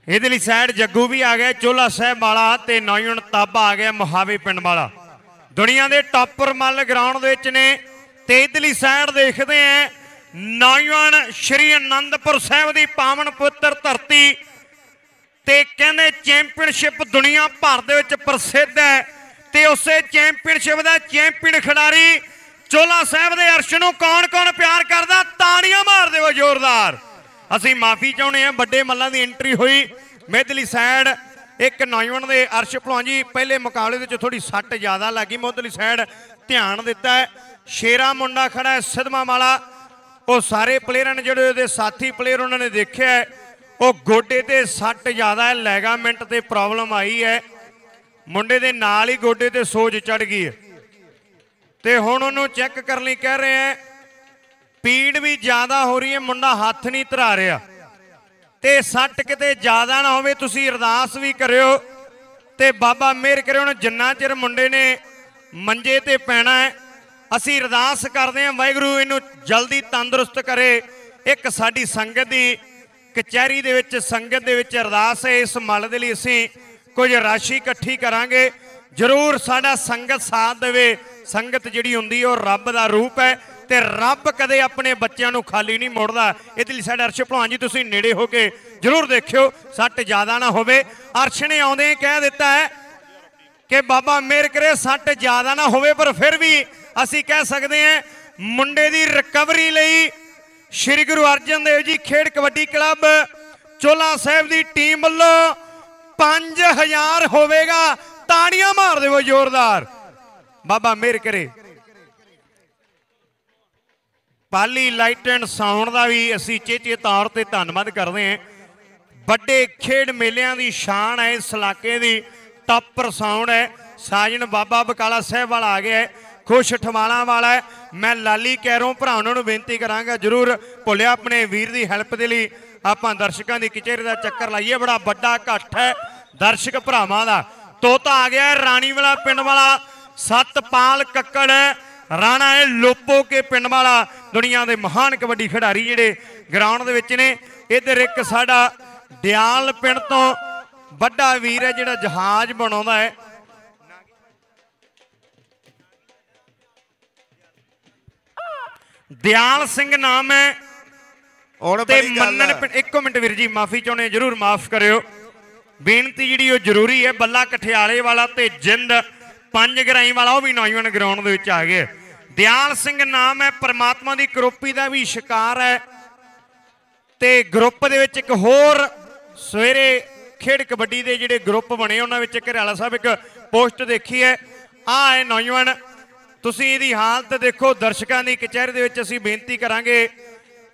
ਇਹਦੇ ਲਈ ਸਾਈਡ ਜੱਗੂ ਵੀ ਆ ਗਿਆ ਚੋਲਾ ਸਾਹਿਬ ਵਾਲਾ ਤੇ ਨੌਯਣ ਤਾਬਾ ਆ ਗਿਆ ਮੁਹਾਵੇ ਪਿੰਡ ਵਾਲਾ। ਦੁਨੀਆ ਦੇ ਟਾਪਰ ਮੱਲ ਗਰਾਊਂਡ ਦੇ ਵਿੱਚ ਨੇ ਤੇ ਇਧਰਲੀ ਸਾਈਡ ਦੇਖਦੇ ਆ ਨੌਯਣ ਸ਼੍ਰੀ ਅਨੰਦਪੁਰ ਸਾਹਿਬ ਦੀ ਪਾਵਨ ਪੁੱਤਰ ਧਰਤੀ ਤੇ ਕਹਿੰਦੇ ਚੈਂਪੀਅਨਸ਼ਿਪ ਦੁਨੀਆ ਭਰ ਦੇ ਵਿੱਚ ਪ੍ਰਸਿੱਧ ਹੈ ਤੇ ਉਸੇ ਚੈਂਪੀਅਨਸ਼ਿਪ ਦਾ ਚੈਂਪੀਅਨ ਖਿਡਾਰੀ ਚੋਲਾ ਸਾਹਿਬ ਦੇ ਅਰਸ਼ ਨੂੰ ਕੌਣ-ਕੌਣ ਪਿਆਰ ਕਰਦਾ? ਤਾੜੀਆਂ ਮਾਰ ਦਿਓ ਜ਼ੋਰਦਾਰ। ਅਸੀਂ ਮਾਫੀ ਚਾਹੁੰਦੇ ਹਾਂ, ਵੱਡੇ ਮੱਲਾਂ ਦੀ ਐਂਟਰੀ ਹੋਈ ਮੇਦਲੀ ਸਾਈਡ ਇੱਕ ਨੌਜਵਾਨ ਦੇ ਅਰਸ਼ ਭਲਵਾਨ ਜੀ, ਪਹਿਲੇ ਮੁਕਾਬਲੇ ਦੇ ਵਿੱਚ ਥੋੜੀ ਸੱਟ ਜ਼ਿਆਦਾ ਲੱਗੀ ਮੋਦਲੀ ਸਾਈਡ ਧਿਆਨ ਦਿੱਤਾ ਹੈ। ਸ਼ੇਰਾ ਮੁੰਡਾ ਖੜਾ ਹੈ ਸਿਧਮਾ ਵਾਲਾ ਉਹ ਸਾਰੇ ਪਲੇਅਰਾਂ ਨੇ ਜਿਹੜੇ ਉਹਦੇ ਸਾਥੀ ਪਲੇਅਰ ਉਹਨਾਂ ਨੇ ਦੇਖਿਆ ਉਹ ਗੋਡੇ ਤੇ ਸੱਟ ਜ਼ਿਆਦਾ ਹੈ ਲੈਗਾਮੈਂਟ ਤੇ ਪ੍ਰੋਬਲਮ ਆਈ ਹੈ। ਮੁੰਡੇ ਦੇ ਨਾਲ ਹੀ ਗੋਡੇ ਤੇ ਸੋਜ ਚੜ ਗਈ ਹੈ। ਤੇ ਹੁਣ ਉਹਨੂੰ ਚੈੱਕ ਕਰਨ ਲਈ ਕਹਿ ਰਹੇ ਆ ਪੀੜ ਵੀ ਜ਼ਿਆਦਾ ਹੋ ਰਹੀ ਹੈ, ਮੁੰਡਾ ਹੱਥ ਨਹੀਂ ਧਰਾ ਰਿਹਾ। ਤੇ ਸੱਟ ਕਿਤੇ ਜ਼ਿਆਦਾ ਨਾ ਹੋਵੇ, ਤੁਸੀਂ ਅਰਦਾਸ ਵੀ ਕਰਿਓ ਤੇ ਬਾਬਾ ਮਿਹਰ ਕਰੇ ਹੁਣ ਜਿੰਨਾ ਚਿਰ ਮੁੰਡੇ ਨੇ ਮੰਜੇ ਤੇ ਪੈਣਾ ਹੈ, ਅਸੀਂ ਅਰਦਾਸ ਕਰਦੇ ਹਾਂ, ਵਾਹਿਗੁਰੂ ਇਹਨੂੰ ਜਲਦੀ ਤੰਦਰੁਸਤ ਕਰੇ। ਇੱਕ ਸਾਡੀ ਸੰਗਤ ਦੀ ਕਚਹਿਰੀ ਦੇ ਵਿੱਚ, ਸੰਗਤ ਦੇ ਵਿੱਚ ਅਰਦਾਸ ਹੈ, ਇਸ ਮਲ ਦੇ ਲਈ ਅਸੀਂ ਕੁਝ ਰਾਸ਼ੀ ਇਕੱਠੀ ਕਰਾਂਗੇ। ਜ਼ਰੂਰ ਸਾਡਾ ਸੰਗਤ ਸਾਥ ਦੇਵੇ। ਸੰਗਤ ਜਿਹੜੀ ਹੁੰਦੀ ਉਹ ਰੱਬ ਦਾ ਰੂਪ ਹੈ। ਤੇ ਰੱਬ ਕਦੇ ਆਪਣੇ ਬੱਚਿਆਂ ਨੂੰ ਖਾਲੀ ਨਹੀਂ ਮੋੜਦਾ। ਇਹਦੇ ਲਈ ਸਾਡਾ ਅਰਸ਼ ਭਲਵਾਨ ਜੀ, ਤੁਸੀਂ ਨੇੜੇ ਹੋ ਕੇ ਜ਼ਰੂਰ ਦੇਖਿਓ, ਸੱਟ ਜ਼ਿਆਦਾ ਨਾ ਹੋਵੇ। ਅਰਸ਼ ਨੇ ਆਉਂਦੇ ਕਹਿ ਦਿੱਤਾ ਹੈ ਕਿ ਬਾਬਾ ਮੇਰ ਕਰੇ, ਸੱਟ ਜ਼ਿਆਦਾ ਨਾ ਹੋਵੇ, ਪਰ ਫਿਰ ਵੀ ਅਸੀਂ ਕਹਿ ਸਕਦੇ ਹਾਂ, ਮੁੰਡੇ ਦੀ ਰਿਕਵਰੀ ਲਈ ਸ੍ਰੀ ਗੁਰੂ ਅਰਜਨ ਦੇਵ ਜੀ ਖੇਡ ਕਬੱਡੀ ਕਲੱਬ ਚੋਲਾ ਸਾਹਿਬ ਦੀ ਟੀਮ ਵੱਲੋਂ 5000 ਹੋਵੇਗਾ। ਤਾੜੀਆਂ ਮਾਰ ਦਿਓ ਜ਼ੋਰਦਾਰ। ਬਾਬਾ ਮੇਰ ਕਰੇ। ਪਾਲੀ ਲਾਈਟ ਐਂਡ ਸਾਊਂਡ ਦਾ ਵੀ ਅਸੀਂ ਚੇਚੇ ਤੌਰ ਤੇ ਧੰਨਵਾਦ ਕਰਦੇ ਹਾਂ। ਵੱਡੇ ਖੇਡ ਮੇਲਿਆਂ ਦੀ ਸ਼ਾਨ ਹੈ ਇਸ ਇਲਾਕੇ ਦੀ ਟੱਪਰ ਸਾਊਂਡ ਹੈ। ਸਾਜਣ ਬਾਬਾ ਬਕਾਲਾ ਸਾਹਿਬ ਵਾਲਾ ਆ ਗਿਆ ਹੈ ਖੁਸ਼ ਠਵਾਲਾ ਵਾਲਾ ਹੈ। ਮੈਂ ਲਾਲੀ ਕੈਰੋਂ ਉਹਨਾਂ ਨੂੰ ਬੇਨਤੀ ਕਰਾਂਗਾ ਜਰੂਰ ਭੁੱਲਿਆ ਆਪਣੇ ਵੀਰ ਦੀ ਹੈਲਪ ਦੇ ਲਈ ਆਪਾਂ ਦਰਸ਼ਕਾਂ ਦੀ ਕਚਹਿਰੀ ਦਾ ਚੱਕਰ ਲਾਈਏ। ਬੜਾ ਵੱਡਾ ਇਕੱਠ ਹੈ ਦਰਸ਼ਕ ਭਰਾਵਾਂ ਦਾ। ਤੋਤਾ ਆ ਗਿਆ ਹੈ, ਰਾਣੀ ਵਾਲਾ ਪਿੰਡ ਵਾਲਾ। ਸਤਪਾਲ ਕੱਕੜ ਰਾਣਾ ਹੈ ਲੋਪੋ ਕੇ ਪਿੰਡ ਵਾਲਾ ਦੁਨੀਆ ਦੇ ਮਹਾਨ ਕਬੱਡੀ ਖਿਡਾਰੀ ਜਿਹੜੇ ਗਰਾਊਂਡ ਦੇ ਵਿੱਚ ਨੇ। ਇਧਰ ਇੱਕ ਸਾਡਾ ਦਿਆਲ ਪਿੰਡ ਤੋਂ ਵੱਡਾ ਵੀਰ ਹੈ ਜਿਹੜਾ ਜਹਾਜ਼ ਬਣਾਉਂਦਾ ਹੈ। ਦਿਆਲ ਸਿੰਘ ਨਾਮ ਹੈ। ਹੁਣ ਤੇ ਮੰਨਣ ਇੱਕੋ ਮਿੰਟ ਵੀਰ ਜੀ ਮਾਫੀ ਚਾਹੁੰਦੇ ਜਰੂਰ ਮਾਫ ਕਰਿਓ। ਬੇਨਤੀ ਜਿਹੜੀ ਉਹ ਜ਼ਰੂਰੀ ਹੈ ਬੱਲਾ ਕਠਿਆਲੇ ਵਾਲਾ ਤੇ ਜਿੰਦ ਪੰਜ ਗਰਾਈ ਵਾਲਾ ਉਹ ਵੀ ਨੌਜਵਾਨ ਗਰਾਊਂਡ ਦੇ ਵਿੱਚ ਆ ਗਏ। ਦਿਆਲ ਸਿੰਘ ਨਾਮ ਹੈ, ਪਰਮਾਤਮਾ ਦੀ ਕਰੋਪੀ ਦਾ ਵੀ ਸ਼ਿਕਾਰ ਹੈ। ਤੇ ਗਰੁੱਪ ਦੇ ਵਿੱਚ ਇੱਕ ਹੋਰ ਸਵੇਰੇ ਖੇਡ ਕਬੱਡੀ ਦੇ ਜਿਹੜੇ ਗਰੁੱਪ ਬਣੇ, ਉਹਨਾਂ ਵਿੱਚ ਘਰਿਆਲਾ ਸਾਹਿਬ ਇੱਕ ਪੋਸਟ ਦੇਖੀ ਹੈ। ਆਹ ਹੈ ਨੌਜਵਾਨ, ਤੁਸੀਂ ਇਹਦੀ ਹਾਲਤ ਦੇਖੋ, ਦਰਸ਼ਕਾਂ ਦੀ ਕਚਹਿਰੀ ਦੇ ਵਿੱਚ ਅਸੀਂ ਬੇਨਤੀ ਕਰਾਂਗੇ,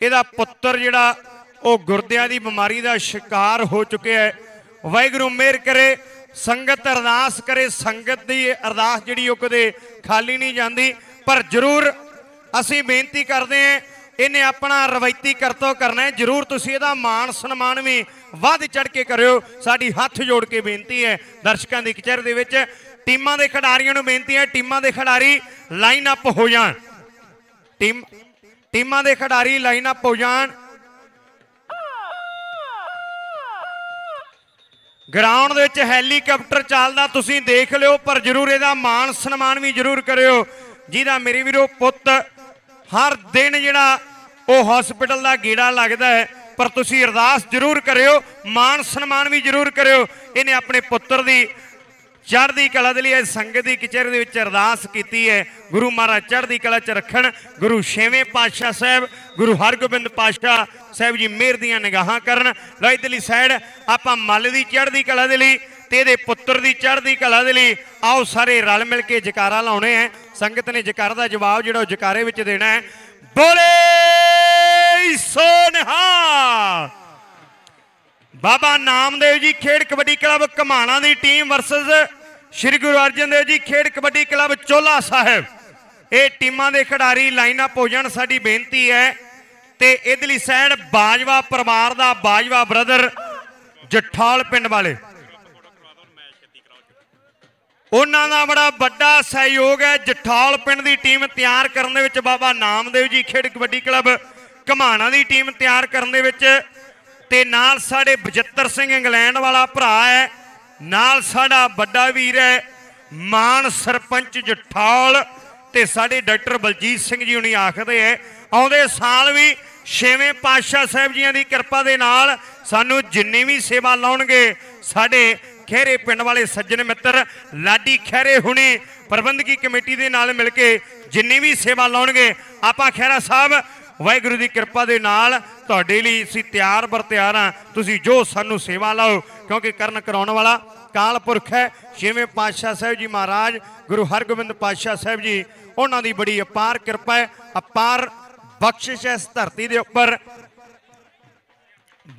ਇਹਦਾ ਪੁੱਤਰ ਜਿਹੜਾ, ਉਹ ਗੁਰਦਿਆਂ ਦੀ ਬਿਮਾਰੀ ਦਾ ਸ਼ਿਕਾਰ ਹੋ ਚੁੱਕਿਆ ਹੈ। ਵਾਹਿਗੁਰੂ ਮਿਹਰ ਕਰੇ, ਸੰਗਤ ਅਰਦਾਸ ਕਰੇ, ਸੰਗਤ ਦੀ ਅਰਦਾਸ ਜਿਹੜੀ ਉਹ ਕਦੇ ਖਾਲੀ ਨਹੀਂ ਜਾਂਦੀ। ਪਰ ਜ਼ਰੂਰ ਅਸੀਂ ਬੇਨਤੀ ਕਰਦੇ ਹਾਂ, ਇਹਨੇ ਆਪਣਾ ਰਵਾਇਤੀ ਕਰਤਵ ਕਰਨਾ ਹੈ। ਜਰੂਰ ਤੁਸੀਂ ਇਹਦਾ ਮਾਣ ਸਨਮਾਨ ਵੀ ਵੱਧ ਚੜ ਕੇ ਕਰਿਓ। ਸਾਡੀ ਹੱਥ ਜੋੜ ਕੇ ਬੇਨਤੀ ਹੈ ਦਰਸ਼ਕਾਂ ਦੀ ਕਚਹਿਰੀ ਦੇ ਵਿੱਚ। ਟੀਮਾਂ ਦੇ ਖਿਡਾਰੀਆਂ ਨੂੰ ਬੇਨਤੀ ਹੈ, ਟੀਮਾਂ ਦੇ ਖਿਡਾਰੀ ਲਾਈਨ ਅਪ ਹੋ ਜਾਣ। ਟੀਮ, ਟੀਮਾਂ ਦੇ ਖਿਡਾਰੀ ਲਾਈਨ ਅਪ ਹੋ ਜਾਣ। ਗਰਾਊਂਡ ਦੇ ਵਿੱਚ ਹੈਲੀਕਾਪਟਰ ਚੱਲਦਾ, ਤੁਸੀਂ ਦੇਖ ਲਿਓ, ਪਰ ਜਰੂਰ ਇਹਦਾ ਮਾਣ ਸਨਮਾਨ ਵੀ ਜਰੂਰ ਕਰਿਓ। ਜਿਹਦਾ ਮੇਰੇ ਵੀਰੋ ਪੁੱਤ ਹਰ ਦਿਨ ਜਿਹੜਾ ਉਹ ਹਸਪੀਟਲ ਦਾ ਗੇੜਾ ਲੱਗਦਾ ਹੈ, ਪਰ ਤੁਸੀਂ ਅਰਦਾਸ ਜਰੂਰ ਕਰਿਓ, ਮਾਣ ਸਨਮਾਨ ਵੀ ਜਰੂਰ ਕਰਿਓ। ਇਹਨੇ ਆਪਣੇ ਪੁੱਤਰ ਦੀ ਚੜ੍ਹਦੀ ਕਲਾ ਦੇ ਲਈ ਇਸ ਸੰਗਤ ਦੀ ਕਚਹਿਰੀ ਦੇ ਵਿੱਚ ਅਰਦਾਸ ਕੀਤੀ ਹੈ। ਗੁਰੂ ਮਹਾਰਾਜ ਚੜ੍ਹਦੀ ਕਲਾ 'ਚ ਰੱਖਣ, ਗੁਰੂ ਛੇਵੇਂ ਪਾਤਸ਼ਾਹ ਸਾਹਿਬ, ਗੁਰੂ ਹਰਗੋਬਿੰਦ ਪਾਤਸ਼ਾਹ ਸਾਹਿਬ ਜੀ ਮਿਹਰ ਦੀਆਂ ਨਿਗਾਹਾਂ ਕਰਨ। ਲੋ ਇਧਰਲੀ ਸਾਈਡ ਆਪਾਂ ਮੱਲ ਦੀ ਚੜ੍ਹਦੀ ਕਲਾ ਦੇ ਲਈ ਤੇ ਇਹਦੇ ਪੁੱਤਰ ਦੀ ਚੜ੍ਹਦੀ ਕਲਾ ਦੇ ਲਈ ਆਓ ਸਾਰੇ ਰਲ ਮਿਲ ਕੇ ਜਕਾਰਾ ਲਾਉਣੇ ਹੈ। ਸੰਗਤ ਨੇ ਜਕਾਰ ਦਾ ਜਵਾਬ ਜਿਹੜਾ ਉਹ ਜਕਾਰੇ ਵਿੱਚ ਦੇਣਾ ਹੈ। ਬੋਲੇ ਸੋਨਹਾ ਬਾਬਾ ਨਾਮਦੇਵ ਜੀ ਖੇਡ ਕਬੱਡੀ ਕਲੱਬ ਕਮਾਣਾ ਦੀ ਟੀਮ ਵਰਸਸ ਸ਼੍ਰੀ ਗੁਰੂ ਅਰਜਨ ਦੇਵ ਜੀ ਖੇਡ ਕਬੱਡੀ ਕਲੱਬ ਚੋਲਾ ਸਾਹਿਬ। ਇਹ ਟੀਮਾਂ ਦੇ ਖਿਡਾਰੀ ਲਾਈਨ ਅਪ ਹੋ ਜਾਣ, ਸਾਡੀ ਬੇਨਤੀ ਹੈ। ਤੇ ਲਈ ਸਾਈਡ ਬਾਜਵਾ ਪਰਿਵਾਰ ਦਾ ਬਾਜਵਾ ਬ੍ਰਦਰ ਜਠਾਲ ਪਿੰਡ ਵਾਲੇ। ਉਹਨਾਂ ਦਾ ਬੜਾ ਵੱਡਾ ਸਹਿਯੋਗ ਹੈ। ਜਠਾਲ ਪਿੰਡ ਦੀ ਟੀਮ ਤਿਆਰ ਕਰਨ ਦੇ ਵਿੱਚ ਬਾਬਾ ਨਾਮਦੇਵ ਜੀ ਖੇਡ ਕਬੱਡੀ ਕਲੱਬ ਘਮਾਣਾ ਦੀ ਟੀਮ ਤਿਆਰ ਕਰਨ ਦੇ ਵਿੱਚ ਤੇ ਨਾਲ ਸਾਡੇ ਬਜਿੱਤਰ ਸਿੰਘ ਇੰਗਲੈਂਡ ਵਾਲਾ ਭਰਾ ਹੈ। ਨਾਲ ਸਾਡਾ ਵੱਡਾ ਵੀਰ ਹੈ ਮਾਨ ਸਰਪੰਚ ਜਠਾਲ ਤੇ ਸਾਡੇ ਡਾਕਟਰ ਬਲਜੀਤ ਸਿੰਘ ਜੀ ਹੁਣੀ ਆਖਦੇ ਐ ਆਉਂਦੇ ਸਾਲ ਵੀ ਛੇਵੇਂ ਪਾਤਸ਼ਾਹ ਸਾਹਿਬ ਜੀਆਂ ਦੀ ਕਿਰਪਾ ਦੇ ਨਾਲ ਸਾਨੂੰ ਜਿੰਨੀ ਵੀ ਸੇਵਾ ਲਾਉਣਗੇ, ਸਾਡੇ ਖਹਿਰੇ ਪਿੰਡ ਵਾਲੇ ਸੱਜਣ ਮਿੱਤਰ, ਲਾਡੀ ਖਹਿਰੇ ਹੁਣੇ ਪ੍ਰਬੰਧਕੀ ਕਮੇਟੀ ਦੇ ਨਾਲ ਮਿਲ ਕੇ ਜਿੰਨੀ ਵੀ ਸੇਵਾ ਲਾਉਣਗੇ, ਆਪਾਂ ਖਹਿਰਾ ਸਾਹਿਬ, ਵਾਹਿਗੁਰੂ ਦੀ ਕਿਰਪਾ ਦੇ ਨਾਲ ਤੁਹਾਡੇ ਲਈ ਅਸੀਂ ਤਿਆਰ ਬਰ ਤਿਆਰ ਹਾਂ। ਤੁਸੀਂ ਜੋ ਸਾਨੂੰ ਸੇਵਾ ਲਾਓ, ਕਿਉਂਕਿ ਕਰਨ ਕਰਾਉਣ ਵਾਲਾ ਕਾਲ ਪੁਰਖ ਹੈ। ਛੇਵੇਂ ਪਾਤਸ਼ਾਹ ਸਾਹਿਬ ਜੀ ਮਹਾਰਾਜ, ਗੁਰੂ ਹਰਗੋਬਿੰਦ ਪਾਤਸ਼ਾਹ ਸਾਹਿਬ ਜੀ, ਉਹਨਾਂ ਦੀ ਬੜੀ ਅਪਾਰ ਕਿਰਪਾ ਹੈ। ਅਪਾਰ ਬਖਸ਼ਿਸ਼ ਹੈ ਇਸ ਧਰਤੀ ਦੇ ਉੱਪਰ।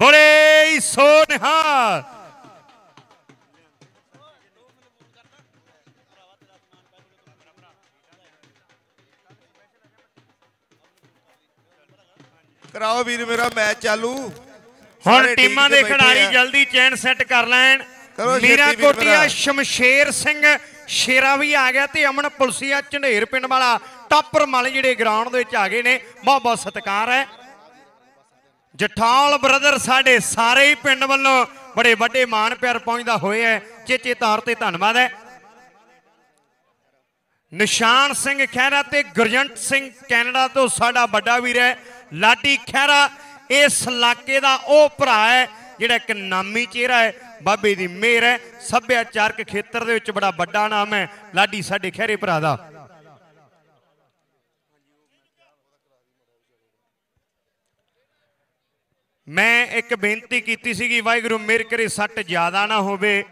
ਬੜੇ ਸੋਨਹਾ ਕਰਾਓ ਵੀਰ ਮੇਰਾ ਮੈਚ ਚਾਲੂ। ਹੁਣ ਟੀਮਾਂ ਦੇ ਖਿਡਾਰੀ। ਜਲਦੀ ਚੈਨ ਸੈੱਟ ਕਰ ਲੈਣ। ਮੀਰਾ ਕੋਟੀਆ। ਸ਼ਮਸ਼ੇਰ ਸਿੰਘ ਸ਼ੇਰਾ ਵੀ ਆ ਗਿਆ ਤੇ ਅਮਨ ਪੁਲਸੀਆ ਝੰਡੇਰ ਪਿੰਡ ਵਾਲਾ ਟਾਪਰ ਮਲ ਜਿਹੜੇ ਗਰਾਊਂਡ ਦੇ ਵਿੱਚ ਆ ਗਏ ਨੇ ਬਹੁਤ ਬਹੁਤ ਸਤਿਕਾਰ ਹੈ। ਜਠਾਲ ਬ੍ਰਦਰ ਸਾਡੇ ਸਾਰੇ ਹੀ ਪਿੰਡ ਵੱਲੋਂ ਬੜੇ ਵੱਡੇ ਮਾਣ ਪਿਆਰ ਪਹੁੰਚਦਾ ਹੋਇਆ ਹੈ। ਚੇਚੇ ਤੌਰ ਤੇ ਧੰਨਵਾਦ ਹੈ। ਨਿਸ਼ਾਨ ਸਿੰਘ ਖਹਿਰਾ ਤੇ ਗੁਰਜੰਟ ਸਿੰਘ ਕੈਨੇਡਾ ਤੋਂ ਸਾਡਾ ਵੱਡਾ ਵੀਰ ਹੈ। ਲਾਡੀ ਖਹਿਰਾ, ਇਸ ਇਲਾਕੇ ਦਾ ਉਹ ਭਰਾ ਹੈ, ਜਿਹੜਾ ਇੱਕ ਨਾਮੀ ਚਿਹਰਾ ਹੈ, ਬਾਬੇ ਦੀ ਮਿਹਰ ਹੈ, ਸੱਭਿਆਚਾਰਕ ਖੇਤਰ ਦੇ ਵਿੱਚ ਬੜਾ ਵੱਡਾ ਨਾਮ ਹੈ, ਲਾਡੀ ਸਾਡੇ ਖਹਿਰੇ ਭਰਾ ਦਾ। ਮੈਂ ਇੱਕ ਬੇਨਤੀ ਕੀਤੀ ਸੀਗੀ, ਵਾਹਿਗੁਰੂ ਮੇਰ ਕਰੇ ਸੱਟ ਜ਼ਿਆਦਾ ਨਾ ਹੋਵੇ।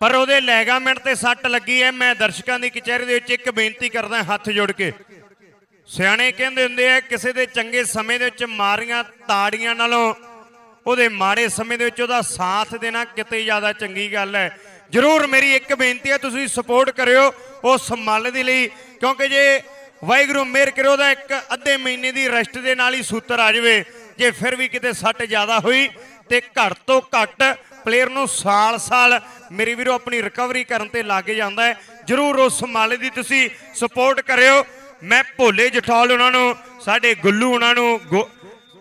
ਪਰ ਉਹਦੇ ਲੈਗਾਮੈਂਟ ਤੇ ਸੱਟ ਲੱਗੀ ਹੈ, ਮੈਂ ਦਰਸ਼ਕਾਂ ਦੀ ਕਚਹਿਰੀ ਦੇ ਵਿੱਚ ਇੱਕ ਬੇਨਤੀ ਕਰਦਾ, ਹੱਥ ਜੋੜ ਕੇ। ਸਿਆਣੇ ਕਹਿੰਦੇ ਹੁੰਦੇ ਆ, ਕਿਸੇ ਦੇ ਚੰਗੇ ਸਮੇਂ ਦੇ ਵਿੱਚ ਮਾਰੀਆਂ ਤਾੜੀਆਂ ਨਾਲੋਂ ਉਹਦੇ ਮਾੜੇ ਸਮੇਂ ਦੇ ਵਿੱਚ ਉਹਦਾ ਸਾਥ ਦੇਣਾ ਕਿਤੇ ਜ਼ਿਆਦਾ ਚੰਗੀ ਗੱਲ ਹੈ। ਜ਼ਰੂਰ ਮੇਰੀ ਇੱਕ ਬੇਨਤੀ ਹੈ, ਤੁਸੀਂ ਸਪੋਰਟ ਕਰਿਓ ਉਸ ਮੱਲ ਦੇ ਲਈ, ਕਿਉਂਕਿ ਜੇ ਵਾਹਿਗੁਰੂ ਮਿਹਰ ਕਰੇ, ਉਹਦਾ ਇੱਕ ਅੱਧੇ ਮਹੀਨੇ ਦੀ ਰੈਸਟ ਦੇ ਨਾਲ ਹੀ ਸੂਤਰ ਆ ਜਾਵੇ। ਜੇ ਫਿਰ ਵੀ ਕਿਤੇ ਸੱਟ ਜ਼ਿਆਦਾ ਹੋਈ ਤੇ ਘੱਟ ਤੋਂ ਘੱਟ ਪਲੇਅਰ ਨੂੰ ਸਾਲ-ਸਾਲ ਮੇਰੇ ਵੀਰੋ ਆਪਣੀ ਰਿਕਵਰੀ ਕਰਨ ਤੇ ਲੱਗ ਜਾਂਦਾ ਹੈ। ਜ਼ਰੂਰ ਉਸ ਮੱਲ ਦੀ ਤੁਸੀਂ ਸਪੋਰਟ ਕਰਿਓ। ਮੈਂ ਭੋਲੇ ਜਠੌਲ ਉਹਨਾਂ ਨੂੰ ਸਾਡੇ ਗੁੱਲੂ ਉਹਨਾਂ ਨੂੰ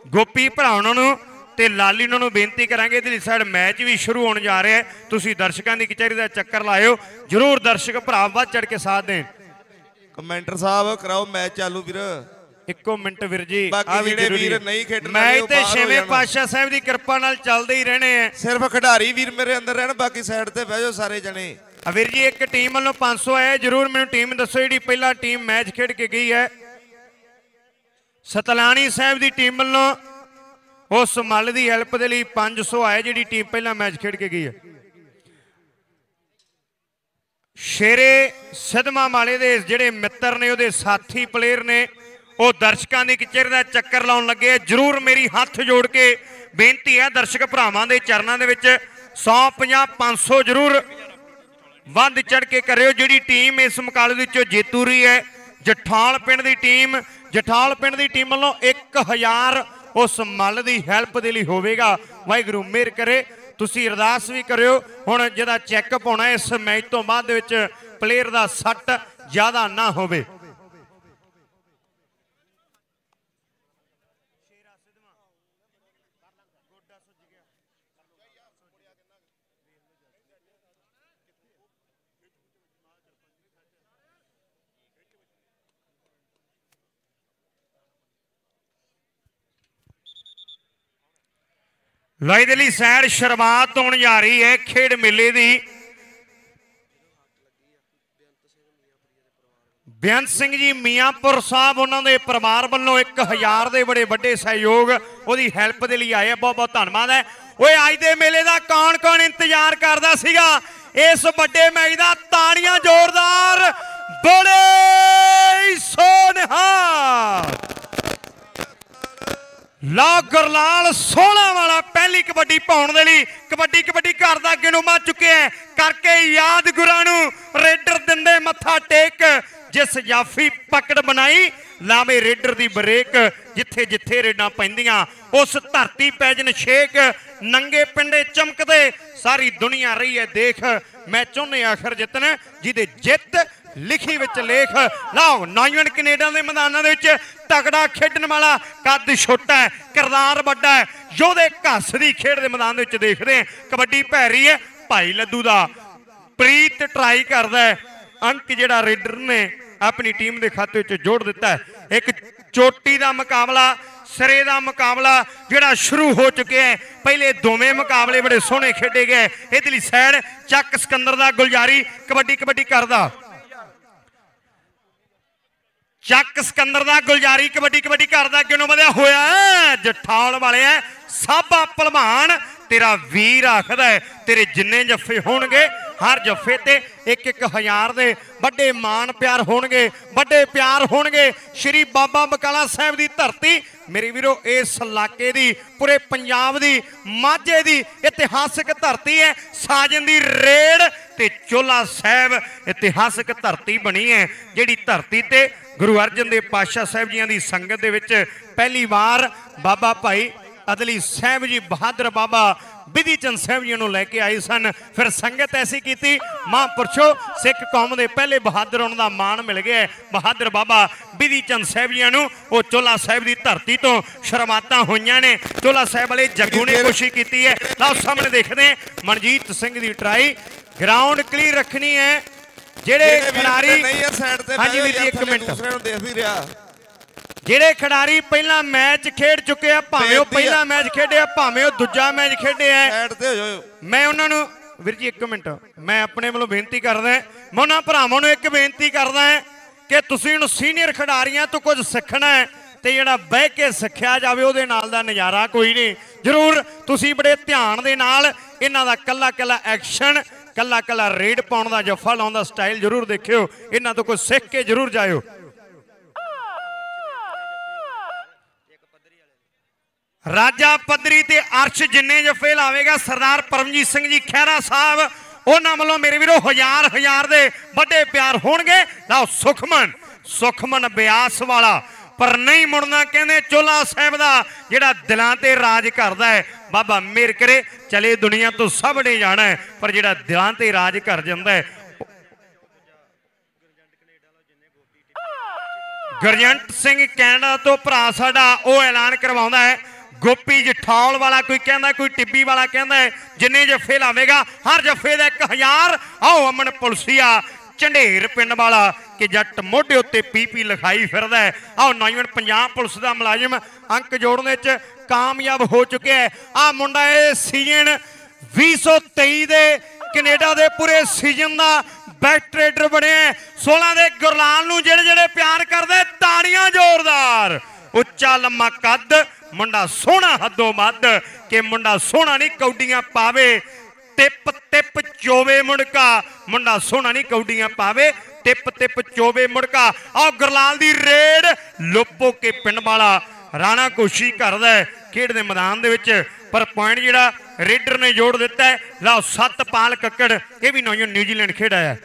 ਗੋਪੀ ਭਰਾ ਉਹਨਾਂ ਨੂੰ ਤੇ ਲਾਲੀ ਉਹਨਾਂ ਨੂੰ ਬੇਨਤੀ ਕਰਾਂਗੇ ਇਹਦੇ ਲਈ ਸਾਡਾ ਮੈਚ ਵੀ ਸ਼ੁਰੂ ਹੋਣ ਜਾ ਰਿਹਾ ਹੈ। ਤੁਸੀਂ ਦਰਸ਼ਕਾਂ ਦੀ ਕਚਹਿਰੀ ਦਾ ਚੱਕਰ ਲਾਇਓ। ਜਰੂਰ ਦਰਸ਼ਕ ਭਰਾ ਵੱਧ ਚੜ ਕੇ ਸਾਥ ਦੇਣ। ਕਮੈਂਟਰ ਸਾਹਿਬ ਕਰਾਓ ਮੈਚ ਚਾਲੂ ਵੀਰ। ਇੱਕੋ ਮਿੰਟ ਵੀਰ ਜੀ ਆਹ ਵੀ ਜਿਹੜੇ ਵੀਰ। ਨਹੀਂ ਖੇਡਣ ਮੈਚ ਤੇ ਛੇਵੇਂ। ਪਾਤਸ਼ਾਹ ਸਾਹਿਬ ਦੀ ਕਿਰਪਾ ਨਾਲ ਚੱਲਦੇ ਹੀ ਰਹਿਣੇ ਆ ਸਿਰਫ ਖਿਡਾਰੀ ਵੀਰ ਮੇਰੇ ਅੰਦਰ ਰਹਿਣ ਬਾਕੀ ਸਾਈਡ ਤੇ ਬਹਿ ਜਾਓ ਸਾਰੇ ਜਣੇ। ਆ ਵੀਰ ਜੀ, ਇੱਕ ਟੀਮ ਵੱਲੋਂ 500 ਆਇਆ, ਜਰੂਰ ਮੈਨੂੰ ਟੀਮ ਦੱਸੋ ਜਿਹੜੀ ਪਹਿਲਾਂ ਟੀਮ ਮੈਚ ਖੇਡ ਕੇ ਗਈ ਹੈ ਸਤਲਾਣੀ ਸਾਹਿਬ ਦੀ ਟੀਮ ਵੱਲੋਂ ਉਸ ਮੱਲ ਦੀ ਹੈਲਪ ਦੇ ਲਈ 500 ਆਇਆ, ਜਿਹੜੀ ਟੀਮ ਪਹਿਲਾਂ ਮੈਚ ਖੇਡ ਕੇ ਗਈ ਹੈ ਸ਼ੇਰੇ ਸਿਧਮਾ ਮਾਲੇ ਦੇ ਜਿਹੜੇ ਮਿੱਤਰ ਨੇ, ਉਹਦੇ ਸਾਥੀ ਪਲੇਅਰ ਨੇ, ਉਹ ਦਰਸ਼ਕਾਂ ਦੀ ਕਚਹਿਰੀ ਦਾ ਚੱਕਰ ਲਾਉਣ ਲੱਗੇ ਆ। ਜਰੂਰ ਮੇਰੀ ਹੱਥ ਜੋੜ ਕੇ ਬੇਨਤੀ ਹੈ, ਦਰਸ਼ਕ ਭਰਾਵਾਂ ਦੇ ਚਰਨਾਂ ਦੇ ਵਿੱਚ 150 500 ਜਰੂਰ ਵੱਧ ਚੜ ਕੇ ਕਰਿਓ। ਜਿਹੜੀ ਟੀਮ ਇਸ ਮੁਕਾਬਲੇ ਵਿੱਚੋਂ ਜੇਤੂ ਰਹੀ ਹੈ, ਜਠਾਲ ਪਿੰਡ ਦੀ ਟੀਮ, ਜਠਾਲ ਪਿੰਡ ਦੀ ਟੀਮ ਵੱਲੋਂ 1000 ਉਸ ਮੱਲ ਦੀ ਹੈਲਪ ਦੇ ਲਈ ਹੋਵੇਗਾ। ਵਾਹਿਗੁਰੂ ਮਿਹਰ ਕਰੇ। ਤੁਸੀਂ ਅਰਦਾਸ ਵੀ ਕਰਿਓ। ਹੁਣ ਜਿਹਦਾ ਚੈੱਕਅਪ ਹੋਣਾ, ਇਸ ਮੈਚ ਤੋਂ ਬਾਅਦ ਦੇ ਵਿੱਚ ਪਲੇਅਰ ਦਾ ਸੱਟ ਜ਼ਿਆਦਾ ਨਾ ਹੋਵੇ। ਲੋ ਇਹਦੇ ਲਈ ਸੈਡ ਸ਼ੁਰੂਆਤ ਹੋਣ ਜਾ ਰਹੀ ਹੈ, ਖੇਡ ਮੇਲੇ ਦੀ। ਬੇਅੰਤ ਸਿੰਘ ਜੀ, ਮੀਆਂਪੁਰ ਸਾਹਿਬ, ਉਹਨਾਂ ਦੇ ਪਰਿਵਾਰ ਵੱਲੋਂ 1000 ਦੇ ਬੜੇ ਵੱਡੇ ਸਹਿਯੋਗ ਉਹਦੀ ਹੈਲਪ ਦੇ ਲਈ ਆਏ ਆ, ਬਹੁਤ ਬਹੁਤ ਧੰਨਵਾਦ ਹੈ। ਓਏ, ਅੱਜ ਦੇ ਮੇਲੇ ਦਾ ਕੌਣ ਕੌਣ ਇੰਤਜ਼ਾਰ ਕਰਦਾ ਸੀਗਾ? ਇਸ ਵੱਡੇ ਮੈਚ ਦਾ ਤਾੜੀਆਂ ਜ਼ੋਰਦਾਰ ਬੜੇ ਸੋਨਹਾ ਲਾ ਗੁਰਲਾਲ 16 ਵਾਲਾ ਪਹਿਲੀ ਕਬੱਡੀ ਪਾਉਣ ਦੇ ਲਈ। ਕਬੱਡੀ ਕਬੱਡੀ ਘਰ ਦਾ ਅੱਗੇ ਨੂੰ ਮਾ ਚੁੱਕਿਆ ਕਰਕੇ ਯਾਦ ਗੁਰਾਂ ਨੂੰ ਰੇਡਰ ਦਿੰਦੇ ਮੱਥਾ ਟੇਕ। ਜਿਸ ਜਾਫੀ ਪਕੜ ਬਣਾਈ, ਲਾਵੇ ਰੇਡਰ ਦੀ ਬ੍ਰੇਕ ਜਿੱਥੇ ਜਿੱਥੇ ਰੇਡਾਂ ਪੈਂਦੀਆਂ। ਉਸ ਧਰਤੀ ਪੈਜਨ ਜਨ ਨੰਗੇ ਪਿੰਡੇ ਚਮਕਦੇ। ਸਾਰੀ ਦੁਨੀਆ ਰਹੀ ਹੈ ਦੇਖ। ਮੈਂ ਚਾਹੁੰਦੇ ਆਖਰ ਜਿੱਤਣ, ਜਿਹਦੇ ਜਿੱਤ ਲਿਖੀ ਵਿੱਚ ਲੇਖ। ਲਾਓ ਨੌਜਵਾਨ ਕੈਨੇਡਾ ਦੇ ਮੈਦਾਨਾਂ ਦੇ ਵਿੱਚ ਤਗੜਾ ਖੇਡਣ ਵਾਲਾ ਕੱਦ ਛੋਟਾ ਹੈ, ਕਿਰਦਾਰ ਵੱਡਾ ਹੈ। ਯੋਧੇ ਘਸ ਦੀ ਖੇਡ ਦੇ ਮੈਦਾਨ ਦੇ ਵਿੱਚ ਦੇਖਦੇ ਹਾਂ। ਕਬੱਡੀ ਪੈ ਰਹੀ ਹੈ, ਭਾਈ ਲੱਦੂ ਦਾ ਪ੍ਰੀਤ ਟਰਾਈ ਕਰਦਾ ਹੈ। ਅੰਕ ਜਿਹੜਾ ਰੇਡਰ ਨੇ ਆਪਣੀ ਟੀਮ ਦੇ ਖਾਤੇ ਵਿੱਚ ਜੋੜ ਦਿੱਤਾ ਇੱਕ ਚੋਟੀ ਦਾ ਮੁਕਾਬਲਾ, ਸਿਰੇ ਦਾ ਮੁਕਾਬਲਾ ਜਿਹੜਾ ਸ਼ੁਰੂ ਹੋ ਚੁੱਕਿਆ ਹੈ। ਪਹਿਲੇ ਦੋਵੇਂ ਮੁਕਾਬਲੇ ਬੜੇ ਸੋਹਣੇ ਖੇਡੇ ਗਏ। ਇਹਦੇ ਲਈ ਸਾਈਡ ਚੱਕ ਸਿਕੰਦਰ ਦਾ ਗੁਲਜਾਰੀ ਕਬੱਡੀ ਕਬੱਡੀ ਕਰਦਾ। ਚੱਕ ਸਿਕੰਦਰ ਦਾ ਗੁਲਜਾਰੀ ਕਬੱਡੀ ਕਬੱਡੀ ਕਰਦਾ ਕਿਉਂ ਵਧਿਆ ਹੋਇਆ ਹੈ। ਜਠਾਲ ਵਾਲਿਆ ਸਾਬਾ ਭਲਵਾਨ ਤੇਰਾ ਵੀਰ ਆਖਦਾ ਹੈ, ਤੇਰੇ ਜਿੰਨੇ ਜੱਫੇ ਹੋਣਗੇ ਹਰ ਜੱਫੇ ਤੇ ਇੱਕ ਇੱਕ ਹਜ਼ਾਰ ਦੇ ਵੱਡੇ ਮਾਣ ਪਿਆਰ ਹੋਣਗੇ, ਵੱਡੇ ਪਿਆਰ ਹੋਣਗੇ। ਸ਼੍ਰੀ ਬਾਬਾ ਬਕਾਲਾ ਸਾਹਿਬ ਦੀ ਧਰਤੀ, ਮੇਰੇ ਵੀਰੋ, ਇਸ ਇਲਾਕੇ ਦੀ, ਪੂਰੇ ਪੰਜਾਬ ਦੀ, ਮਾਝੇ ਦੀ ਇਤਿਹਾਸਕ ਧਰਤੀ ਹੈ। ਸਾਜਨ ਦੀ ਰੇੜ ਤੇ ਚੋਲਾ ਸਾਹਿਬ ਇਤਿਹਾਸਕ ਧਰਤੀ ਬਣੀ ਹੈ, ਜਿਹੜੀ ਧਰਤੀ ਤੇ ਗੁਰੂ ਅਰਜਨ ਦੇਵ ਪਾਤਸ਼ਾਹ ਸਾਹਿਬ ਜੀਆਂ ਦੀ ਸੰਗਤ ਦੇ ਵਿੱਚ ਪਹਿਲੀ ਵਾਰ ਬਾਬਾ ਭਾਈ ਅਦਲੀ ਸਾਹਿਬ ਜੀ ਬਹਾਦਰ ਬਾਬਾ ਵਿਧੀ ਚੰਦ ਸਾਹਿਬ ਜੀ ਨੂੰ ਲੈ ਕੇ ਆਏ ਸਨ। ਫਿਰ ਸੰਗਤ ਐਸੀ ਕੀਤੀ ਮਹਾਂਪੁਰਸ਼ੋ ਸਿੱਖ ਕੌਮ ਦੇ ਪਹਿਲੇ ਬਹਾਦਰ ਹੋਣ ਦਾ ਮਾਣ ਮਿਲ ਗਿਆ। ਬਹਾਦਰ ਬਾਬਾ ਵਿਧੀ ਚੰਦ ਸਾਹਿਬ ਜੀਆਂ ਨੂੰ ਉਹ ਚੋਲਾ ਸਾਹਿਬ ਦੀ ਧਰਤੀ ਤੋਂ ਸ਼ਰਮਾਤਾਂ ਹੋਈਆਂ ਨੇ। ਚੋਲਾ ਸਾਹਿਬ ਵਾਲੇ ਜੱਗੂ ਨੇ ਕੋਸ਼ਿਸ਼ ਕੀਤੀ ਹੈ। ਲਓ ਸਾਹਮਣੇ ਦੇਖਦੇ ਮਨਜੀਤ ਸਿੰਘ ਦੀ ਟਰਾਈ। ਗਰਾਊਂਡ ਕਲੀਅਰ ਰੱਖਣੀ ਹੈ। ਜਿਹੜੇ ਖਿਡਾਰੀ ਹਾਂਜੀ ਵੀਰ ਜੀ ਜਾਓ, ਇੱਕ ਥੱਲੇ ਮਿੰਟ। ਦੂਸਰੇ ਨੂੰ ਦੇਖ ਵੀ ਰਿਹਾ। ਜਿਹੜੇ ਖਿਡਾਰੀ ਪਹਿਲਾਂ ਮੈਚ ਖੇਡ ਚੁੱਕੇ ਆ ਭਾਵੇਂ ਉਹ। ਪਹਿਲਾ ਮੈਚ ਖੇਡਿਆ ਭਾਵੇਂ ਉਹ ਦੂਜਾ ਮੈਚ ਖੇਡਿਆ ਸਾਈਡ ਤੇ ਹੋ ਜਾਓ। ਮੈਂ ਉਹਨਾਂ ਨੂੰ ਵੀਰ ਜੀ ਇੱਕ ਮਿੰਟ। ਮੈਂ ਆਪਣੇ ਵੱਲੋਂ ਬੇਨਤੀ ਕਰਦਾ। ਮੈਂ ਉਹਨਾਂ ਭਰਾਵਾਂ ਨੂੰ ਇੱਕ ਬੇਨਤੀ ਕਰਦਾ ਹਾਂ ਕਿ ਤੁਸੀਂ ਹੁਣ ਸੀਨੀਅਰ ਖਿਡਾਰੀਆਂ ਤੋਂ ਕੁਝ ਸਿੱਖਣਾ ਹੈ ਤੇ ਜਿਹੜਾ ਬਹਿ ਕੇ ਸਿੱਖਿਆ ਜਾਵੇ ਉਹਦੇ ਨਾਲ ਦਾ ਨਜ਼ਾਰਾ ਕੋਈ ਨਹੀਂ। ਜ਼ਰੂਰ ਤੁਸੀਂ ਬੜੇ ਧਿਆਨ ਦੇ ਨਾਲ ਇਹਨਾਂ ਦਾ ਕੱਲਾ ਕੱਲਾ ਐਕਸ਼ਨ ਕੱਲਾ ਕੱਲਾ ਰੇਡ ਪਾਉਣ ਦਾ ਜੱਫਾ ਲਾਉਣ ਦਾ ਸਟਾਈਲ ਜ਼ਰੂਰ ਦੇਖਿਓ। ਇਹਨਾਂ ਤੋਂ ਕੁਝ ਸਿੱਖ ਕੇ ਜ਼ਰੂਰ ਜਾਇਓ। ਰਾਜਾ ਪੱਧਰੀ ਤੇ ਅਰਸ਼ ਜਿੰਨੇ ਜਫੇ ਲਾਵੇਗਾ ਸਰਦਾਰ ਪਰਮਜੀਤ ਸਿੰਘ ਜੀ ਖਹਿਰਾ ਸਾਹਿਬ, ਉਹਨਾਂ ਵੱਲੋਂ ਮੇਰੇ ਵੀਰੋ ਹਜ਼ਾਰ ਹਜ਼ਾਰ ਦੇ ਵੱਡੇ ਪਿਆਰ ਹੋਣਗੇ। ਲਓ ਸੁਖਮਨ ਸੁਖਮਨ ਬਿਆਸ ਵਾਲਾ, ਪਰ ਨਹੀਂ ਮੁੜਨਾ ਕਹਿੰਦੇ ਚੋਲਾ ਸਾਹਿਬ ਦਾ, ਜਿਹੜਾ ਦਿਲਾਂ ਤੇ ਰਾਜ ਕਰਦਾ ਹੈ। ਬਾਬਾ ਮੇਰ ਕਰੇ, ਚਲੇ ਦੁਨੀਆ ਤੋਂ ਸਭ ਨੇ ਜਾਣਾ ਹੈ, ਪਰ ਜਿਹੜਾ ਦਿਲਾਂ ਤੇ ਰਾਜ ਕਰ ਜਾਂਦਾ ਹੈ, ਗੁਰਜੰਟ ਸਿੰਘ ਕੈਨੇਡਾ ਤੋਂ ਭਰਾ ਸਾਡਾ ਉਹ ਐਲਾਨ ਕਰਵਾਉਂਦਾ ਹੈ। ਗੋਪੀ ਜਠੌਲ ਵਾਲਾ ਕੋਈ ਕਹਿੰਦਾ, ਕੋਈ ਟਿੱਬੀ ਵਾਲਾ ਕਹਿੰਦਾ ਜਿੰਨੇ ਜੱਫੇ ਲਾਵੇਗਾ ਹਰ ਜੱਫੇ ਦਾ 1000 ਆਓ ਅਮਨ ਪੁਲਸੀਆ, ਝੰਡੇਰ ਪਿੰਡ ਵਾਲਾ ਕਿ ਜੱਟ ਮੋਢੇ ਉੱਤੇ ਪੀਪੀ ਲਿਖਾਈ ਫਿਰਦਾ ਹੈ ਨੌਜਵਾਨ ਪੰਜਾਬ ਪੁਲਿਸ ਦਾ ਮੁਲਾਜ਼ਮ ਅੰਕ ਜੋੜਨ ਚ ਕਾਮਯਾਬ ਹੋ ਚੁੱਕਿਆ ਹੈ ਆ ਮੁੰਡਾ ਇਹ ਸੀਜ਼ਨ 2023 ਦੇ ਕੈਨੇਡਾ ਦੇ ਪੂਰੇ ਸੀਜ਼ਨ ਦਾ ਬੈਕ ਟ੍ਰੇਡਰ ਬਣਿਆ ਹੈ। 16 ਦੇ ਗੁਰਲਾਲ ਨੂੰ ਜਿਹੜੇ ਜਿਹੜੇ ਪਿਆਰ ਕਰਦੇ, ਤਾੜੀਆਂ ਜ਼ੋਰਦਾਰ, ਉੱਚਾ ਲੰਮਾ ਕੱਦ ਮੁੰਡਾ ਸੋਹਣਾ ਹੱਦੋਂ ਵੱਧ ਕਿ ਮੁੰਡਾ ਸੋਹਣਾ ਨਹੀਂ ਕੌਡੀਆਂ ਪਾਵੇ ਟਿਪ ਟਿਪ ਚੋਵੇ ਮੁੜਕਾ। ਮੁੰਡਾ ਸੋਹਣਾ ਨਹੀਂ ਕੌਡੀਆਂ ਪਾਵੇ ਟਿਪ ਟਿਪ ਚੋਵੇ ਮੁੜਕਾ। ਆਹ ਗੁਰਲਾਲ ਦੀ ਰੇਡ ਲੋਪੋ ਕੇ ਪਿੰਡ ਵਾਲਾ ਰਾਣਾ ਕੋਸ਼ਿਸ਼ ਕਰਦਾ ਖੇਡ ਦੇ ਮੈਦਾਨ ਦੇ ਵਿੱਚ। ਪਰ ਪੁਆਇੰਟ ਜਿਹੜਾ ਰੇਡਰ ਨੇ ਜੋੜ ਦਿੱਤਾ ਹੈ, ਲਓ ਸਤਪਾਲ ਕੱਕੜ, ਇਹ ਵੀ ਨੌਜਵਾਨ ਨਿਊਜ਼ੀਲੈਂਡ ਖੇਡ ਆਇਆ। ਹੈ।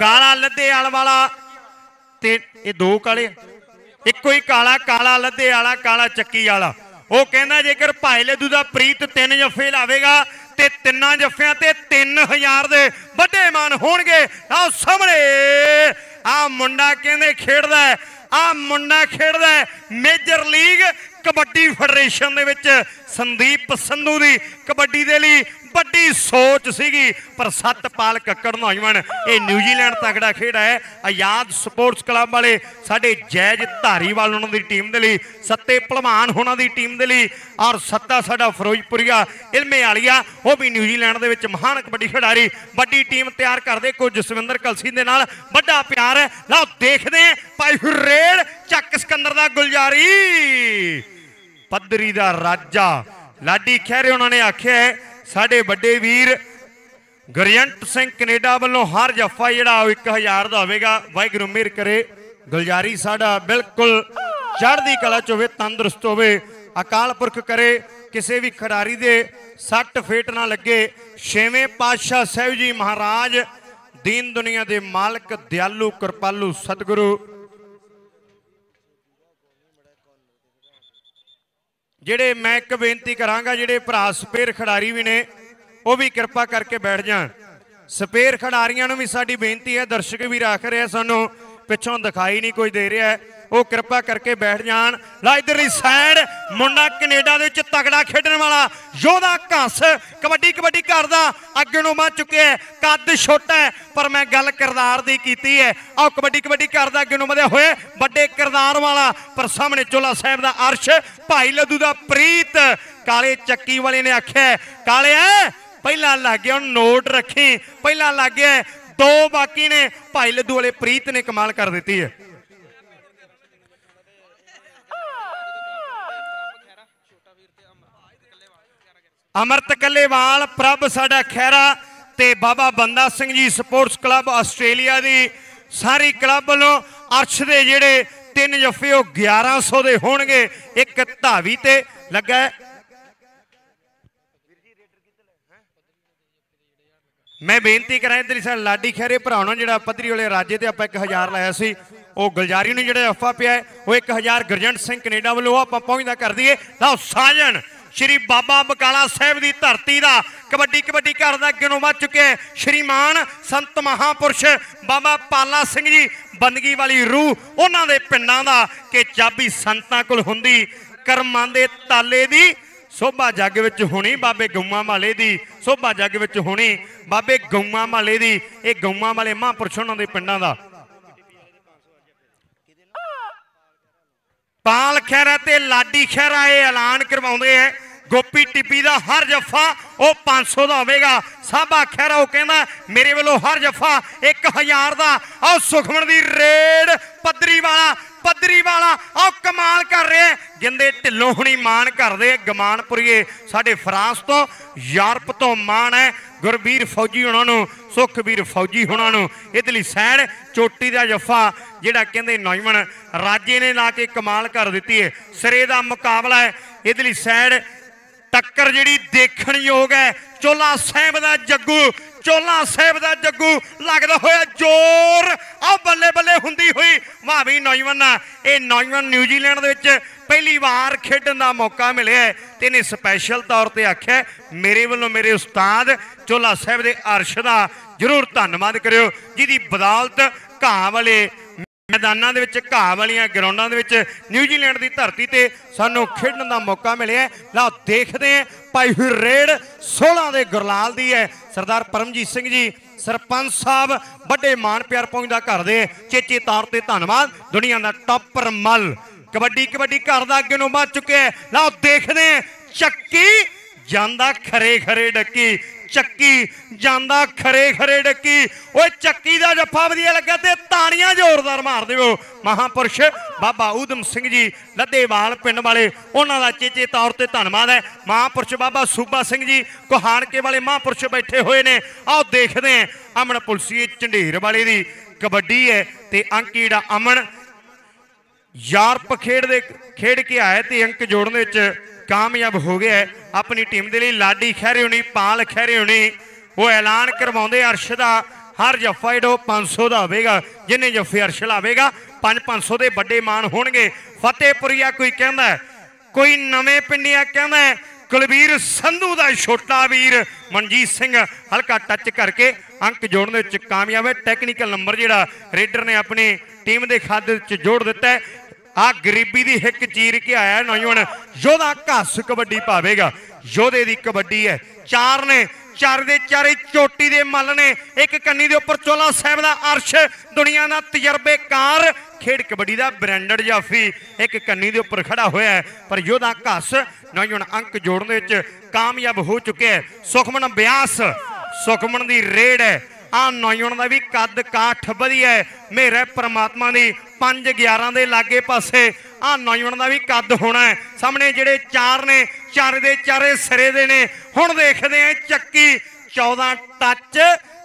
ਕਾਲਾ ਲੱਦੇਵਾਲ ਵਾਲਾ ਤੇ ਇਹ ਦੋ ਕਾਲੇ ਇੱਕੋ ਹੀ ਕਾਲਾ ਕਾਲਾ ਲੱਦੇ ਵਾਲਾ, ਕਾਲਾ ਚੱਕੀ ਵਾਲਾ। ਉਹ ਕਹਿੰਦਾ ਜੇਕਰ ਭਾਈ ਲੱਦੂ ਦਾ ਪ੍ਰੀਤ ਤਿੰਨ ਜੱਫੇ ਲਾਵੇਗਾ, ਤੇ ਤਿੰਨਾਂ ਜੱਫਿਆਂ ਤੇ 3000 ਦੇ ਵੱਡੇ ਮਾਨ ਹੋਣਗੇ। ਆਹ ਸਾਹਮਣੇ ਆ ਮੁੰਡਾ ਕਹਿੰਦੇ ਖੇਡਦਾ ਆ ਮੁੰਡਾ ਖੇਡਦਾ ਮੇਜਰ ਲੀਗ ਕਬੱਡੀ ਫੈਡਰੇਸ਼ਨ ਦੇ ਵਿੱਚ ਸੰਦੀਪ ਸੰਧੂ ਦੀ ਕਬੱਡੀ ਦੇ ਲਈ ਵੱਡੀ ਸੋਚ ਸੀਗੀ, ਪਰ ਸਤਪਾਲ ਕੱਕੜ ਨੌਜਵਾਨ ਇਹ ਨਿਊਜ਼ੀਲੈਂਡ ਤਗੜਾ ਖੇਡ ਹੈ। ਆਜ਼ਾਦ ਸਪੋਰਟਸ ਕਲੱਬ ਵਾਲੇ ਸਾਡੇ ਜੈਜ ਧਾਰੀਵਾਲ ਉਹਨਾਂ ਦੀ ਟੀਮ ਦੇ ਲਈ, ਸੱਤੇ ਭਲਵਾਨ ਹੋਣਾ ਦੀ ਟੀਮ ਦੇ ਲਈ, ਔਰ ਸੱਤਾ ਸਾਡਾ ਫਿਰੋਜ਼ਪੁਰੀਆ, ਇਲਮੇ ਵਾਲੀਆ, ਉਹ ਵੀ ਨਿਊਜ਼ੀਲੈਂਡ ਦੇ ਵਿੱਚ ਮਹਾਨ ਕਬੱਡੀ ਖਿਡਾਰੀ। ਵੱਡੀ ਟੀਮ ਤਿਆਰ ਕਰਦੇ ਕੋ ਜਸਵਿੰਦਰ ਕਲਸੀ ਦੇ ਨਾਲ। ਵੱਡਾ ਪਿਆਰ ਹੈ। ਲਓ, ਦੇਖਦੇ ਹਾਂ। ਭਾਈ ਹੁਰੇੜ, ਚੱਕ ਸਿਕੰਦਰ ਦਾ ਗੁਲਜਾਰੀ। ਪੱਧਰੀ ਦਾ ਰਾਜਾ। ਲਾਡੀ ਖਹਿਰੇ ਉਹਨਾਂ ਨੇ ਆਖਿਆ ਸਾਡੇ ਵੱਡੇ ਵੀਰ ਗੁਰਜੰਟ ਸਿੰਘ ਕੈਨੇਡਾ ਵੱਲੋਂ ਹਰ ਜੱਫਾ ਜਿਹੜਾ ਉਹ 1000 ਦਾ ਹੋਵੇਗਾ। ਵਾਹਿਗੁਰੂ ਮਿਹਰ ਕਰੇ। ਗੁਲਜਾਰੀ ਸਾਡਾ ਬਿਲਕੁਲ ਚੜ੍ਹਦੀ ਕਲਾ ਚ ਹੋਵੇ, ਤੰਦਰੁਸਤ ਹੋਵੇ, ਅਕਾਲ ਪੁਰਖ ਕਰੇ, ਕਿਸੇ ਵੀ ਖਿਡਾਰੀ ਦੇ ਸੱਟ ਫੇਟ ਨਾ ਲੱਗੇ। ਛੇਵੇਂ ਪਾਤਸ਼ਾਹ ਸਾਹਿਬ ਜੀ ਮਹਾਰਾਜ, ਦੀਨ ਦੁਨੀਆ ਦੇ ਮਾਲਕ, ਦਿਆਲੂ, ਕਿਰਪਾਲੂ, ਸਤਿਗੁਰੂ ਜਿਹੜੇ ਮੈਂ ਇੱਕ ਬੇਨਤੀ ਕਰਾਂਗਾ, ਜਿਹੜੇ ਭਰਾ ਸਪੇਅਰ ਖਿਡਾਰੀ ਵੀ ਨੇ, ਉਹ ਵੀ ਕਿਰਪਾ ਕਰਕੇ ਬੈਠ ਜਾਣ। ਸਪੇਅਰ ਖਿਡਾਰੀਆਂ ਨੂੰ ਵੀ ਸਾਡੀ ਬੇਨਤੀ ਹੈ, ਦਰਸ਼ਕ ਵੀ ਰੱਖ ਰਿਹਾ ਸਾਨੂੰ, ਪਿੱਛੋਂ ਦਿਖਾਈ ਨਹੀਂ ਕੋਈ ਦੇ ਰਿਹਾ। ਉਹ ਕਿਰਪਾ ਕਰਕੇ ਬੈਠ ਜਾਣ। ਲਾ ਇਧਰਲੀ ਸਾਈਡ ਮੁੰਡਾ ਕੈਨੇਡਾ ਦੇ ਵਿੱਚ ਤਗੜਾ ਖੇਡਣ ਵਾਲਾ, ਯੋਧਾ ਘਸ, ਕਬੱਡੀ ਕਬੱਡੀ ਕਰਦਾ। ਅੱਗੇ ਨੂੰ ਵੱਧ ਚੁੱਕਿਆ, ਕੱਦ ਛੋਟਾ ਪਰ ਮੈਂ ਗੱਲ ਕਿਰਦਾਰ ਦੀ ਕੀਤੀ ਹੈ। ਆਹ ਕਬੱਡੀ ਕਬੱਡੀ ਕਰਦਾ, ਅੱਗੇ ਨੂੰ ਵਧਿਆ ਹੋਇਆ, ਵੱਡੇ ਕਿਰਦਾਰ ਵਾਲਾ। ਪਰ ਸਾਹਮਣੇ ਚੋਲਾ ਸਾਹਿਬ ਦਾ ਅਰਸ਼, ਭਾਈ ਲੱਦੂ ਦਾ ਪ੍ਰੀਤ। ਕਾਲੇ ਚੱਕੀ ਵਾਲੇ ਨੇ ਆਖਿਆ ਕਾਲਿਆ ਪਹਿਲਾਂ ਲੱਗ ਗਿਆ ਹੁਣ ਨੋਟ ਰੱਖੀ, ਪਹਿਲਾਂ ਲੱਗ ਗਿਆ, ਦੋ ਬਾਕੀ ਨੇ, ਭਾਈ ਲੱਦੂ ਵਾਲੇ ਪ੍ਰੀਤ ਨੇ ਕਮਾਲ ਕਰ ਦਿੱਤੀ ਹੈ। ਅਮਰਤ ਕੱਲੇਵਾਲ ਪ੍ਰਭ ਸਾਡਾ ਖੈਰਾ ਤੇ Baba Banda Singh ji sports club Australia ਦੀ ਸਾਰੀ ਕਲੱਬ ਵੱਲੋਂ ਅਰਸ਼ ਦੇ ਜਿਹੜੇ ਤਿੰਨ ਜੱਫੇ ਉਹ 1100 ਦੇ ਹੋਣਗੇ ਇੱਕ ਧਾਵੀ ਤੇ ਲੱਗਾ ਮੈਂ ਬੇਨਤੀ ਕਰਾਂ ਇਧਰ ਸਾ ਲਾਡੀ ਖੈਰੇ ਨੂੰ ਜਿਹੜਾ ਪੱਧਰੀ ਵਾਲੇ ਰਾਜੇ ਤੇ ਆਪਾਂ 1000 ਲਾਇਆ ਸੀ ਉਹ ਗੁਲਜਾਰੀ ਨੂੰ ਜਿਹੜਾ ਅਫਾ ਪਿਆ ਹੈ, ਉਹ 1000 ਗੁਰਜੰਟ ਸਿੰਘ ਕੈਨੇਡਾ ਵੱਲੋਂ ਆਪਾਂ ਪਹੁੰਚਦਾ ਕਰ ਦਈਏ। ਲਓ ਸਾਜਣ ਸ਼੍ਰੀ ਬਾਬਾ ਬਕਾਲਾ ਸਾਹਿਬ ਦੀ ਧਰਤੀ ਦਾ ਕਬੱਡੀ ਕਬੱਡੀ ਘਰ ਦਾ ਅੱਗੇ ਵੱਧ ਚੁੱਕਿਆ ਸ਼੍ਰੀਮਾਨ ਸੰਤ ਮਹਾਪੁਰਸ਼ ਬਾਬਾ ਪਾਲਾ ਸਿੰਘ ਜੀ, ਬੰਦਗੀ ਵਾਲੀ ਰੂਹ ਉਹਨਾਂ ਦੇ ਪਿੰਡਾਂ ਦਾ ਕਿ ਚਾਬੀ ਸੰਤਾਂ ਕੋਲ ਹੁੰਦੀ, ਕਰਮਾਂ ਦੇ ਤਾਲੇ ਦੀ ਸੋਭਾ ਜੱਗ ਵਿੱਚ ਹੋਣੀ ਬਾਬੇ ਗਊਆਂ ਵਾਲੇ ਦੀ ਸੋਭਾ ਜੱਗ ਵਿੱਚ ਹੋਣੀ ਬਾਬੇ ਗਊਆਂ ਵਾਲੇ ਦੀ, ਇਹ ਗਊਆਂ ਵਾਲੇ ਮਹਾਂਪੁਰਸ਼ ਉਹਨਾਂ ਦੇ ਪਿੰਡਾਂ ਦਾ। ਪਾਲ ਖਹਿਰਾ ਤੇ ਲਾਡੀ ਖਹਿਰਾ ਇਹ ਐਲਾਨ ਕਰਵਾਉਂਦੇ ਐ ਗੋਪੀ ਟਿੱਪੀ ਦਾ ਹਰ ਜੱਫਾ ਉਹ 500 ਦਾ ਹੋਵੇਗਾ। ਸਾਬਾ ਖਹਿਰਾ ਉਹ ਕਹਿੰਦਾ, ਮੇਰੇ ਵੱਲੋਂ ਹਰ ਜੱਫਾ 1000 ਦਾ। ਆਹ ਸੁਖਮਣ ਦੀ ਰੇਡ ਪੱਧਰੀ ਵਾਲਾ ਪੱਧਰੀ ਵਾਲਾ, ਆਹ ਕਮਾਲ ਕਰ ਰਿਹਾ ਜਿੰਦੇ ਢਿੱਲੋਂ ਹੁਣੀ ਮਾਣ ਕਰਦੇ ਗਮਾਨਪੁਰੀਏ, ਸਾਡੇ ਫਰਾਂਸ ਤੋਂ, ਯੂਰਪ ਤੋਂ ਮਾਣ ਹੈ। ਗੁਰਬੀਰ ਫੌਜੀ ਉਹਨਾਂ ਨੂੰ, ਸੁਖਬੀਰ ਫੌਜੀ ਉਹਨਾਂ ਨੂੰ ਇਧਰਲੀ ਸਾਈਡ ਚੋਟੀ ਦਾ ਜੱਫਾ, ਜਿਹੜਾ ਕਹਿੰਦੇ ਨੌਜਵਾਨ ਰਾਜੇ ਨੇ ਲਾ ਕੇ ਕਮਾਲ ਕਰ ਦਿੱਤੀ ਹੈ। ਸਿਰੇ ਦਾ ਮੁਕਾਬਲਾ ਹੈ, ਇਹਦੇ ਲਈ ਸਾਈਡ ਟੱਕਰ ਜਿਹੜੀ ਦੇਖਣ ਯੋਗ ਹੈ, ਚੋਲਾ ਸਾਹਿਬ ਦਾ ਜੱਗੂ ਚੋਲਾ ਸਾਹਿਬ ਦਾ ਜੱਗੂ ਲੱਗਦਾ ਹੋਇਆ ਜ਼ੋਰ। ਆ ਬੱਲੇ ਬੱਲੇ ਹੁੰਦੀ ਹੋਈ ਭਾਵੇਂ ਵੀ ਨੌਜਵਾਨ ਇਹ ਨੌਜਵਾਨ ਨਿਊਜ਼ੀਲੈਂਡ ਦੇ ਵਿੱਚ ਪਹਿਲੀ ਵਾਰ ਖੇਡਣ ਦਾ ਮੌਕਾ ਮਿਲਿਆ ਹੈ ਤੇ ਇਹਨੇ ਸਪੈਸ਼ਲ ਤੌਰ ਤੇ ਆਖਿਆ ਮੇਰੇ ਵੱਲੋਂ ਮੇਰੇ ਉਸਤਾਦ ਚੋਲਾ ਸਾਹਿਬ ਦੇ ਅਰਸ਼ ਦਾ ਜ਼ਰੂਰ ਧੰਨਵਾਦ ਕਰਿਓ, ਜਿਹਦੀ ਬਦੌਲਤ ਘਾਹ ਵਾਲੇ ਮੈਦਾਨਾਂ ਦੇ ਵਿੱਚ, ਘਾਹ ਵਾਲੀਆਂ ਗਰਾਊਂਡਾਂ ਦੇ ਵਿੱਚ ਨਿਊਜ਼ੀਲੈਂਡ ਦੀ ਧਰਤੀ ਤੇ ਸਾਨੂੰ ਖੇਡਣ ਦਾ ਮੌਕਾ ਮਿਲਿਆ ਹੈ। ਦੇਖਦੇ ਹਾਂ, ਭਾਈ ਰੇਡ 16 ਦੇ ਗੁਰਲਾਲ ਦੀ ਹੈ ਸਰਦਾਰ ਪਰਮਜੀਤ ਸਿੰਘ ਜੀ, ਸਰਪੰਚ ਸਾਹਿਬ, ਵੱਡੇ ਮਾਣ ਪਿਆਰ ਪਹੁੰਚਦਾ ਕਰਦੇ ਚੇਚੇ ਤੌਰ ਤੇ ਧੰਨਵਾਦ, ਦੁਨੀਆ ਦਾ ਟੌਪਰ ਮਲ ਕਬੱਡੀ ਕਬੱਡੀ ਘਰ ਦਾ ਅੱਗੇ ਨੂੰ ਵੱਧ ਚੁੱਕਿਆ ਹੈ। ਲਓ, ਦੇਖਦੇ ਚੱਕੀ ਜਾਂਦਾ ਖਰੇ ਖਰੇ ਡੱਕੀ ਚੱਕੀ, ਜਾਂਦਾ ਖਰੇ ਖਰੇ ਡੱਕੀ। ਓਏ ਚੱਕੀ ਦਾ ਜੱਫਾ ਵਧੀਆ ਲੱਗਾ ਤੇ ਤਾੜੀਆਂ ਜ਼ੋਰਦਾਰ ਮਾਰ ਦਿਓ। ਮਹਾਪੁਰਸ਼, ਬਾਬਾ ਊਧਮ ਸਿੰਘ ਜੀ, ਲੱਦੇਵਾਲ ਪਿੰਡ ਵਾਲੇ, ਉਹਨਾਂ ਦਾ ਚੇਚੇ ਤੌਰ ਤੇ ਧੰਨਵਾਦ ਹੈ। ਮਹਾਪੁਰਸ਼ ਬਾਬਾ ਸੂਬਾ ਸਿੰਘ ਜੀ, ਕੋਹਾਣਕੇ ਵਾਲੇ ਮਹਾਪੁਰਸ਼ ਬੈਠੇ ਹੋਏ ਨੇ। ਆਓ ਦੇਖਦੇ ਹਾਂ ਅਮਨ ਪੁਲਸੀਏ ਝੰਡੇਰ ਵਾਲੇ ਦੀ ਕਬੱਡੀ ਹੈ ਤੇ ਅੰਕ ਜਿਹੜਾ ਅਮਨ, ਯਾਰਪ ਖੇਡ ਦੇ, ਖੇਡ ਕੇ ਆਇਆ ਤੇ ਅੰਕ ਜੋੜਨ ਵਿੱਚ ਕਾਮਯਾਬ ਹੋ ਗਿਆ ਆਪਣੀ ਟੀਮ ਦੇ ਲਈ ਲਾਡੀ ਖਹਿਰੇ ਹੋਣੀ ਪਾਲ ਖਹਿਰੇ ਹੋਣੀ ਉਹ ਐਲਾਨ ਕਰਵਾਉਂਦੇ ਅਰਸ਼ ਦਾ। ਹਰ ਜੱਫਾ ਜਿਹੜਾ ਉਹ 500 ਦਾ ਹੋਵੇਗਾ। ਜਿੰਨੇ ਜੱਫੇ ਅਰਸ਼ ਲਾਵੇਗਾ 5 500 ਦੇ ਵੱਡੇ ਮਾਨ ਹੋਣਗੇ। ਫਤਿਹਪੁਰੀਆ ਕੋਈ ਕਹਿੰਦਾ ਕੋਈ ਨਵੇਂ ਪਿੰਡੀਆਂ ਕਹਿੰਦਾ ਕੁਲਵੀਰ ਸੰਧੂ ਦਾ ਛੋਟਾ ਵੀਰ ਮਨਜੀਤ ਸਿੰਘ, ਹਲਕਾ ਟੱਚ ਕਰਕੇ ਅੰਕ ਜੋੜਨ ਦੇ ਵਿੱਚ ਕਾਮਯਾਬ ਹੈ। ਟੈਕਨੀਕਲ ਨੰਬਰ ਜਿਹੜਾ ਰੇਡਰ ਨੇ ਆਪਣੀ ਟੀਮ ਦੇ ਖਾਤੇ ਵਿੱਚ ਜੋੜ ਦਿੱਤਾ ਆ ਗਰੀਬੀ ਦੀ ਹਿੱਕ ਚੀਰ ਕੇ ਆਇਆ ਨੌਜਵਾਨ। ਯੋਧਾ ਘਸ ਕਬੱਡੀ ਪਾਵੇਗਾ ਯੋਧੇ ਦੀ ਕਬੱਡੀ ਹੈ। ਚਾਰ ਨੇ, ਚਾਰ ਦੇ ਚਾਰੇ ਚੋਟੀ ਦੇ ਮੱਲ ਨੇ। ਇੱਕ ਕੰਨੀ ਦੇ ਉੱਪਰ ਚੋਲਾ ਸਾਹਿਬ ਦਾ ਅਰਸ਼, ਦੁਨੀਆ ਦਾ ਤਜਰਬੇਕਾਰ। ਖੇਡ ਕਬੱਡੀ ਦਾ ਬ੍ਰਾਂਡਡ ਜਾਫੀ ਇੱਕ ਕੰਨੀ ਦੇ ਉੱਪਰ ਖੜਾ ਹੋਇਆ ਹੈ। ਪਰ ਯੋਧਾ ਘਸ, ਨੌਜਵਾਨ ਅੰਕ ਜੋੜਨ ਦੇ ਵਿੱਚ ਕਾਮਯਾਬ ਹੋ ਚੁੱਕਿਆ ਹੈ। ਸੁਖਮਨ ਬਿਆਸ, ਸੁਖਮਨ ਦੀ ਰੇਡ ਹੈ। ਆ ਨੌਜਵਾਨ ਦਾ ਵੀ ਕੱਦ ਕਾਠ ਵਧੀਆ ਹੈ। ਮੇਰੇ ਪ੍ਰਮਾਤਮਾ ਦੀ। 5 11 ਦੇ ਲਾਗੇ ਪਾਸੇ ਆ ਨੌਜਵਾਨ ਦਾ ਵੀ ਕੱਦ ਹੋਣਾ ਸਾਹਮਣੇ ਜਿਹੜੇ ਚਾਰ ਨੇ, ਚਾਰੇ ਦੇ ਚਾਰੇ ਸਿਰੇ ਦੇ ਨੇ। ਹੁਣ ਦੇਖਦੇ ਆ ਚੱਕੀ 14 ਟੱਚ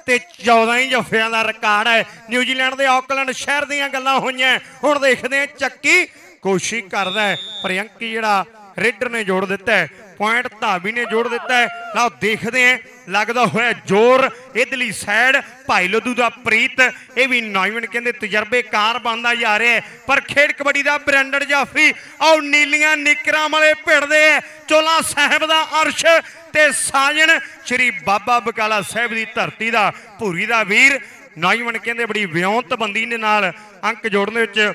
ਤੇ 14 ਹੀ ਜਫਿਆਂ ਦਾ ਰਿਕਾਰਡ ਹੈ। ਨਿਊਜ਼ੀਲੈਂਡ ਦੇ ਆਕਲੈਂਡ ਸ਼ਹਿਰ ਦੀਆਂ ਗੱਲਾਂ ਹੋਈਆਂ। ਹੁਣ ਦੇਖਦੇ ਆ ਚੱਕੀ ਕੋਸ਼ਿਸ਼ ਕਰਦਾ ਹੈ। ਪਰ ਜਿਹੜਾ ਰੇਡਰ ਨੇ ਜੋੜ ਦਿੱਤਾ ਹੈ ਪੁਆਇੰਟ ਧਾਵੀ ਨੇ ਜੋੜ ਦਿੱਤਾ ਹੈ। ਲਓ, ਦੇਖਦੇ ਆਂ ਲੱਗਦਾ ਹੋਇਆ ਜ਼ੋਰ ਇਧਰਲੀ ਸਾਈਡ ਭਾਈ ਲਦੂ ਦਾ ਪ੍ਰੀਤ, ਇਹ ਵੀ ਨੌਜਵਾਨ ਕਹਿੰਦੇ ਤਜਰਬੇਕਾਰ ਬਣਦਾ ਜਾ ਰਿਹਾ ਹੈ। ਪਰ ਖੇਡ ਕਬੱਡੀ ਦਾ ਬ੍ਰਾਂਡਡ ਜਾਫੀ ਆਓ ਨੀਲੀਆਂ ਨਿਕਰਾਂ ਵਾਲੇ ਭਿੜਦੇ ਐ ਚੋਲਾ ਸਾਹਿਬ ਦਾ ਅਰਸ਼ ਤੇ ਸਾਜਣ, ਸ਼੍ਰੀ ਬਾਬਾ ਬਕਾਲਾ ਸਾਹਿਬ ਦੀ ਧਰਤੀ ਦਾ, ਭੂਰੀ ਦਾ ਵੀਰ। ਨੌਜਵਾਨ ਕਹਿੰਦੇ ਬੜੀ ਵਿਉਂਤਬੰਦੀ ਦੇ ਨਾਲ ਅੰਕ ਜੋੜਨ ਦੇ ਵਿੱਚ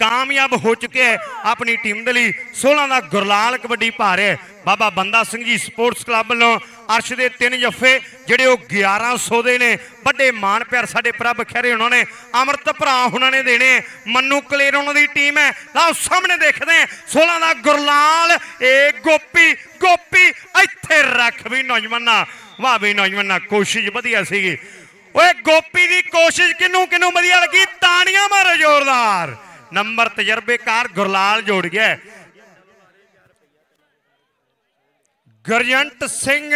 ਕਾਮਯਾਬ ਹੋ ਚੁੱਕਿਆ ਹੈ। ਆਪਣੀ ਟੀਮ ਦੇ ਲਈ 16 ਦਾ ਗੁਰਲਾਲ ਕਬੱਡੀ ਪਾ ਰਿਹਾ ਹੈ। ਬਾਬਾ ਬੰਦਾ ਸਿੰਘ ਜੀ ਸਪੋਰਟਸ ਕਲੱਬ ਵੱਲੋਂ ਅਰਸ਼ ਦੇ ਤਿੰਨ ਜੱਫੇ, ਜਿਹੜੇ ਉਹ 1100 ਦੇ ਨੇ। ਵੱਡੇ ਮਾਣ ਪਿਆਰ ਸਾਡੇ ਪ੍ਰਭ ਖਹਿਰੇ ਉਹਨਾਂ ਨੇ, ਅਮਰਤ ਭਰਾ ਉਹਨਾਂ ਨੇ ਦੇਣੇ। ਹੈ। ਮੰਨੂ ਕਲੇਰ ਉਹਨਾਂ ਦੀ ਟੀਮ ਹੈ। ਲਓ ਸਾਹਮਣੇ ਦੇਖਦੇ ਹਾਂ 16 ਦਾ ਗੁਰਲਾਲ, ਏ ਗੋਪੀ ਗੋਪੀ, ਇੱਥੇ ਰੱਖ ਵੀ ਨੌਜਵਾਨਾ। ਵਾਹ ਵੀ ਨੌਜਵਾਨਾ, ਕੋਸ਼ਿਸ਼ ਵਧੀਆ ਸੀਗੀ। ਓਏ ਗੋਪੀ ਦੀ ਕੋਸ਼ਿਸ਼ ਕਿਨੂੰ ਕਿਨੂੰ ਵਧੀਆ ਲੱਗੀ? ਤਾੜੀਆਂ ਮਾਰੋ ਜ਼ੋਰਦਾਰ। ਨੰਬਰ ਤਜਰਬੇਕਾਰ ਗੁਰਲਾਲ ਜੋੜ ਗਿਆ ਹੈ। ਗੁਰਜੰਟ ਸਿੰਘ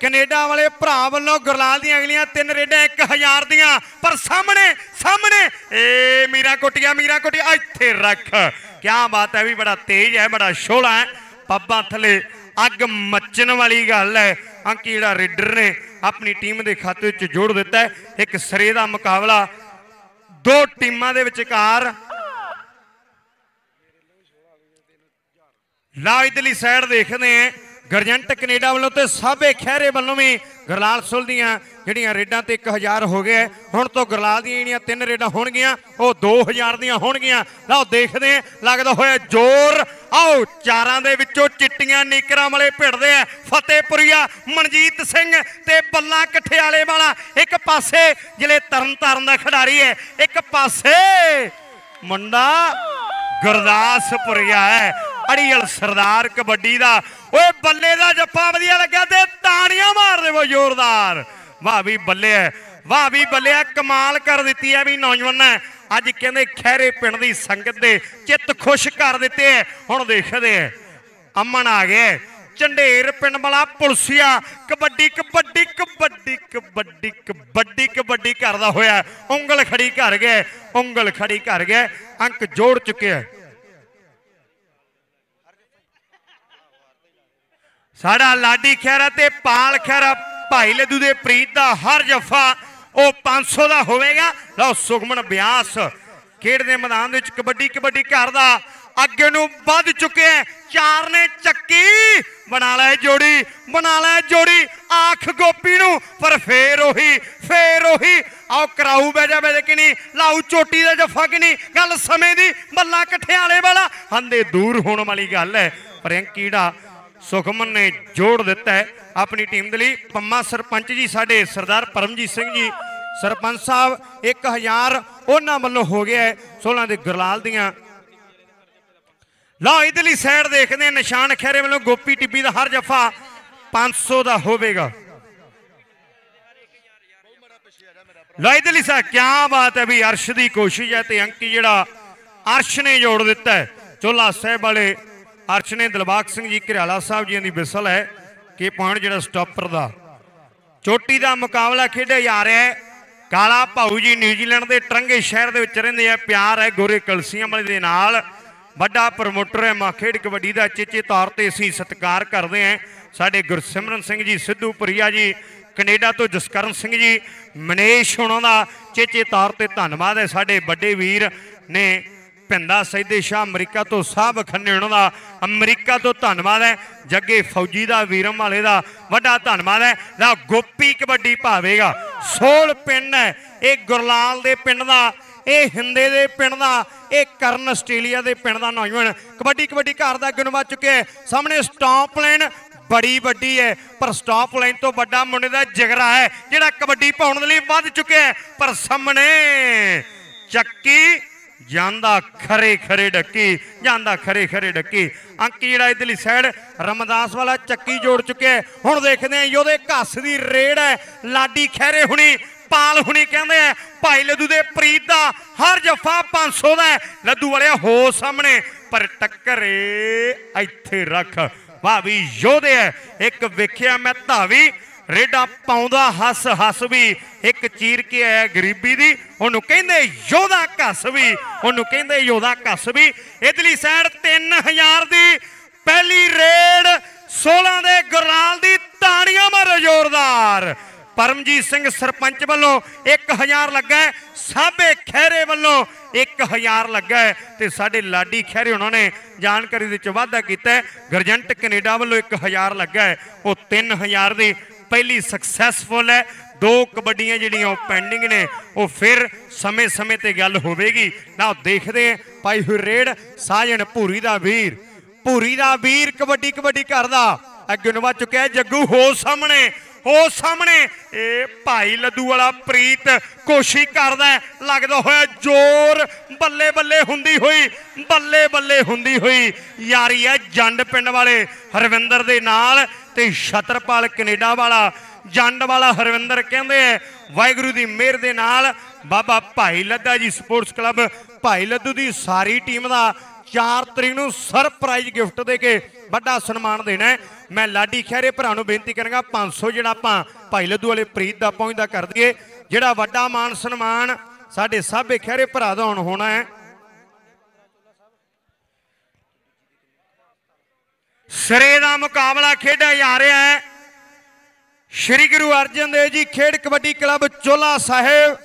ਕੈਨੇਡਾ ਵਾਲੇ ਭਰਾ ਵੱਲੋਂ ਗੁਰਲਾਲ ਦੀਆਂ ਅਗਲੀਆਂ ਤਿੰਨ ਰੇਡਾਂ 1000 ਦੀਆਂ, ਪਰ ਸਾਹਮਣੇ ਸਾਹਮਣੇ, ਏ ਮੀਰਾ ਕੁੱਟਿਆ ਮੀਰਾ ਕੁੱਟਿਆ, ਇੱਥੇ ਰੱਖ। ਕਿਆ ਬਾਤ ਹੈ ਵੀ ਬੜਾ ਤੇਜ਼ ਹੈ, ਬੜਾ ਸ਼ੋਲਾ ਹੈ। ਪੱਬਾਂ ਥਲੇ ਅੱਗ ਮੱਚਣ ਵਾਲੀ ਗੱਲ ਹੈ। ਅੰਕੀ ਜਿਹੜਾ ਰੇਡਰ ਨੇ ਆਪਣੀ ਟੀਮ ਦੇ ਖਾਤੇ ਵਿੱਚ ਜੋੜ ਦਿੱਤਾ ਇੱਕ ਸਰੇ ਦਾ ਮੁਕਾਬਲਾ ਦੋ ਟੀਮਾਂ ਦੇ ਵਿਚਕਾਰ ਲਾ ਇਧਰਲੀ ਸਾਈਡ ਦੇਖਦੇ ਆਂ ਗਰਜੰਟ ਕੈਨੇਡਾ ਵੱਲੋਂ ਤੇ ਸਾਬੇ ਖਹਿਰੇ ਵੱਲੋਂ ਵੀ ਗਰਲਾਲ ਸੁਲ ਦੀਆਂ ਜਿਹੜੀਆਂ ਰੇਡਾਂ ਤੇ 1000 ਹੋ ਗਿਆ ਹੁਣ ਤੋਂ ਗਰਲਾਲ ਦੀਆਂ ਜਿਹੜੀਆਂ ਤਿੰਨ ਰੇਡਾਂ ਹੋਣਗੀਆਂ, ਉਹ 2000 ਦੀਆਂ ਹੋਣਗੀਆਂ। ਲਓ ਦੇਖਦੇ ਆਂ ਲੱਗਦਾ ਹੋਇਆ ਜ਼ੋਰ। ਆਓ, ਚਾਰਾਂ ਦੇ ਵਿੱਚੋਂ ਚਿੱਟੀਆਂ ਨੀਕਰਾਂ ਵਾਲੇ ਭਿੜਦੇ ਆ। ਫਤਿਹਪੁਰੀਆ, ਮਨਜੀਤ ਸਿੰਘ ਤੇ ਬੱਲਾ ਕਠਿਆਲੇ ਵਾਲਾ। ਇੱਕ ਪਾਸੇ ਜ਼ਿਲ੍ਹੇ ਤਰਨਤਾਰਨ ਦਾ ਖਿਡਾਰੀ ਹੈ, ਇੱਕ ਪਾਸੇ ਮੁੰਡਾ ਗੁਰਦਾਸਪੁਰੀਆ ਹੈ। ਅੜੀਅਲ ਸਰਦਾਰ ਕਬੱਡੀ ਦਾ। ਓਏ ਬੱਲੇ ਦਾ ਜੱਫਾ ਵਧੀਆ ਲੱਗਿਆ ਤੇ ਤਾੜੀਆਂ ਮਾਰ ਦੇਵੋ ਜ਼ੋਰਦਾਰ। ਵਾਹ ਵੀ ਬੱਲੇ ਹੈ ਵਾਹ ਵੀ ਬੱਲੇ ਕਮਾਲ ਕਰ ਦਿੱਤੀ ਹੈ ਵੀ ਨੌਜਵਾਨਾਂ ਅੱਜ ਕਹਿੰਦੇ ਖਹਿਰੇ ਪਿੰਡ ਦੀ ਸੰਗਤ ਦੇ ਚਿੱਤ ਖੁਸ਼ ਕਰ ਦਿੱਤੇ ਹੁਣ ਦੇਖਦੇ ਹੈ ਅਮਨ ਆ ਗਿਆ ਝੰਡੇਰ ਪਿੰਡ ਵਾਲਾ ਪੁਲਸੀਆ, ਕਬੱਡੀ ਕਬੱਡੀ ਕਬੱਡੀ ਕਬੱਡੀ ਕਬੱਡੀ ਕਬੱਡੀ ਕਰਦਾ ਹੋਇਆ। ਉਂਗਲ ਖੜੀ ਕਰ ਗਿਆ ਉਂਗਲ ਖੜੀ ਕਰ ਗਿਆ ਅੰਕ ਜੋੜ ਚੁੱਕਿਆ ਸਾਡਾ ਲਾਡੀ ਖੈਰਾ ਤੇ ਪਾਲ ਖੈਰਾ ਭਾਈ ਲੱਦੂ ਦੇ ਪ੍ਰੀਤ ਦਾ ਹਰ ਜਫਾ ਉਹ 500 ਦਾ ਹੋਵੇਗਾ। ਲਓ ਸੁਖਮਨ ਬਿਆਸ ਖੇਡ ਦੇ ਮੈਦਾਨ ਦੇ ਵਿੱਚ ਕਬੱਡੀ ਕਬੱਡੀ ਕਰਦਾ ਅੱਗੇ ਨੂੰ ਵੱਧ ਚੁੱਕਿਆ ਚਾਰ ਨੇ ਚੱਕੀ, ਬਣਾ ਲੈ ਜੋੜੀ, ਬਣਾ ਲੈ ਜੋੜੀ। ਆਖ ਗੋਪੀ ਨੂੰ, ਪਰ ਫੇਰ ਉਹੀ ਫੇਰ ਉਹੀ। ਆਓ ਕਰਾਊ ਬਹਿ ਜਾ ਕਿ ਨਹੀਂ, ਲਾਊ ਚੋਟੀ ਦਾ ਜਫਾ ਕਿ ਨਹੀਂ। ਗੱਲ ਸਮੇਂ ਦੀ, ਮੱਲਾ ਕਠਿਆਲੇ ਵਾਲਾ। ਹੰਦੇ ਦੂਰ ਹੋਣ ਵਾਲੀ ਗੱਲ ਹੈ। ਪਰ ਸੁਖਮਨ ਨੇ ਜੋੜ ਦਿੱਤਾ ਹੈ ਆਪਣੀ ਟੀਮ ਦੇ ਲਈ। ਪੰਮਾ ਸਰਪੰਚ ਜੀ, ਸਾਡੇ ਸਰਦਾਰ ਪਰਮਜੀਤ ਸਿੰਘ ਜੀ, ਸਰਪੰਚ ਸਾਹਿਬ 1000 ਉਹਨਾਂ ਵੱਲੋਂ ਹੋ ਗਿਆ 16 ਦੇ ਗੁਰਲਾਲ ਦੀਆਂ। ਲਓ, ਇਧਰਲੀ ਸਾਈਡ ਦੇਖਦੇ ਹਾਂ, ਨਿਸ਼ਾਨ ਖੈਰੇ ਵੱਲੋਂ ਗੋਪੀ ਟਿੱਬੀ ਦਾ ਹਰ ਜਫਾ 500 ਦਾ ਹੋਵੇਗਾ। ਲਓ, ਇਧਰਲੀ ਸਾਈਡ ਕੀ ਬਾਤ ਹੈ ਵੀ ਅਰਸ਼ ਦੀ ਕੋਸ਼ਿਸ਼ ਹੈ ਤੇ ਅੰਕੀ ਜਿਹੜਾ ਅਰਸ਼ ਨੇ ਜੋੜ ਦਿੱਤਾ ਹੈ। ਚੋਲਾ ਸਾਹਿਬ ਵਾਲੇ ਅਰਸ਼ ਨੇ ਦਿਲਬਾਗ ਸਿੰਘ ਜੀ ਘਰਿਆਲਾ ਸਾਹਿਬ ਜੀ ਦੀ ਬਿਸਲ ਹੈ ਕਿ ਪੁਆਇੰਟ ਜਿਹੜਾ ਸਟਾਪਰ ਦਾ। ਚੋਟੀ ਦਾ ਮੁਕਾਬਲਾ ਖੇਡਿਆ ਜਾ ਰਿਹਾ ਹੈ। ਕਾਲਾ ਭਾਊ ਜੀ ਨਿਊਜ਼ੀਲੈਂਡ ਦੇ ਟਰੰਗੇ ਸ਼ਹਿਰ ਦੇ ਵਿੱਚ ਰਹਿੰਦੇ ਆ। ਪਿਆਰ ਹੈ ਗੋਰੇ ਕਲਸੀਆਂ ਵਾਲੇ ਦੇ ਨਾਲ। ਵੱਡਾ ਪ੍ਰਮੋਟਰ ਹੈ ਮਾ ਖੇਡ ਕਬੱਡੀ ਦਾ। ਚੇਚੇ ਤੌਰ ਤੇ ਅਸੀਂ ਸਤਿਕਾਰ ਕਰਦੇ ਹਾਂ। ਸਾਡੇ ਗੁਰਸਿਮਰਨ ਸਿੰਘ ਜੀ, ਸਿੱਧੂ ਸਿੱਧੂਪੁਰੀਆ ਜੀ, ਕੈਨੇਡਾ ਤੋਂ ਜਸਕਰਨ ਸਿੰਘ ਜੀ, ਮਨੇਸ਼ ਹੁਣਾਂ ਦਾ। ਚੇਚੇ ਤੌਰ ਤੇ ਧੰਨਵਾਦ ਹੈ। ਸਾਡੇ ਵੱਡੇ ਵੀਰ ਨੇ ਪਿੰਦਾ ਸੈਦੇ ਸ਼ਾਹ ਅਮਰੀਕਾ ਤੋਂ ਸਾਹਿਬ ਖੰਨੇ ਉਹਨਾਂ ਦਾ। ਅਮਰੀਕਾ ਤੋਂ ਧੰਨਵਾਦ ਹੈ। ਜੱਗੇ ਫੌਜੀ ਦਾ, ਵੀਰਮ ਵਾਲੇ ਦਾ ਵੱਡਾ ਧੰਨਵਾਦ ਹੈ। ਦਾ ਗੋਪੀ ਕਬੱਡੀ ਭਾਵੇਗਾ। ਸੋਲ ਪਿੰਡ ਹੈ। ਇਹ ਗੁਰਲਾਲ ਦੇ ਪਿੰਡ ਦਾ, ਇਹ ਹਿੰਦੇ ਦੇ ਪਿੰਡ ਦਾ, ਇਹ ਕਰਨ ਆਸਟ੍ਰੇਲੀਆ ਦੇ ਪਿੰਡ ਦਾ ਨੌਜਵਾਨ। ਕਬੱਡੀ ਕਬੱਡੀ ਘਰ ਦਾ ਅੱਗੇ ਵੱਧ ਚੁੱਕਿਆ ਹੈ। ਸਾਹਮਣੇ ਸਟਾਪ ਲਾਈਨ ਬੜੀ ਵੱਡੀ ਹੈ। ਪਰ ਸਟਾਪ ਲਾਈਨ ਤੋਂ ਵੱਡਾ ਮੁੰਡੇ ਦਾ ਜਿਗਰਾ ਹੈ, ਜਿਹੜਾ ਕਬੱਡੀ ਪਾਉਣ ਦੇ ਲਈ ਵੱਧ ਚੁੱਕਿਆ ਹੈ। ਪਰ ਸਾਹਮਣੇ ਚੱਕੀ ਜਾਂਦਾ ਖਰੇ ਖਰੇ ਡੱਕੀ, ਜਾਂਦਾ ਖਰੇ ਖਰੇ ਡੱਕੀ। ਅੰਕ ਜਿਹੜਾ ਇਧਰਲੀ ਸਾਈਡ ਰਮਦਾਸ ਵਾਲਾ ਚੱਕੀ ਜੋੜ ਚੁੱਕਿਆ ਹੁਣ ਦੇਖਦੇ ਆਂ ਉਹਦੇ ਘੱਸ ਦੀ ਰੇੜ ਹੈ। ਲਾਡੀ ਖੈਰੇ ਹੁਣੀ, ਪਾਲ ਹੁਣੀ ਕਹਿੰਦੇ ਆ, ਭਾਈ ਲੱਦੂ ਦੇ ਪ੍ਰੀਤ ਦਾ ਹਰ ਜਫਾ 500 ਦਾ ਲੱਦੂ ਵਾਲਿਆ, ਹੋ ਸਾਹਮਣੇ, ਪਰ ਟੱਕਰੇ ਇੱਥੇ ਰੱਖ। ਵਾਹ ਵੀ ਯੋਧੇ ਹੈ। ਇੱਕ ਵੇਖਿਆ ਮੈਂ ਧਾਵੀ ਰੇਡਾ ਪਾਉਂਦਾ ਹੱਸ ਹੱਸ ਵੀ ਇੱਕ ਚੀਰ ਕੇ ਆਇਆ ਗਰੀਬੀ ਦੀ ਉਹਨੂੰ ਕਹਿੰਦੇ ਯੋਧਾ ਘਸ ਵੀ ਉਹਨੂੰ ਕਹਿੰਦੇ ਯੋਧਾ ਘਸ ਵੀ। ਇਧਰਲੀ ਸਾਈਡ 3000 ਦੀ ਪਹਿਲੀ ਰੇਡ 16 ਦੇ ਗੁਰਨਾਲ ਦੀ ਤਾੜੀਆਂ ਮਾਰੋ ਜ਼ੋਰਦਾਰ। ਪਰਮਜੀਤ ਸਿੰਘ ਸਰਪੰਚ ਵੱਲੋਂ 1000 ਲੱਗਾ ਸਾਬੇ ਖੈਰੇ ਵੱਲੋਂ 1000 ਲੱਗਾ ਹੈ ਤੇ ਸਾਡੇ ਲਾਡੀ ਖੈਰੇ ਉਹਨਾਂ ਨੇ ਜਾਣਕਾਰੀ ਦੇ ਵਿੱਚ ਵਾਅਦਾ ਕੀਤਾ ਗਰਜੰਟ ਕੈਨੇਡਾ ਵੱਲੋਂ 1000 ਲੱਗਾ ਹੈ, ਉਹ 3000 ਦੀ ਪਹਿਲੀ ਸਕਸੈਸਫੁਲ ਹੈ। ਦੋ ਕਬੱਡੀਆਂ ਜਿਹੜੀਆਂ ਉਹ ਪੈਂਡਿੰਗ ਨੇ, ਉਹ ਫਿਰ ਸਮੇਂ-ਸਮੇਂ ਤੇ ਗੱਲ ਹੋਵੇਗੀ। ਨਾ ਦੇਖਦੇ ਹਾਂ ਪਾਈ ਹੋਈ ਰੇਡ ਸਾਜਣ ਭੂਰੀ ਦਾ ਵੀਰ। ਭੂਰੀ ਦਾ ਵੀਰ ਕਬੱਡੀ ਕਬੱਡੀ ਕਰਦਾ। ਅੱਗੇ ਨੂੰ ਵੱਧ ਚੁੱਕਿਆ ਜੱਗੂ ਹੋ ਸਾਹਮਣੇ। ਉਹ ਸਾਹਮਣੇ। ਇਹ ਭਾਈ ਲੱਦੂ ਵਾਲਾ ਪ੍ਰੀਤ ਕੋਸ਼ਿਸ਼ ਕਰਦਾ ਲੱਗਦਾ ਹੋਇਆ ਜ਼ੋਰ ਬੱਲੇ ਬੱਲੇ ਹੁੰਦੀ ਹੋਈ, ਬੱਲੇ ਬੱਲੇ ਹੁੰਦੀ ਹੋਈ। ਯਾਰੀ ਹੈ ਜੰਡ ਪਿੰਡ ਵਾਲੇ ਹਰਵਿੰਦਰ ਦੇ ਨਾਲ ਤੇ ਛਤਰਪਾਲ ਕੈਨੇਡਾ ਵਾਲਾ। ਜੰਡ ਵਾਲਾ ਹਰਵਿੰਦਰ ਕਹਿੰਦੇ ਐ ਵਾਹਿਗੁਰੂ ਦੀ ਮਿਹਰ ਦੇ ਨਾਲ ਬਾਬਾ ਭਾਈ ਲੱਦਾ ਜੀ ਸਪੋਰਟਸ ਕਲੱਬ ਭਾਈ ਲੱਦੂ ਦੀ ਸਾਰੀ ਟੀਮ ਦਾ 4 ਤਰੀਕ ਨੂੰ ਸਰਪ੍ਰਾਈਜ਼ ਗਿਫਟ ਦੇ ਕੇ ਵੱਡਾ ਸਨਮਾਨ ਦੇਣਾ ਹੈ। ਮੈਂ ਲਾਡੀ ਖੈਰੇ ਭਰਾ ਨੂੰ ਬੇਨਤੀ ਕਰਾਂਗਾ 500 ਜਿਹੜਾ ਆਪਾਂ ਭਾਈ ਲੱਦੂ ਵਾਲੇ ਪ੍ਰੀਤ ਦਾ ਪਹੁੰਚਦਾ ਕਰ ਦਈਏ। ਜਿਹੜਾ ਵੱਡਾ ਮਾਨ ਸਨਮਾਨ ਸਾਡੇ ਸਾਬੇ ਖੈਰੇ ਭਰਾ ਦਾ ਹੁਣ ਹੋਣਾ ਹੈ। ਸਿਰੇ ਦਾ ਮੁਕਾਬਲਾ ਖੇਡਿਆ ਜਾ ਰਿਹਾ ਹੈ। ਸ਼੍ਰੀ ਗੁਰੂ ਅਰਜਨ ਦੇਵ ਜੀ ਖੇਡ ਕਬੱਡੀ ਕਲੱਬ ਚੋਲਾ ਸਾਹਿਬ,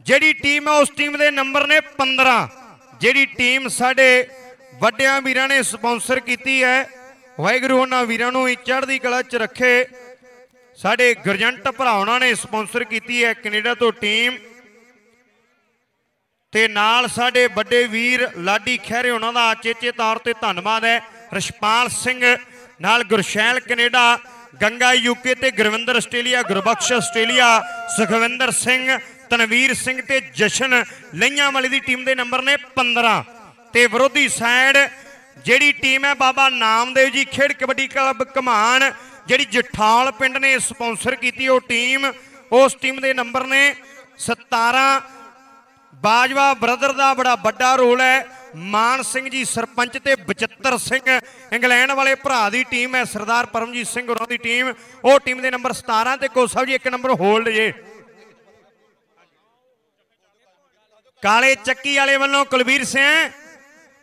ਜਿਹੜੀ ਟੀਮ ਹੈ, ਉਸ ਟੀਮ ਦੇ ਨੰਬਰ ਨੇ 15 ਜਿਹੜੀ ਟੀਮ ਸਾਡੇ ਵੱਡਿਆਂ ਵੀਰਾਂ ਨੇ ਸਪਾਂਸਰ ਕੀਤੀ ਹੈ। ਵਾਹਿਗੁਰੂ ਉਹਨਾਂ ਵੀਰਾਂ ਨੂੰ ਹੀ ਚੜ੍ਹਦੀ ਕਲਾ 'ਚ ਰੱਖੇ। ਸਾਡੇ ਗਰਜੰਟ ਉਹਨਾਂ ਨੇ ਸਪਾਂਸਰ ਕੀਤੀ ਹੈ ਕੈਨੇਡਾ ਤੋਂ ਟੀਮ। ਤੇ ਨਾਲ ਸਾਡੇ ਵੱਡੇ ਵੀਰ ਲਾਡੀ ਖਹਿਰੇ ਉਹਨਾਂ ਦਾ ਚੇਚੇ ਤੌਰ ਤੇ ਧੰਨਵਾਦ ਹੈ। ਰਸ਼ਪਾਲ ਸਿੰਘ, ਨਾਲ ਗੁਰਸ਼ੈਲ ਕੈਨੇਡਾ, ਗੰਗਾ ਯੂਕੇ ਤੇ ਗੁਰਵਿੰਦਰ ਆਸਟ੍ਰੇਲੀਆ, ਗੁਰਬਖਸ਼ ਆਸਟ੍ਰੇਲੀਆ, ਸੁਖਵਿੰਦਰ ਸਿੰਘ, ਤਨਵੀਰ ਸਿੰਘ ਤੇ ਜਸ਼ਨ। ਲਈਆਂ ਵਾਲੀ ਦੀ ਟੀਮ ਦੇ ਨੰਬਰ ਨੇ 15 ਤੇ ਵਿਰੋਧੀ ਸਾਈਡ, ਜਿਹੜੀ ਟੀਮ ਹੈ ਬਾਬਾ ਨਾਮਦੇਵ ਜੀ, ਖੇਡ ਕਬੱਡੀ ਕਲੱਬ ਕਮਾਨ, ਜਿਹੜੀ ਜਠਾਲ ਪਿੰਡ ਨੇ ਸਪਾਂਸਰ ਕੀਤੀ ਉਹ ਟੀਮ, ਉਸ ਟੀਮ ਦੇ ਨੰਬਰ ਨੇ 17 ਬਾਜਵਾ ਬ੍ਰਦਰ ਦਾ ਬੜਾ ਵੱਡਾ ਰੋਲ ਹੈ। ਮਾਨ ਸਿੰਘ ਜੀ, ਸਰਪੰਚ ਤੇ ਬਚਿੱਤਰ ਸਿੰਘ, ਇੰਗਲੈਂਡ ਵਾਲੇ ਭਰਾ ਦੀ ਟੀਮ ਹੈ, ਸਰਦਾਰ ਪਰਮਜੀਤ ਸਿੰਘ ਹੋਰਾਂ ਦੀ ਟੀਮ। ਉਹ ਟੀਮ ਦੇ ਨੰਬਰ 17 ਤੇ ਕੋ ਸਾਹਿਬ ਜੀ, ਇੱਕ ਨੰਬਰ ਹੋਲਡ ਜੇ। ਕਾਲੇ ਚੱਕੀ ਵਾਲੇ ਵੱਲੋਂ ਕੁਲਵੀਰ ਸਿੰਘ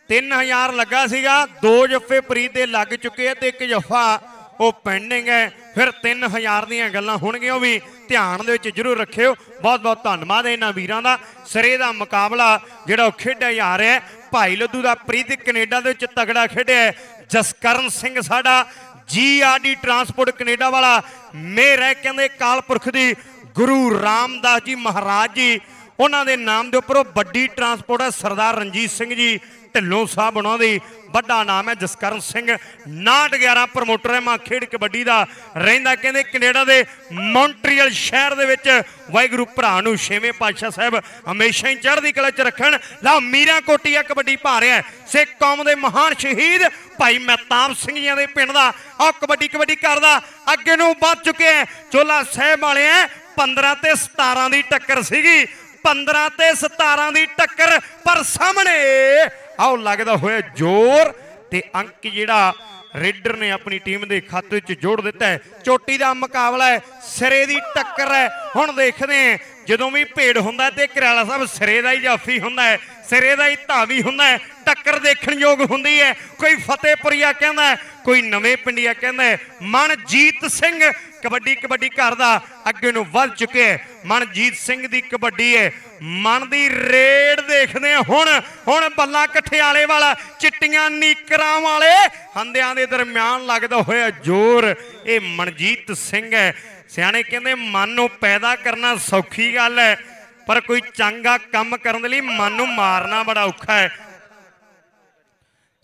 3000 ਲੱਗਾ ਸੀਗਾ, ਦੋ ਜੱਫੇ ਪ੍ਰੀਤ ਦੇ ਲੱਗ ਚੁੱਕੇ ਆ ਤੇ ਇੱਕ ਜੱਫਾ ਉਹ ਪੈਂਡਿੰਗ ਹੈ। ਫਿਰ 3000 ਦੀਆਂ ਗੱਲਾਂ ਹੋਣਗੀਆਂ, ਉਹ ਵੀ ਧਿਆਨ ਦੇ ਵਿੱਚ ਜ਼ਰੂਰ ਰੱਖਿਓ। ਬਹੁਤ ਬਹੁਤ ਧੰਨਵਾਦ ਇਹਨਾਂ ਵੀਰਾਂ ਦਾ। ਸਿਰੇ ਦਾ ਮੁਕਾਬਲਾ ਜਿਹੜਾ ਉਹ ਖੇਡਿਆ ਜਾ ਰਿਹਾ ਭਾਈ ਲੱਦੂ ਦਾ ਪ੍ਰੀਤ ਕੈਨੇਡਾ ਦੇ ਵਿੱਚ ਤਗੜਾ ਖੇਡਿਆ ਜਸਕਰਨ ਸਿੰਘ ਸਾਡਾ ਜੀਆਰਡੀ ਟਰਾਂਸਪੋਰਟ ਕੈਨੇਡਾ ਵਾਲਾ ਮੇਰ ਹੈ, ਕਹਿੰਦੇ ਕਾਲਪੁਰਖ ਦੀ ਗੁਰੂ ਰਾਮਦਾਸ ਜੀ ਮਹਾਰਾਜ ਜੀ। ਉਹਨਾਂ ਦੇ ਨਾਮ ਦੇ ਉੱਪਰ ਉਹ ਵੱਡੀ ਟਰਾਂਸਪੋਰਟ ਹੈ, ਸਰਦਾਰ ਰਣਜੀਤ ਸਿੰਘ ਜੀ। ਢਿੱਲੋਂ ਸਾਹਿਬ ਉਹਨਾਂ ਦੀ ਵੱਡਾ ਨਾਮ ਹੈ ਜਸਕਰਨ ਸਿੰਘ। 911 ਪ੍ਰਮੋਟਰ ਹੈ, ਮਾਂ ਖੇਡ ਕਬੱਡੀ ਦਾ। ਰਹਿੰਦਾ ਕਹਿੰਦੇ ਕੈਨੇਡਾ ਦੇ ਮੌਂਟਰੀਅਲ ਸ਼ਹਿਰ ਦੇ ਵਿੱਚ। ਵਾਹਿਗੁਰੂ ਭਰਾ ਨੂੰ ਛੇਵੇਂ ਪਾਤਸ਼ਾਹ ਸਾਹਿਬ ਹਮੇਸ਼ਾ ਹੀ ਚੜ੍ਹਦੀ ਕਲਾ 'ਚ ਰੱਖਣ। ਲਾ ਮੀਰਾ ਕੋਟੀਆ ਕਬੱਡੀ ਭਾ ਰਿਹਾ ਸਿੱਖ ਕੌਮ ਦੇ ਮਹਾਨ ਸ਼ਹੀਦ ਭਾਈ ਮਹਿਤਾਬ ਸਿੰਘ ਜੀਆਂ ਦੇ ਪਿੰਡ ਦਾ। ਆ ਕਬੱਡੀ ਕਬੱਡੀ ਕਰਦਾ ਅੱਗੇ ਨੂੰ ਵੱਧ ਚੁੱਕਿਆ ਹੈ। ਚੋਲਾ ਸਾਹਿਬ ਵਾਲੇ ਹੈ 15 ਤੇ 17 ਦੀ ਟੱਕਰ ਸੀਗੀ। 15 ਤੇ 17 ਦੀ ਟੱਕਰ, ਪਰ ਸਾਹਮਣੇ ਆਓ ਲੱਗਦਾ ਹੋਇਆ ਜ਼ੋਰ ਤੇ ਅੰਕ ਜਿਹੜਾ ਰੇਡਰ ਨੇ ਆਪਣੀ ਟੀਮ ਦੇ ਖਾਤੇ ਵਿੱਚ ਜੋੜ ਦਿੱਤਾ ਹੈ ਚੋਟੀ ਦਾ ਮੁਕਾਬਲਾ ਹੈ, ਸਿਰੇ ਦੀ ਟੱਕਰ ਹੈ ਹੁਣ ਦੇਖਦੇ ਹਾਂ, ਜਦੋਂ ਵੀ ਭੇੜ ਹੁੰਦਾ ਤੇ ਕਰਾਲਾ ਸਾਹਿਬ ਸਿਰੇ ਦਾ ਹੀ ਜਾਫੀ ਹੁੰਦਾ ਹੈ, ਸਿਰੇ ਦਾ ਹੀ ਧਾਵੀ ਹੁੰਦਾ ਹੈ, ਟੱਕਰ ਦੇਖਣ ਯੋਗ ਹੁੰਦੀ ਹੈ ਕੋਈ ਫਤਿਹਪੁਰੀਆ ਕਹਿੰਦਾ ਕੋਈ ਨਵੇਂ ਪਿੰਡੀਆ ਕਹਿੰਦਾ ਹੈ। ਮਨਜੀਤ ਸਿੰਘ ਕਬੱਡੀ ਕਬੱਡੀ ਕਰਦਾ ਅੱਗੇ ਨੂੰ ਵੱਧ ਚੁੱਕਿਆ ਮਨਜੀਤ ਸਿੰਘ ਦੀ ਕਬੱਡੀ ਹੈ। ਮਨ ਦੀ ਰੇਡ ਦੇਖਦੇ ਹਾਂ ਹੁਣ। ਹੁਣ ਬੱਲਾ ਕਠਿਆਲੇ ਵਾਲਾ, ਚਿੱਟੀਆਂ ਨੀਕਰਾਂ ਵਾਲੇ। ਹੰਦਿਆਂ ਦੇ ਦਰਮਿਆਨ ਲੱਗਦਾ ਹੋਇਆ ਜ਼ੋਰ। ਇਹ ਮਨਜੀਤ ਸਿੰਘ ਹੈ। ਸਿਆਣੇ ਕਹਿੰਦੇ ਮਨ ਨੂੰ ਪੈਦਾ ਕਰਨਾ ਸੌਖੀ ਗੱਲ ਹੈ। ਪਰ ਕੋਈ ਚੰਗਾ ਕੰਮ ਕਰਨ ਦੇ ਲਈ ਮਨ ਨੂੰ ਮਾਰਨਾ ਬੜਾ ਔਖਾ ਹੈ।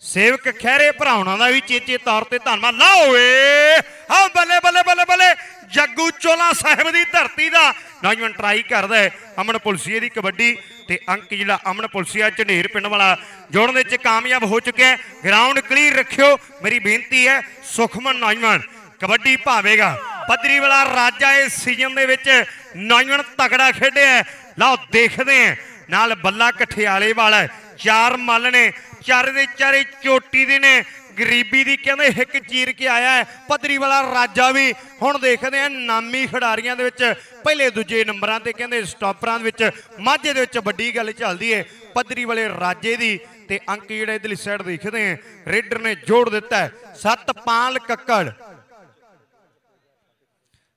ਸੇਵਕ ਖਹਿਰੇ ਭਰਾਉਣਾ ਦਾ ਵੀ ਚੇਚੇ ਤੌਰ ਤੇ ਧੰਨਵਾਦ। ਲਾਓ ਏ ਆ ਬੱਲੇ ਬੱਲੇ ਬੱਲੇ ਬੱਲੇ। ਜੱਗੂ ਚੋਲਾ ਸਾਹਿਬ ਦੀ ਧਰਤੀ ਦਾ ਨੌਜਵਾਨ ਟਰਾਈ ਕਰਦਾ ਹੈ ਅਮਨ ਪੁਲਸੀਏ ਦੀ ਕਬੱਡੀ ਤੇ ਅੰਕ ਜਿਹੜਾ ਅਮਨ ਪੁਲਸੀਆ ਝੰਡੇਰ ਪਿੰਡ ਵਾਲਾ ਜੋੜਨ ਵਿੱਚ ਕਾਮਯਾਬ ਹੋ ਚੁੱਕਿਆ ਗਰਾਊਂਡ ਕਲੀਅਰ ਰੱਖਿਓ। ਮੇਰੀ ਬੇਨਤੀ ਹੈ, ਸੁਖਮਨ ਨੌਜਵਾਨ, ਕਬੱਡੀ ਭਾਵੇਗਾ। ਪੱਧਰੀ ਵਾਲਾ ਰਾਜਾ ਇਸ ਸੀਜ਼ਨ ਦੇ ਵਿੱਚ ਨੌਜਵਾਨ ਤਗੜਾ ਖੇਡਿਆ ਹੈ। ਲਓ, ਦੇਖਦੇ ਹਾਂ। ਨਾਲ ਬੱਲਾ ਕਠਿਆਲੇ ਵਾਲਾ ਚਾਰ ਮੱਲ ਨੇ। ਚਾਰੇ ਦੇ ਚਾਰੇ ਚੋਟੀ ਦੇ ਨੇ। ਗਰੀਬੀ ਦੀ ਕਹਿੰਦੇ ਹਿੱਕ ਚੀਰ ਕੇ ਆਇਆ ਹੈ। ਪੱਧਰੀ ਵਾਲਾ ਰਾਜਾ ਵੀ ਹੁਣ ਦੇਖਦੇ ਆ ਨਾਮੀ ਖਿਡਾਰੀਆਂ ਦੇ ਵਿੱਚ। ਪਹਿਲੇ ਦੂਜੇ ਨੰਬਰਾਂ ਤੇ ਕਹਿੰਦੇ ਸਟਾਪਰਾਂ ਦੇ ਵਿੱਚ। ਮਾਝੇ ਦੇ ਵਿੱਚ ਵੱਡੀ ਗੱਲ ਚੱਲਦੀ ਹੈ ਪੱਧਰੀ ਵਾਲੇ ਰਾਜੇ ਦੀ ਤੇ ਅੰਕ ਜਿਹੜਾ ਇਧਰਲੀ ਸਾਈਡ ਦੇਖਦੇ ਆ। ਰੇਡਰ ਨੇ ਜੋੜ ਦਿੱਤਾ ਸੱਤ ਪਾਲ ਕੱਕੜ।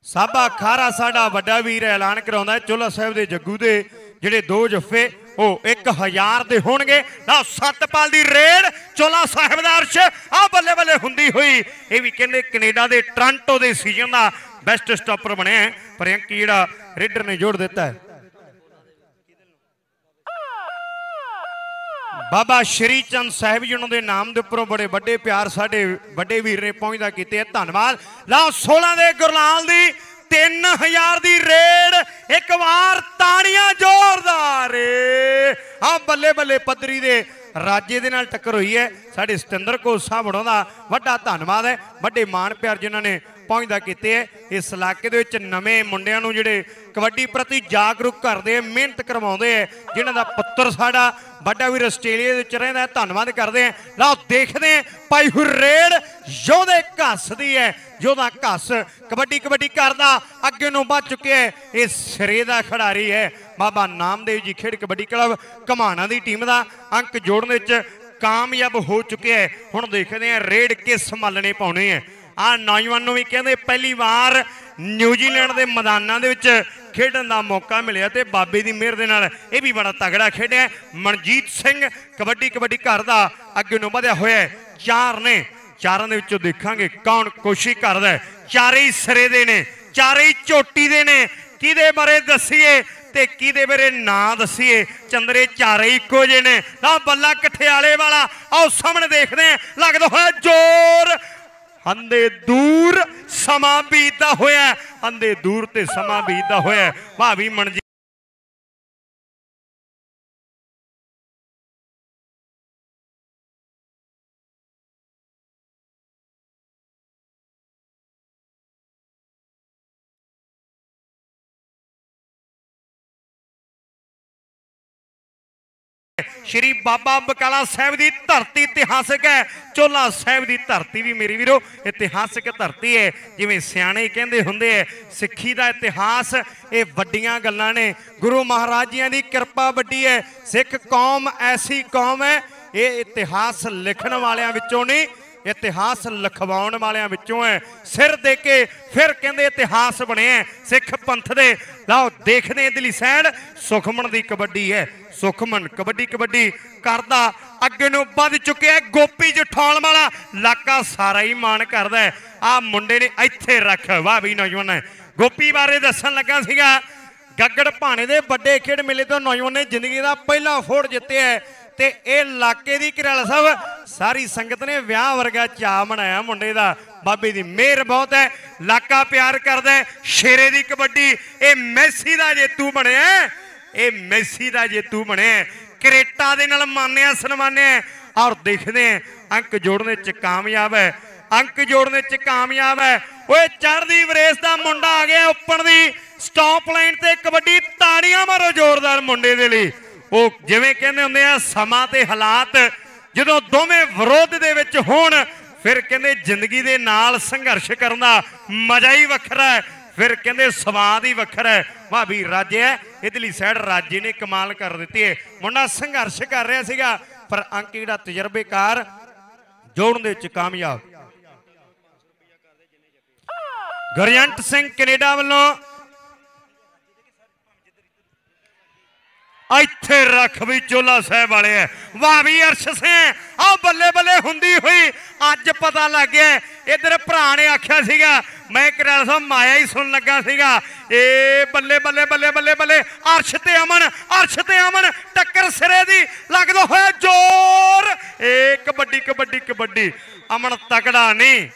ਸਾਬਾ ਖਾਰਾ ਸਾਡਾ ਵੱਡਾ ਵੀਰ ਐਲਾਨ ਕਰਾਉਂਦਾ ਹੈ ਚੋਲਾ ਸਾਹਿਬ ਦੇ ਜੱਗੂ ਦੇ। ਜਿਹੜੇ ਦੋ ਜੱਫੇ ਉਹ 1000 ਦੇ ਹੋਣਗੇ। ਲਓ ਸਤਪਾਲ ਦੀ ਰੇਡ, ਚੋਲਾ ਸਾਹਿਬ ਦਾ ਅਰਸ਼, ਆ ਬੱਲੇ ਬੱਲੇ ਹੁੰਦੀ ਹੋਈ। ਇਹ ਵੀ ਕਹਿੰਦੇ ਕੈਨੇਡਾ ਦੇ ਟ੍ਰਾਂਟੋ ਦੇ ਸੀਜ਼ਨ ਦਾ ਬੈਸਟ ਸਟਾਪਰ ਬਣਿਆ ਪਰ ਅੰਕੀ ਜਿਹੜਾ ਰੇਡਰ ਨੇ ਜੋੜ ਦਿੱਤਾ ਹੈ। ਬਾਬਾ ਸ਼੍ਰੀ ਚੰਦ ਸਾਹਿਬ ਜੀ ਉਹਨਾਂ ਦੇ ਨਾਮ ਦੇ ਉੱਪਰੋਂ ਬੜੇ ਵੱਡੇ ਪਿਆਰ ਸਾਡੇ ਵੱਡੇ ਵੀਰ ਨੇ ਪਹੁੰਚਦਾ ਕੀਤੇ ਧੰਨਵਾਦ। ਲਓ 16 ਦੇ ਗੁਰਲਾਲ ਦੀ 3000 ਦੀ ਰੇਡ, ਇੱਕ ਵਾਰ ਤਾੜੀਆਂ ਜ਼ੋਰਦਾਰ ਏ। ਆ ਬੱਲੇ ਬੱਲੇ ਪੱਧਰੀ ਦੇ ਰਾਜੇ ਦੇ ਨਾਲ ਟੱਕਰ ਹੋਈ ਹੈ। ਸਾਡੇ ਸਤਿੰਦਰ ਕੋਸਾ ਬਣਾਉਣ ਦਾ ਵੱਡਾ ਧੰਨਵਾਦ ਹੈ। ਵੱਡੇ ਮਾਣ ਪਿਆਰ ਜਿਨ੍ਹਾਂ ਨੇ ਪਹੁੰਚਦਾ ਕੀਤੇ ਹੈ, ਇਸ ਇਲਾਕੇ ਦੇ ਵਿੱਚ ਨਵੇਂ ਮੁੰਡਿਆਂ ਨੂੰ ਜਿਹੜੇ ਕਬੱਡੀ ਪ੍ਰਤੀ ਜਾਗਰੂਕ ਕਰਦੇ ਆ ਮਿਹਨਤ ਕਰਵਾਉਂਦੇ ਆ ਜਿਨ੍ਹਾਂ ਦਾ ਪੁੱਤਰ ਸਾਡਾ ਵੱਡਾ ਵੀਰ ਆਸਟ੍ਰੇਲੀਆ ਦੇ ਵਿੱਚ ਰਹਿੰਦਾ ਧੰਨਵਾਦ ਕਰਦੇ ਆ ਲਓ, ਦੇਖਦੇ ਆ ਭਾਈ ਹੁਰੇੜ ਯੋਧੇ ਘੱਸਦੀ ਹੈ, ਯੋਧਾ ਘੱਸ, ਕਬੱਡੀ ਕਬੱਡੀ ਕਰਦਾ, ਅੱਗੇ ਨੂੰ ਵੱਧ ਚੁੱਕਿਆ ਹੈ, ਇਹ ਸਿਰੇ ਦਾ ਖਿਡਾਰੀ ਹੈ, ਬਾਬਾ ਨਾਮਦੇਵ ਜੀ ਖੇਡ ਕਬੱਡੀ ਕਲੱਬ ਕਮਾਣਾ ਦੀ ਟੀਮ ਦਾ ਅੰਕ ਜੋੜਨ ਵਿੱਚ ਕਾਮਯਾਬ ਹੋ ਚੁੱਕਿਆ ਹੈ। ਹੁਣ ਦੇਖਦੇ ਆ ਰੇਡ ਕਿਸ ਮੱਲਣੇ ਪਾਉਣੇ ਹੈ। ਆ ਨੌਜਵਾਨ ਨੂੰ ਵੀ ਕਹਿੰਦੇ ਪਹਿਲੀ ਵਾਰ ਨਿਊਜ਼ੀਲੈਂਡ ਦੇ ਮੈਦਾਨਾਂ ਦੇ ਵਿੱਚ ਖੇਡਣ ਦਾ ਮੌਕਾ ਮਿਲਿਆ ਤੇ ਬਾਬੇ ਦੀ ਮਿਹਰ ਦੇ ਨਾਲ ਇਹ ਵੀ ਬੜਾ ਤਗੜਾ ਖੇਡਿਆ ਮਨਜੀਤ ਸਿੰਘ ਕਬੱਡੀ ਕਬੱਡੀ ਘਰ ਦਾ ਅੱਗੇ ਨੂੰ ਵਧਿਆ ਹੋਇਆ ਚਾਰ ਨੇ, ਚਾਰਾਂ ਦੇ ਵਿੱਚੋਂ ਦੇਖਾਂਗੇ ਕੌਣ ਕੋਸ਼ਿਸ਼ ਕਰਦਾ ਚਾਰੇ ਹੀ ਸਿਰੇ ਦੇ ਨੇ, ਚਾਰੇ ਹੀ ਚੋਟੀ ਦੇ ਨੇ। ਕਿਹਦੇ ਬਾਰੇ ਦੱਸੀਏ ਤੇ ਕਿਹਦੇ ਬਾਰੇ ਨਾਂ ਦੱਸੀਏ। ਚੰਦਰੇ ਚਾਰੇ ਇੱਕੋ ਜਿਹੇ ਨੇ। ਆ ਬੱਲਾ ਕਠਿਆਲੇ ਵਾਲਾ ਆਓ ਸਾਹਮਣੇ ਦੇਖਦੇ ਆ ਲੱਗਦਾ ਹੋਇਆ ਜ਼ੋਰ ਅੰਦੇ ਦੂਰ ਸਮਾਂ ਬੀਤਦਾ ਹੋਇਆ ਅੰਦੇ ਦੂਰ ਤੇ ਸਮਾਂ ਬੀਤਦਾ ਹੋਇਆ ਭਾਵੀ ਮਨਜੀ ਸ਼੍ਰੀ ਬਾਬਾ ਬਕਾਲਾ ਸਾਹਿਬ ਦੀ ਧਰਤੀ ਇਤਿਹਾਸਕ ਹੈ। ਚੋਲਾ ਸਾਹਿਬ ਦੀ ਧਰਤੀ ਵੀ ਮੇਰੀ ਵੀਰੋ, ਇਤਿਹਾਸਕ ਧਰਤੀ ਹੈ। ਜਿਵੇਂ ਸਿਆਣੇ ਕਹਿੰਦੇ ਹੁੰਦੇ ਐ ਸਿੱਖੀ ਦਾ ਇਤਿਹਾਸ, ਇਹ ਵੱਡੀਆਂ ਗੱਲਾਂ ਨੇ। ਗੁਰੂ ਮਹਾਰਾਜ ਜੀਆਂ ਦੀ ਕਿਰਪਾ ਵੱਡੀ ਹੈ। ਸਿੱਖ ਕੌਮ ਐਸੀ ਕੌਮ ਹੈ, ਇਹ ਇਤਿਹਾਸ ਲਿਖਣ ਵਾਲਿਆਂ ਵਿੱਚੋਂ ਨਹੀਂ ਇਤਿਹਾਸ ਲਿਖਵਾਉਣ ਵਾਲਿਆਂ ਵਿੱਚੋਂ ਹੈ। ਸਿਰ ਦੇ ਕੇ ਫਿਰ ਕਹਿੰਦੇ ਇਤਿਹਾਸ ਬਣਿਆ ਹੈ। ਸਿੱਖ ਪੰਥ ਦੇ। ਲਓ, ਦੇਖਦੇ ਇਧਰਲੀ ਸਾਈਡ ਸੁਖਮਨ ਦੀ ਕਬੱਡੀ ਹੈ। ਸੁਖਮਨ ਕਬੱਡੀ ਕਬੱਡੀ ਕਰਦਾ। ਅੱਗੇ ਨੂੰ ਵੱਧ ਚੁੱਕਿਆ ਹੈ। ਗੋਪੀ ਜਠੌਲ ਵਾਲਾ ਇਲਾਕਾ ਸਾਰਾ ਹੀ ਮਾਣ ਕਰਦਾ ਆ ਮੁੰਡੇ ਨੇ ਇੱਥੇ ਰੱਖ। ਵਾਹ ਵੀ ਨੌਜਵਾਨ ਹੈ। ਗੋਪੀ ਬਾਰੇ ਦੱਸਣ ਲੱਗਾ ਸੀਗਾ, ਗੱਗੜ ਭਾਣੇ ਦੇ ਵੱਡੇ ਖੇਡ ਮੇਲੇ ਤੋਂ ਨੌਜਵਾਨ ਨੇ ਜ਼ਿੰਦਗੀ ਦਾ ਪਹਿਲਾ ਫੋੜ ਜਿੱਤਿਆ ਤੇ ਇਹ ਇਲਾਕੇ ਦੀ ਘਰਿਆਲਾ ਸਾਹਿਬ, ਸਾਰੀ ਸੰਗਤ ਨੇ ਵਿਆਹ ਵਰਗਾ ਚਾਅ ਮਨਾਇਆ ਮੁੰਡੇ ਦਾ। ਬਾਬੇ ਦੀ ਮਿਹਰ ਬਹੁਤ ਹੈ ਇਲਾਕਾ ਪਿਆਰ ਕਰਦਾ ਸ਼ੇਰੇ ਦੀ ਕਬੱਡੀ, ਇਹ ਮੈਸੀ ਦਾ ਜੇਤੂ ਬਣਿਆ ਇਹ ਮੈਸੀ ਦਾ ਜੇਤੂ ਬਣਿਆ ਹੈ। ਕਰੇਟਾ ਦੇ ਨਾਲ ਮਾਨਿਆ, ਸਨਮਾਨਿਆ ਔਰ ਦੇਖਦੇ ਹਾਂ, ਅੰਕ ਜੋੜਨੇ ਚ ਕਾਮਯਾਬ ਹੈ, ਅੰਕ ਜੋੜਨੇ ਚ ਕਾਮਯਾਬ ਹੈ। ਓਏ ਚੜ੍ਹਦੀ ਵਰੇਸ ਦਾ ਮੁੰਡਾ ਆ ਗਿਆ ਓਪਨ ਦੀ ਸਟਾਪ ਲਾਈਨ ਤੇ ਕਬੱਡੀ ਤਾੜੀਆਂ ਮਾਰੋ ਜ਼ੋਰਦਾਰ ਮੁੰਡੇ ਦੇ ਲਈ। ਉਹ ਜਿਵੇਂ ਕਹਿੰਦੇ ਹੁੰਦੇ ਆ, ਸਮਾਂ ਤੇ ਹਾਲਾਤ ਜਦੋਂ ਦੋਵੇਂ ਵਿਰੋਧ ਦੇ ਵਿੱਚ ਹੋਣ, ਫਿਰ ਕਹਿੰਦੇ ਜ਼ਿੰਦਗੀ ਦੇ ਨਾਲ ਸੰਘਰਸ਼ ਕਰਨ ਦਾ ਮਜ਼ਾ ਹੀ ਵੱਖਰਾ ਹੈ। ਫਿਰ ਕਹਿੰਦੇ ਸਵਾਦ ਹੀ ਵੱਖਰਾ ਹੈ। ਭਾਬੀ ਰਾਜੇ ਇਹਦੇ ਲਈ ਸਾਈਡ ਰਾਜੇ ਨੇ ਕਮਾਲ ਕਰ ਦਿੱਤੀ ਹੈ ਮੁੰਡਾ ਸੰਘਰਸ਼ ਕਰ ਰਿਹਾ ਸੀਗਾ, ਪਰ ਅੰਕ ਜਿਹੜਾ ਤਜਰਬੇਕਾਰ ਜੋੜਨ ਦੇ ਵਿੱਚ ਕਾਮਯਾਬ। ਗੁਰਜੰਟ ਸਿੰਘ ਕੈਨੇਡਾ ਵੱਲੋਂ ਇੱਥੇ ਰੱਖ ਵੀ ਚੋਲਾ ਸਾਹਿਬ ਵਾਲੇ ਐ। ਵਾਹ ਵੀ ਅਰਸ਼ ਸਿੰਘ ਆ ਬੱਲੇ ਬੱਲੇ ਹੁੰਦੀ ਹੋਈ ਅੱਜ ਪਤਾ ਲੱਗ ਗਿਆ, ਇਧਰ ਭਰਾ ਨੇ ਆਖਿਆ ਸੀਗਾ, ਮੈਂ ਕਰੈਲ ਸਾਹਿਬ ਮਾਇਆ ਹੀ ਸੁਣ ਲੱਗਾ ਸੀਗਾ। ਏ ਬੱਲੇ ਬੱਲੇ ਬੱਲੇ ਬੱਲੇ ਬੱਲੇ, ਅਰਸ਼ ਤੇ ਅਮਨ, ਅਰਸ਼ ਤੇ ਅਮਨ, ਟੱਕਰ ਸਿਰੇ ਦੀ ਲੱਗਦਾ ਹੋਇਆ ਜ਼ੋਰ। ਏ ਕਬੱਡੀ ਕਬੱਡੀ ਕਬੱਡੀ, ਅਮਨ ਤਕੜਾ ਨਹੀਂ,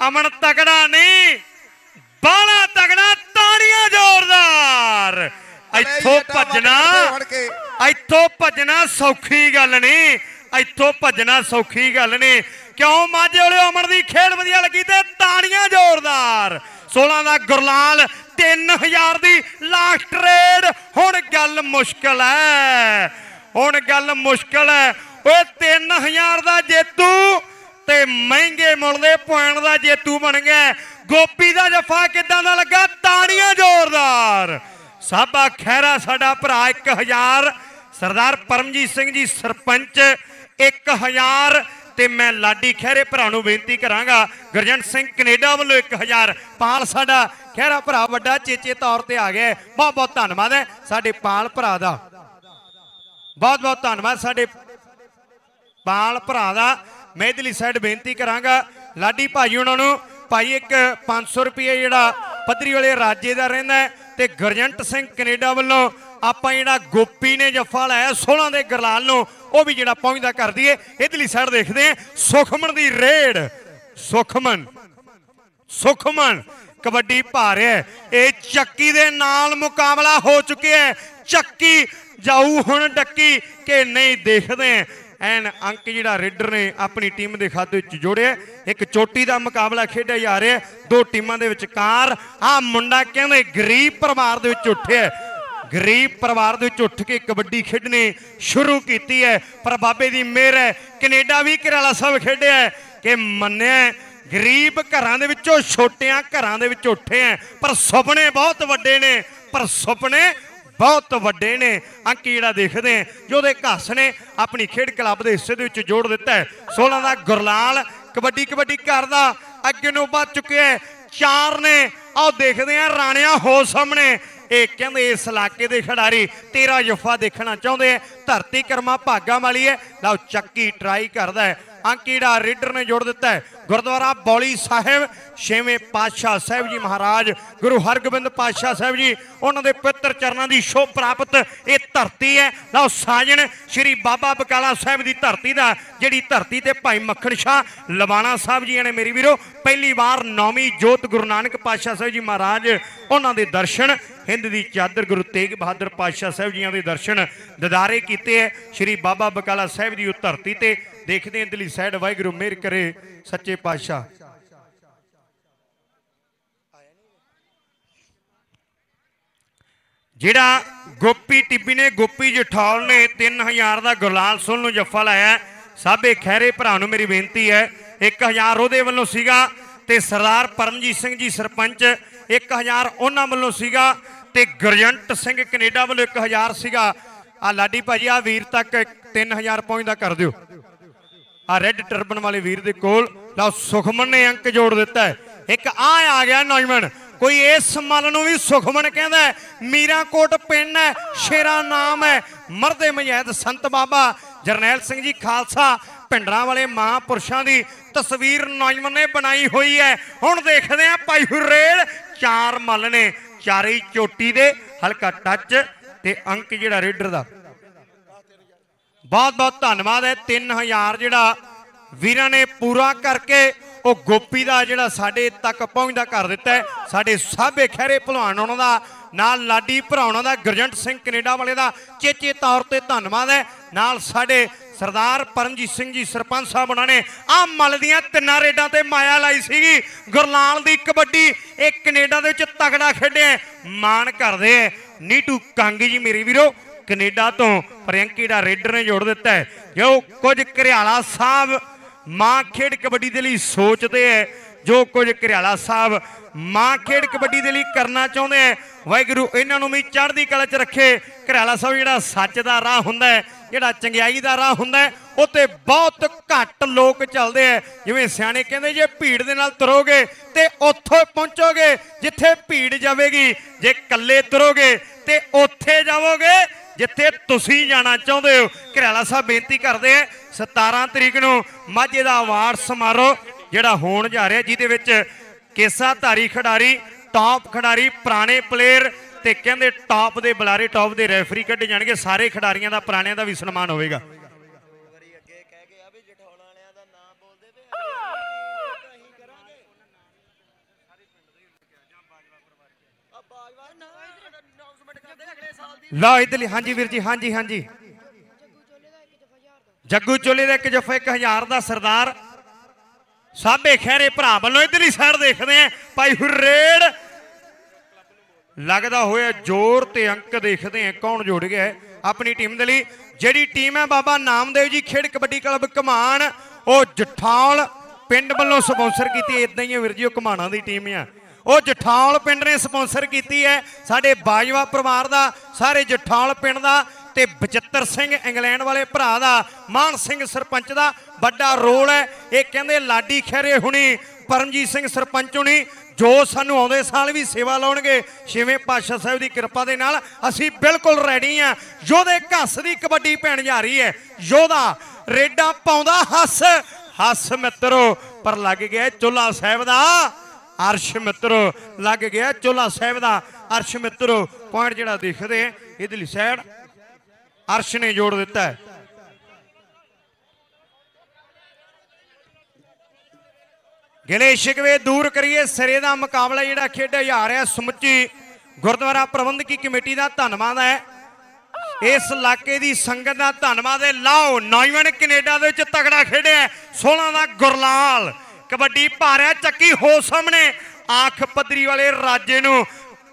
ਅਮਨ ਤਕੜਾ ਨਹੀਂ ਬਾਲਾ ਤਗੜਾ ਤਾੜੀਆਂ ਜ਼ੋਰਦਾਰ। ਇੱਥੋਂ ਭੱਜਣਾ। ਇੱਥੋਂ ਭੱਜਣਾ ਸੌਖੀ ਗੱਲ ਨਹੀਂ ਇੱਥੋਂ ਭੱਜਣਾ ਸੌਖੀ ਗੱਲ ਨਹੀਂ ਕਿਉਂ ਮਾਝੇ ਵਾਲੇ ਅਮਰ ਦੀ ਖੇਡ ਵਧੀਆ ਲੱਗੀ ਤੇ ਤਾੜੀਆਂ ਜ਼ੋਰਦਾਰ। 16 ਦਾ ਗੁਰਲਾਲ 3000 ਦੀ ਲਾਸਟ ਰੇਡ ਹੁਣ ਗੱਲ ਮੁਸ਼ਕਲ ਹੈ ਹੁਣ ਗੱਲ ਮੁਸ਼ਕਲ ਹੈ ਓਏ 3000 ਦਾ ਜੇਤੂ ਤੇ ਮਹਿੰਗੇ ਮੁੱਲ ਦੇ ਪੁਆਇੰਟ ਦਾ ਜੇਤੂ ਬਣ ਗਿਆ। ਗੋਪੀ ਦਾ ਜਫਾ ਕਿਦਾਂ ਦਾ ਲੱਗਾ? ਤਾੜੀਆਂ ਜ਼ੋਰਦਾਰ। ਸਾਬਾ ਖੈਰਾ ਸਾਡਾ ਭਰਾ 1000 ਸਰਦਾਰ ਪਰਮਜੀਤ ਸਿੰਘ ਜੀ ਸਰਪੰਚ 1000 ਤੇ ਮੈਂ ਲਾਡੀ ਖਹਿਰੇ ਭਰਾ ਨੂੰ ਬੇਨਤੀ ਕਰਾਂਗਾ, ਗੁਰਜੰਟ ਸਿੰਘ ਕੈਨੇਡਾ ਵੱਲੋਂ 1000 ਪਾਲ ਸਾਡਾ ਖਹਿਰਾ ਭਰਾ ਵੱਡਾ ਚੇਚੇ ਤੌਰ ਤੇ ਆ ਗਿਆ ਬਹੁਤ ਬਹੁਤ ਧੰਨਵਾਦ ਹੈ ਸਾਡੇ ਪਾਲ ਭਰਾ ਦਾ। ਬਹੁਤ ਬਹੁਤ ਧੰਨਵਾਦ ਸਾਡੇ ਪਾਲ ਭਰਾ ਦਾ। ਮੈਂ ਇਧਰਲੀ ਸਾਈਡ ਬੇਨਤੀ ਕਰਾਂਗਾ। ਲਾਡੀ ਭਾਜੀ ਉਹਨਾਂ ਨੂੰ, ਭਾਈ ਇੱਕ 500 ਰੁਪਏ ਜਿਹੜਾ ਪੱਧਰੀ ਵਾਲੇ ਰਾਜੇ ਦਾ ਰਹਿੰਦਾ ਹੈ। ਤੇ ਗੁਰਜੰਟ ਸਿੰਘ ਕੈਨੇਡਾ ਵੱਲੋਂ ਆਪਾਂ ਜਿਹੜਾ ਗੋਪੀ ਨੇ ਜੱਫਾ ਲਾਇਆ 16 ਦੇ ਗਰਲਾਲ ਨੂੰ, ਉਹ ਵੀ ਜਿਹੜਾ ਪਹੁੰਚਦਾ ਕਰ ਦਈਏ ਇਧਰਲੀ ਸਾਈਡ ਦੇਖਦੇ ਹਾਂ ਸੁਖਮਨ ਦੀ ਰੇਡ। ਸੁਖਮਨ ਸੁਖਮਨ, ਕਬੱਡੀ ਪਾ ਰਿਹਾ ਇਹ ਚੱਕੀ ਦੇ ਨਾਲ ਮੁਕਾਬਲਾ ਹੋ ਚੁੱਕਿਆ ਹੈ ਚੱਕੀ ਜਾਊ ਹੁਣ ਡੱਕੀ ਕਿ ਨਹੀਂ ਦੇਖਦੇ ਹਾਂ। ਐਨ ਅੰਕ ਜਿਹੜਾ ਰੇਡਰ ਨੇ ਆਪਣੀ ਟੀਮ ਦੇ ਖਾਤੇ ਵਿੱਚ ਜੋੜਿਆ ਇੱਕ ਚੋਟੀ ਦਾ ਮੁਕਾਬਲਾ ਖੇਡਿਆ ਜਾ ਰਿਹਾ ਦੋ ਟੀਮਾਂ ਦੇ ਵਿਚਕਾਰ ਆ ਮੁੰਡਾ ਕਹਿੰਦੇ ਗਰੀਬ ਪਰਿਵਾਰ ਦੇ ਵਿੱਚ ਉੱਠਿਆ ਗਰੀਬ ਪਰਿਵਾਰ ਦੇ ਵਿੱਚ ਉੱਠ ਕੇ ਕਬੱਡੀ ਖੇਡਣੀ ਸ਼ੁਰੂ ਕੀਤੀ ਹੈ। ਪਰ ਬਾਬੇ ਦੀ ਮਿਹਰ ਹੈ। ਕੈਨੇਡਾ ਵੀ ਕਰਾਲਾ ਸਾਹਿਬ ਖੇਡਿਆ ਕਿ ਮੰਨਿਆ ਗਰੀਬ ਘਰਾਂ ਦੇ ਵਿੱਚੋਂ ਛੋਟਿਆਂ ਘਰਾਂ ਦੇ ਵਿੱਚ ਉੱਠੇ ਆ ਪਰ ਸੁਪਨੇ ਬਹੁਤ ਵੱਡੇ ਨੇ। ਪਰ ਸੁਪਨੇ ਬਹੁਤ ਵੱਡੇ ਨੇ ਅੰਕ ਜਿਹੜਾ ਦੇਖਦੇ ਆ ਜਿਹਦੇ ਘਸ ਨੇ, ਆਪਣੀ ਖੇਡ ਕਲੱਬ ਦੇ ਹਿੱਸੇ ਦੇ ਵਿੱਚ ਜੋੜ ਦਿੱਤਾ ਹੈ। 16 ਦਾ ਗੁਰਲਾਲ, ਕਬੱਡੀ ਕਬੱਡੀ ਕਰਦਾ ਅੱਗੇ ਨੂੰ ਵੱਧ ਚੁੱਕਿਆ ਹੈ। ਚਾਰ ਨੇ ਆਓ ਦੇਖਦੇ ਆ ਰਾਣਿਆ ਹੋ ਸਾਹਮਣੇ। ਇਹ ਕਹਿੰਦੇ ਇਸ ਇਲਾਕੇ ਦੇ ਖਿਡਾਰੀ ਤੇਰਾ ਜਫਾ ਦੇਖਣਾ ਚਾਹੁੰਦੇ ਆ। ਧਰਤੀ ਕਰਮਾ ਭਾਗਾ ਵਾਲੀ ਹੈ ਲਓ, ਚੱਕੀ ਟਰਾਈ ਕਰਦਾ ਹੈ ਅੰਕੀੜਾ ਰੇਡਰ ਨੇ ਜੋੜ ਦਿੱਤਾ ਹੈ ਗੁਰਦੁਆਰਾ ਬੌਲੀ ਸਾਹਿਬ, ਛੇਵੇਂ ਪਾਤਸ਼ਾਹ ਸਾਹਿਬ ਜੀ ਮਹਾਰਾਜ, ਗੁਰੂ ਹਰਗੋਬਿੰਦ ਪਾਤਸ਼ਾਹ ਸਾਹਿਬ ਜੀ, ਉਹਨਾਂ ਦੇ ਪਵਿੱਤਰ ਚਰਨਾਂ ਦੀ ਸ਼ੋਭ ਪ੍ਰਾਪਤ ਇਹ ਧਰਤੀ ਹੈ ਲਓ, ਸਾਜਣ ਸ੍ਰੀ ਬਾਬਾ ਬਕਾਲਾ ਸਾਹਿਬ ਦੀ ਧਰਤੀ ਦਾ, ਜਿਹੜੀ ਧਰਤੀ ਤੇ ਭਾਈ ਮੱਖਣ ਸ਼ਾਹ ਲਵਾਣਾ ਸਾਹਿਬ ਜੀ ਨੇ ਮੇਰੀ ਵੀਰੋ, ਪਹਿਲੀ ਵਾਰ ਨੌਵੀਂ ਜੋਤ ਗੁਰੂ ਨਾਨਕ ਪਾਤਸ਼ਾਹ ਸਾਹਿਬ ਜੀ ਮਹਾਰਾਜ, ਉਹਨਾਂ ਦੇ ਦਰਸ਼ਨ, ਹਿੰਦ ਦੀ ਚਾਦਰ ਗੁਰੂ ਤੇਗ ਬਹਾਦਰ ਪਾਤਸ਼ਾਹ ਸਾਹਿਬ ਜੀਆਂ ਦੇ ਦਰਸ਼ਨ, ਦਿਦਾਰੇ ਕੀਤੇ ਹੈ। ਸ੍ਰੀ ਬਾਬਾ ਬਕਾਲਾ ਸਾਹਿਬ ਦੀ ਉਹ ਧਰਤੀ ਤੇ ਦੇਖਦੇ ਹਾਂ ਦਿਲੀ ਸਾਈਡ ਵਾਹਿਗੁਰੂ ਮਿਹਰ ਕਰੇ ਸੱਚੇ ਪਾਤਸ਼ਾਹ। ਜਿਹੜਾ ਗੋਪੀ ਟਿੱਬੀ ਨੇ, ਗੋਪੀ ਜਠੌਲ ਨੇ 3000 ਦਾ ਗੁਰਲਾਲ ਸੁਲ ਨੂੰ ਜੱਫਾ ਲਾਇਆ ਸਾਬੇ ਖੈਰੇ ਭਰਾ ਨੂੰ ਮੇਰੀ ਬੇਨਤੀ ਹੈ 1000 ਉਹਦੇ ਵੱਲੋਂ ਸੀਗਾ ਤੇ ਸਰਦਾਰ ਪਰਮਜੀਤ ਸਿੰਘ ਜੀ ਸਰਪੰਚ 1000 ਉਹਨਾਂ ਵੱਲੋਂ ਸੀਗਾ ਤੇ ਗੁਰਜੰਟ ਸਿੰਘ ਕੈਨੇਡਾ ਵੱਲੋਂ 1000 ਸੀਗਾ। ਆ ਲਾਡੀ ਭਾਜੀ, ਆ ਵੀਰ ਤੱਕ 3000 ਪਹੁੰਚਦਾ ਕਰ ਦਿਓ। ਆ ਰੈੱਡ ਟਰਬਨ ਵਾਲੇ ਵੀਰ ਦੇ ਕੋਲ, ਲਓ ਸੁਖਮਨ ਨੇ ਅੰਕ ਜੋੜ ਦਿੱਤਾ ਹੈ। ਇੱਕ ਆ ਆ ਗਿਆ ਨੌਜਵਾਨ, ਕੋਈ ਇਸ ਮੱਲ ਨੂੰ ਵੀ ਸੁਖਮਨ ਕਹਿੰਦਾ ਹੈ। ਮੀਰਾਂਕੋਟ ਪਿੰਡ ਹੈ, ਸ਼ੇਰਾ ਨਾਮ ਹੈ। ਮਰਦੇ ਮਜੈਦ ਸੰਤ ਬਾਬਾ ਜਰਨੈਲ ਸਿੰਘ ਜੀ ਖਾਲਸਾ ਪਿੰਡਰਾਂ ਵਾਲੇ ਮਹਾਂਪੁਰਸ਼ਾਂ ਦੀ ਤਸਵੀਰ ਨੌਜਵਾਨ ਨੇ ਬਣਾਈ ਹੋਈ ਹੈ। ਹੁਣ ਦੇਖਦੇ ਆ ਭਾਈ ਹੁਰੇਲ, ਚਾਰ ਮੱਲ ਨੇ, ਚਾਰੇ ਚੋਟੀ ਦੇ, ਹਲਕਾ ਟੱਚ ਤੇ ਅੰਕ ਜਿਹੜਾ ਰੇਡਰ ਦਾ। ਬਹੁਤ ਬਹੁਤ ਧੰਨਵਾਦ ਹੈ। 3000 ਜਿਹੜਾ ਵੀਰਾਂ ਨੇ ਪੂਰਾ ਕਰਕੇ ਉਹ ਗੋਪੀ ਦਾ ਜਿਹੜਾ ਸਾਡੇ ਤੱਕ ਪਹੁੰਚਦਾ ਕਰ ਦਿੱਤਾ ਸਾਡੇ ਸਾਬੇ ਖਹਿਰੇ ਭਲਵਾਨ ਉਹਨਾਂ ਦਾ, ਨਾਲ ਲਾਡੀ ਭਰਾਉਣਾ ਦਾ, ਗੁਰਜੰਟ ਸਿੰਘ ਕੈਨੇਡਾ ਵਾਲੇ ਦਾ, ਚੇਚੇ ਤੌਰ ਤੇ ਧੰਨਵਾਦ ਹੈ। ਨਾਲ ਸਾਡੇ ਸਰਦਾਰ ਪਰਮਜੀਤ ਸਿੰਘ ਜੀ ਸਰਪੰਚ ਸਾਹਿਬ ਉਹਨਾਂ ਨੇ ਆ ਮਲ ਦੀਆਂ ਤਿੰਨਾਂ ਰੇਡਾਂ ਤੇ ਮਾਇਆ ਲਾਈ ਸੀਗੀ। ਗੁਰਲਾਲ ਦੀ ਕਬੱਡੀ, ਇਹ ਕੈਨੇਡਾ ਦੇ ਵਿੱਚ ਤਗੜਾ ਖੇਡਿਆ ਮਾਣ ਕਰਦੇ ਹੈ। ਨੀਟੂ ਕੰਗ ਜੀ ਮੇਰੇ ਵੀਰੋ, ਕੈਨੇਡਾ ਤੋਂ ਪ੍ਰਿੰਕੀ ਦਾ ਰੇਡਰ ਨੇ ਜੋੜ ਦਿੱਤਾ ਜੋ ਕੁਝ ਘਰਿਆਲਾ ਸਾਹਿਬ ਮਾਂ ਖੇਡ ਕਬੱਡੀ ਦੇ ਲਈ ਸੋਚਦੇ ਹੈ ਜੋ ਕੁਝ ਘਰਿਆਲਾ ਸਾਹਿਬ ਮਾਂ ਖੇਡ ਕਬੱਡੀ ਦੇ ਲਈ ਕਰਨਾ ਚਾਹੁੰਦੇ ਹੈ ਵਾਹਿਗੁਰੂ ਇਹਨਾਂ ਨੂੰ ਵੀ ਚੜ੍ਹਦੀ ਕਲਾ 'ਚ ਰੱਖੇ। ਘਰਿਆਲਾ ਸਾਹਿਬ ਜਿਹੜਾ ਸੱਚ ਦਾ ਰਾਹ ਹੁੰਦਾ ਹੈ ਜਿਹੜਾ ਚੰਗਿਆਈ ਦਾ ਰਾਹ ਹੁੰਦਾ ਹੈ ਉੱਤੇ ਬਹੁਤ ਘੱਟ ਲੋਕ ਚੱਲਦੇ ਆ ਜਿਵੇਂ ਸਿਆਣੇ ਕਹਿੰਦੇ ਜੇ ਭੀੜ ਦੇ ਨਾਲ ਤੁਰੋਗੇ ਤੇ ਉੱਥੋਂ ਪਹੁੰਚੋਗੇ, ਜਿੱਥੇ ਭੀੜ ਜਾਵੇਗੀ, ਜੇ ਇਕੱਲੇ ਤੁਰੋਗੇ ਤੇ ਉੱਥੇ ਜਾਵੋਗੇ ਜਿੱਥੇ ਤੁਸੀਂ ਜਾਣਾ ਚਾਹੁੰਦੇ ਹੋ। ਘਰਿਆਲਾ ਸਾਹਿਬ ਬੇਨਤੀ ਕਰਦੇ ਆ 17 ਤਰੀਕ ਨੂੰ ਮਾਝੇ ਦਾ ਅਵਾਰਡ ਸਮਾਰੋਹ ਜਿਹੜਾ ਹੋਣ ਜਾ ਰਿਹਾ, ਜਿਹਦੇ ਵਿੱਚ ਕੇਸਾ ਧਾਰੀ ਖਿਡਾਰੀ ਟਾਪ ਖਿਡਾਰੀ, ਪੁਰਾਣੇ ਪਲੇਅਰ ਤੇ ਕਹਿੰਦੇ ਟਾਪ ਦੇ ਬੁਲਾਰੇ ਟਾਪ ਦੇ ਰੈਫਰੀ ਕੱਢੇ ਜਾਣਗੇ। ਸਾਰੇ ਖਿਡਾਰੀਆਂ ਦਾ, ਪੁਰਾਣਿਆਂ ਦਾ ਵੀ ਸਨਮਾਨ ਹੋਵੇਗਾ। ਲਓ ਇਧਰਲੀ, ਹਾਂਜੀ ਵੀਰ ਜੀ, ਹਾਂਜੀ ਹਾਂਜੀ। ਜੱਗੂ ਚੋਲੇ ਦਾ ਇੱਕ ਜਫਾ 1000 ਦਾ ਸਰਦਾਰ। ਸਾਬੇ ਖਹਿਰੇ ਭਰਾ ਵੱਲੋਂ ਇਧਰਲੀ ਸਾਈਡ ਦੇਖਦੇ ਆ ਭਾਈ ਹੁਰੇੜ ਲੱਗਦਾ ਹੋਇਆ ਜ਼ੋਰ ਤੇ ਅੰਕ ਦੇਖਦੇ ਆ ਕੌਣ ਜੁੜ ਗਿਆ ਹੈ ਆਪਣੀ ਟੀਮ ਦੇ ਲਈ। ਜਿਹੜੀ ਟੀਮ ਹੈ ਬਾਬਾ ਨਾਮਦੇਵ ਜੀ, ਖੇਡ ਕਬੱਡੀ ਕਲੱਬ ਕਮਾਨ। ਉਹ ਜਠਾਲ ਪਿੰਡ ਵੱਲੋਂ ਸਪਾਂਸਰ ਕੀਤੀ ਇਦਾਂ ਹੀ ਹੈ ਵੀਰ ਜੀ, ਉਹ ਕਮਾਣਾ ਦੀ ਟੀਮ ਆ। ਉਹ ਜਠਾਲ ਪਿੰਡ ਨੇ ਸਪਾਂਸਰ ਕੀਤੀ ਹੈ। ਸਾਡੇ ਬਾਜਵਾ ਪਰਿਵਾਰ ਦਾ, ਸਾਰੇ ਜਠਾਲ ਪਿੰਡ ਦਾ ਤੇ ਬਚਿੱਤਰ ਸਿੰਘ ਇੰਗਲੈਂਡ ਵਾਲੇ ਭਰਾ ਦਾ, ਮਾਨ ਸਿੰਘ ਸਰਪੰਚ ਦਾ ਵੱਡਾ ਰੋਲ ਹੈ। ਇਹ ਕਹਿੰਦੇ ਲਾਡੀ ਖੈਰੇ ਹੁਣੀ, ਪਰਮਜੀਤ ਸਿੰਘ ਸਰਪੰਚ ਹੁਣੀ, ਜੋ ਸਾਨੂੰ ਆਉਂਦੇ ਸਾਲ ਵੀ ਸੇਵਾ ਲਾਉਣਗੇ, ਛੇਵੇਂ ਪਾਤਸ਼ਾਹ ਸਾਹਿਬ ਦੀ ਕਿਰਪਾ ਦੇ ਨਾਲ ਅਸੀਂ ਬਿਲਕੁਲ ਰੈਡੀ ਆ ਯੋਧੇ ਘੱਸ ਦੀ ਕਬੱਡੀ ਭੈਣ ਜਾ ਰਹੀ ਹੈ। ਯੋਧਾ, ਰੇਡਾ ਪਾਉਂਦਾ, ਹੱਸ। ਹੱਸ ਮਿੱਤਰੋ, ਪਰ ਲੱਗ ਗਿਆ ਚੁੱਲਾ ਸਾਹਿਬ ਦਾ ਅਰਸ਼ ਮਿੱਤਰੋ ਲੱਗ ਗਿਆ ਚੋਲਾ ਸਾਹਿਬ ਦਾ। ਅਰਸ਼ ਮਿੱਤਰੋ ਪੁਆਇੰਟ ਜਿਹੜਾ ਦੇਖਦੇ ਆ ਇਹਦੇ ਸਾਈਡ ਅਰਸ਼ ਨੇ ਜੋੜ ਦਿੱਤਾ ਹੈ। ਗਿਲੇ ਸ਼ਿਕਵੇ ਦੂਰ ਕਰੀਏ, ਸਿਰੇ ਦਾ ਮੁਕਾਬਲਾ ਜਿਹੜਾ ਖੇਡਿਆ ਜਾ ਰਿਹਾ ਸਮੁੱਚੀ ਗੁਰਦੁਆਰਾ ਪ੍ਰਬੰਧਕੀ ਕਮੇਟੀ ਦਾ ਧੰਨਵਾਦ ਹੈ। ਇਸ ਇਲਾਕੇ ਦੀ ਸੰਗਤ ਦਾ ਧੰਨਵਾਦ ਹੈ। ਲਾਓ, ਨੌਜਵਾਨ ਕੈਨੇਡਾ ਦੇ ਵਿੱਚ ਤਗੜਾ ਖੇਡਿਆ 16 ਦਾ ਗੁਰਲਾਲ। ਕਬੱਡੀ ਭਾਰਿਆ ਚੱਕੀ ਹੋ ਸਾਹਮਣੇ। ਆਖ ਪੱਧਰੀ ਵਾਲੇ ਰਾਜੇ ਨੂੰ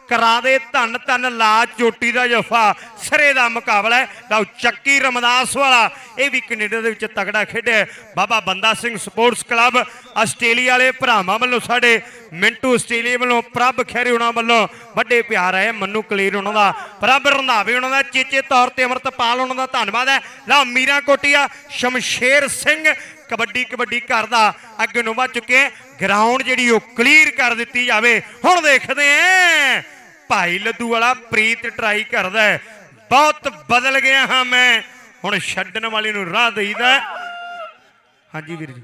ਕਰਾ ਦੇ ਧੰਨ ਧੰਨ ਲਾ ਚੋਟੀ ਦਾ ਜਫਾ, ਸਰੇ ਦਾ ਮੁਕਾਬਲਾ ਹੈ। ਲਓ ਚੱਕੀ ਰਮਦਾਸ ਵਾਲਾ, ਇਹ ਵੀ ਕੈਨੇਡਾ ਦੇ ਵਿੱਚ ਤਗੜਾ ਖੇਡਿਆ ਬਾਬਾ Banda Singh sports club, Australia ਵਾਲੇ ਭਰਾਵਾਂ ਵੱਲੋਂ ਸਾਡੇ ਮਿੰਟੂ ਆਸਟ੍ਰੇਲੀਆ ਵੱਲੋਂ ਪ੍ਰਭ ਖੈਰੇ ਉਹਨਾਂ ਵੱਲੋਂ ਵੱਡੇ ਪਿਆਰ ਹੈ ਮੰਨੂ ਕਲੀਰ ਉਹਨਾਂ ਦਾ, ਪ੍ਰਭ ਰੰਧਾਵੇ ਉਹਨਾਂ ਦਾ, ਚੇਚੇ ਤੌਰ ਤੇ ਅਮਰਤਪਾਲ ਉਹਨਾਂ ਦਾ ਧੰਨਵਾਦ ਹੈ। ਲਓ ਮੀਰਾ ਕੋਟੀਆ, ਸ਼ਮਸ਼ੇਰ ਸਿੰਘ ਕਬੱਡੀ ਕਬੱਡੀ ਘਰ ਦਾ ਅੱਗੇ ਨੂੰ ਵੱਧ ਚੁੱਕੇ ਗਰਾਊਂਡ ਜਿਹੜੀ ਉਹ ਕਲੀਅਰ ਕਰ ਦਿੱਤੀ ਜਾਵੇ। ਹੁਣ ਦੇਖਦੇ ਆਂ ਭਾਈ ਲੱਦੂ ਵਾਲਾ ਪ੍ਰੀਤ ਟਰਾਈ ਕਰਦਾ ਹੈ। ਬਹੁਤ ਬਦਲ ਗਿਆ ਹਾਂ ਮੈਂ। ਹੁਣ ਛੱਡਣ ਵਾਲੇ ਨੂੰ ਰਾਹ ਦੇਈਦਾ ਹਾਂਜੀ ਵੀਰ ਜੀ।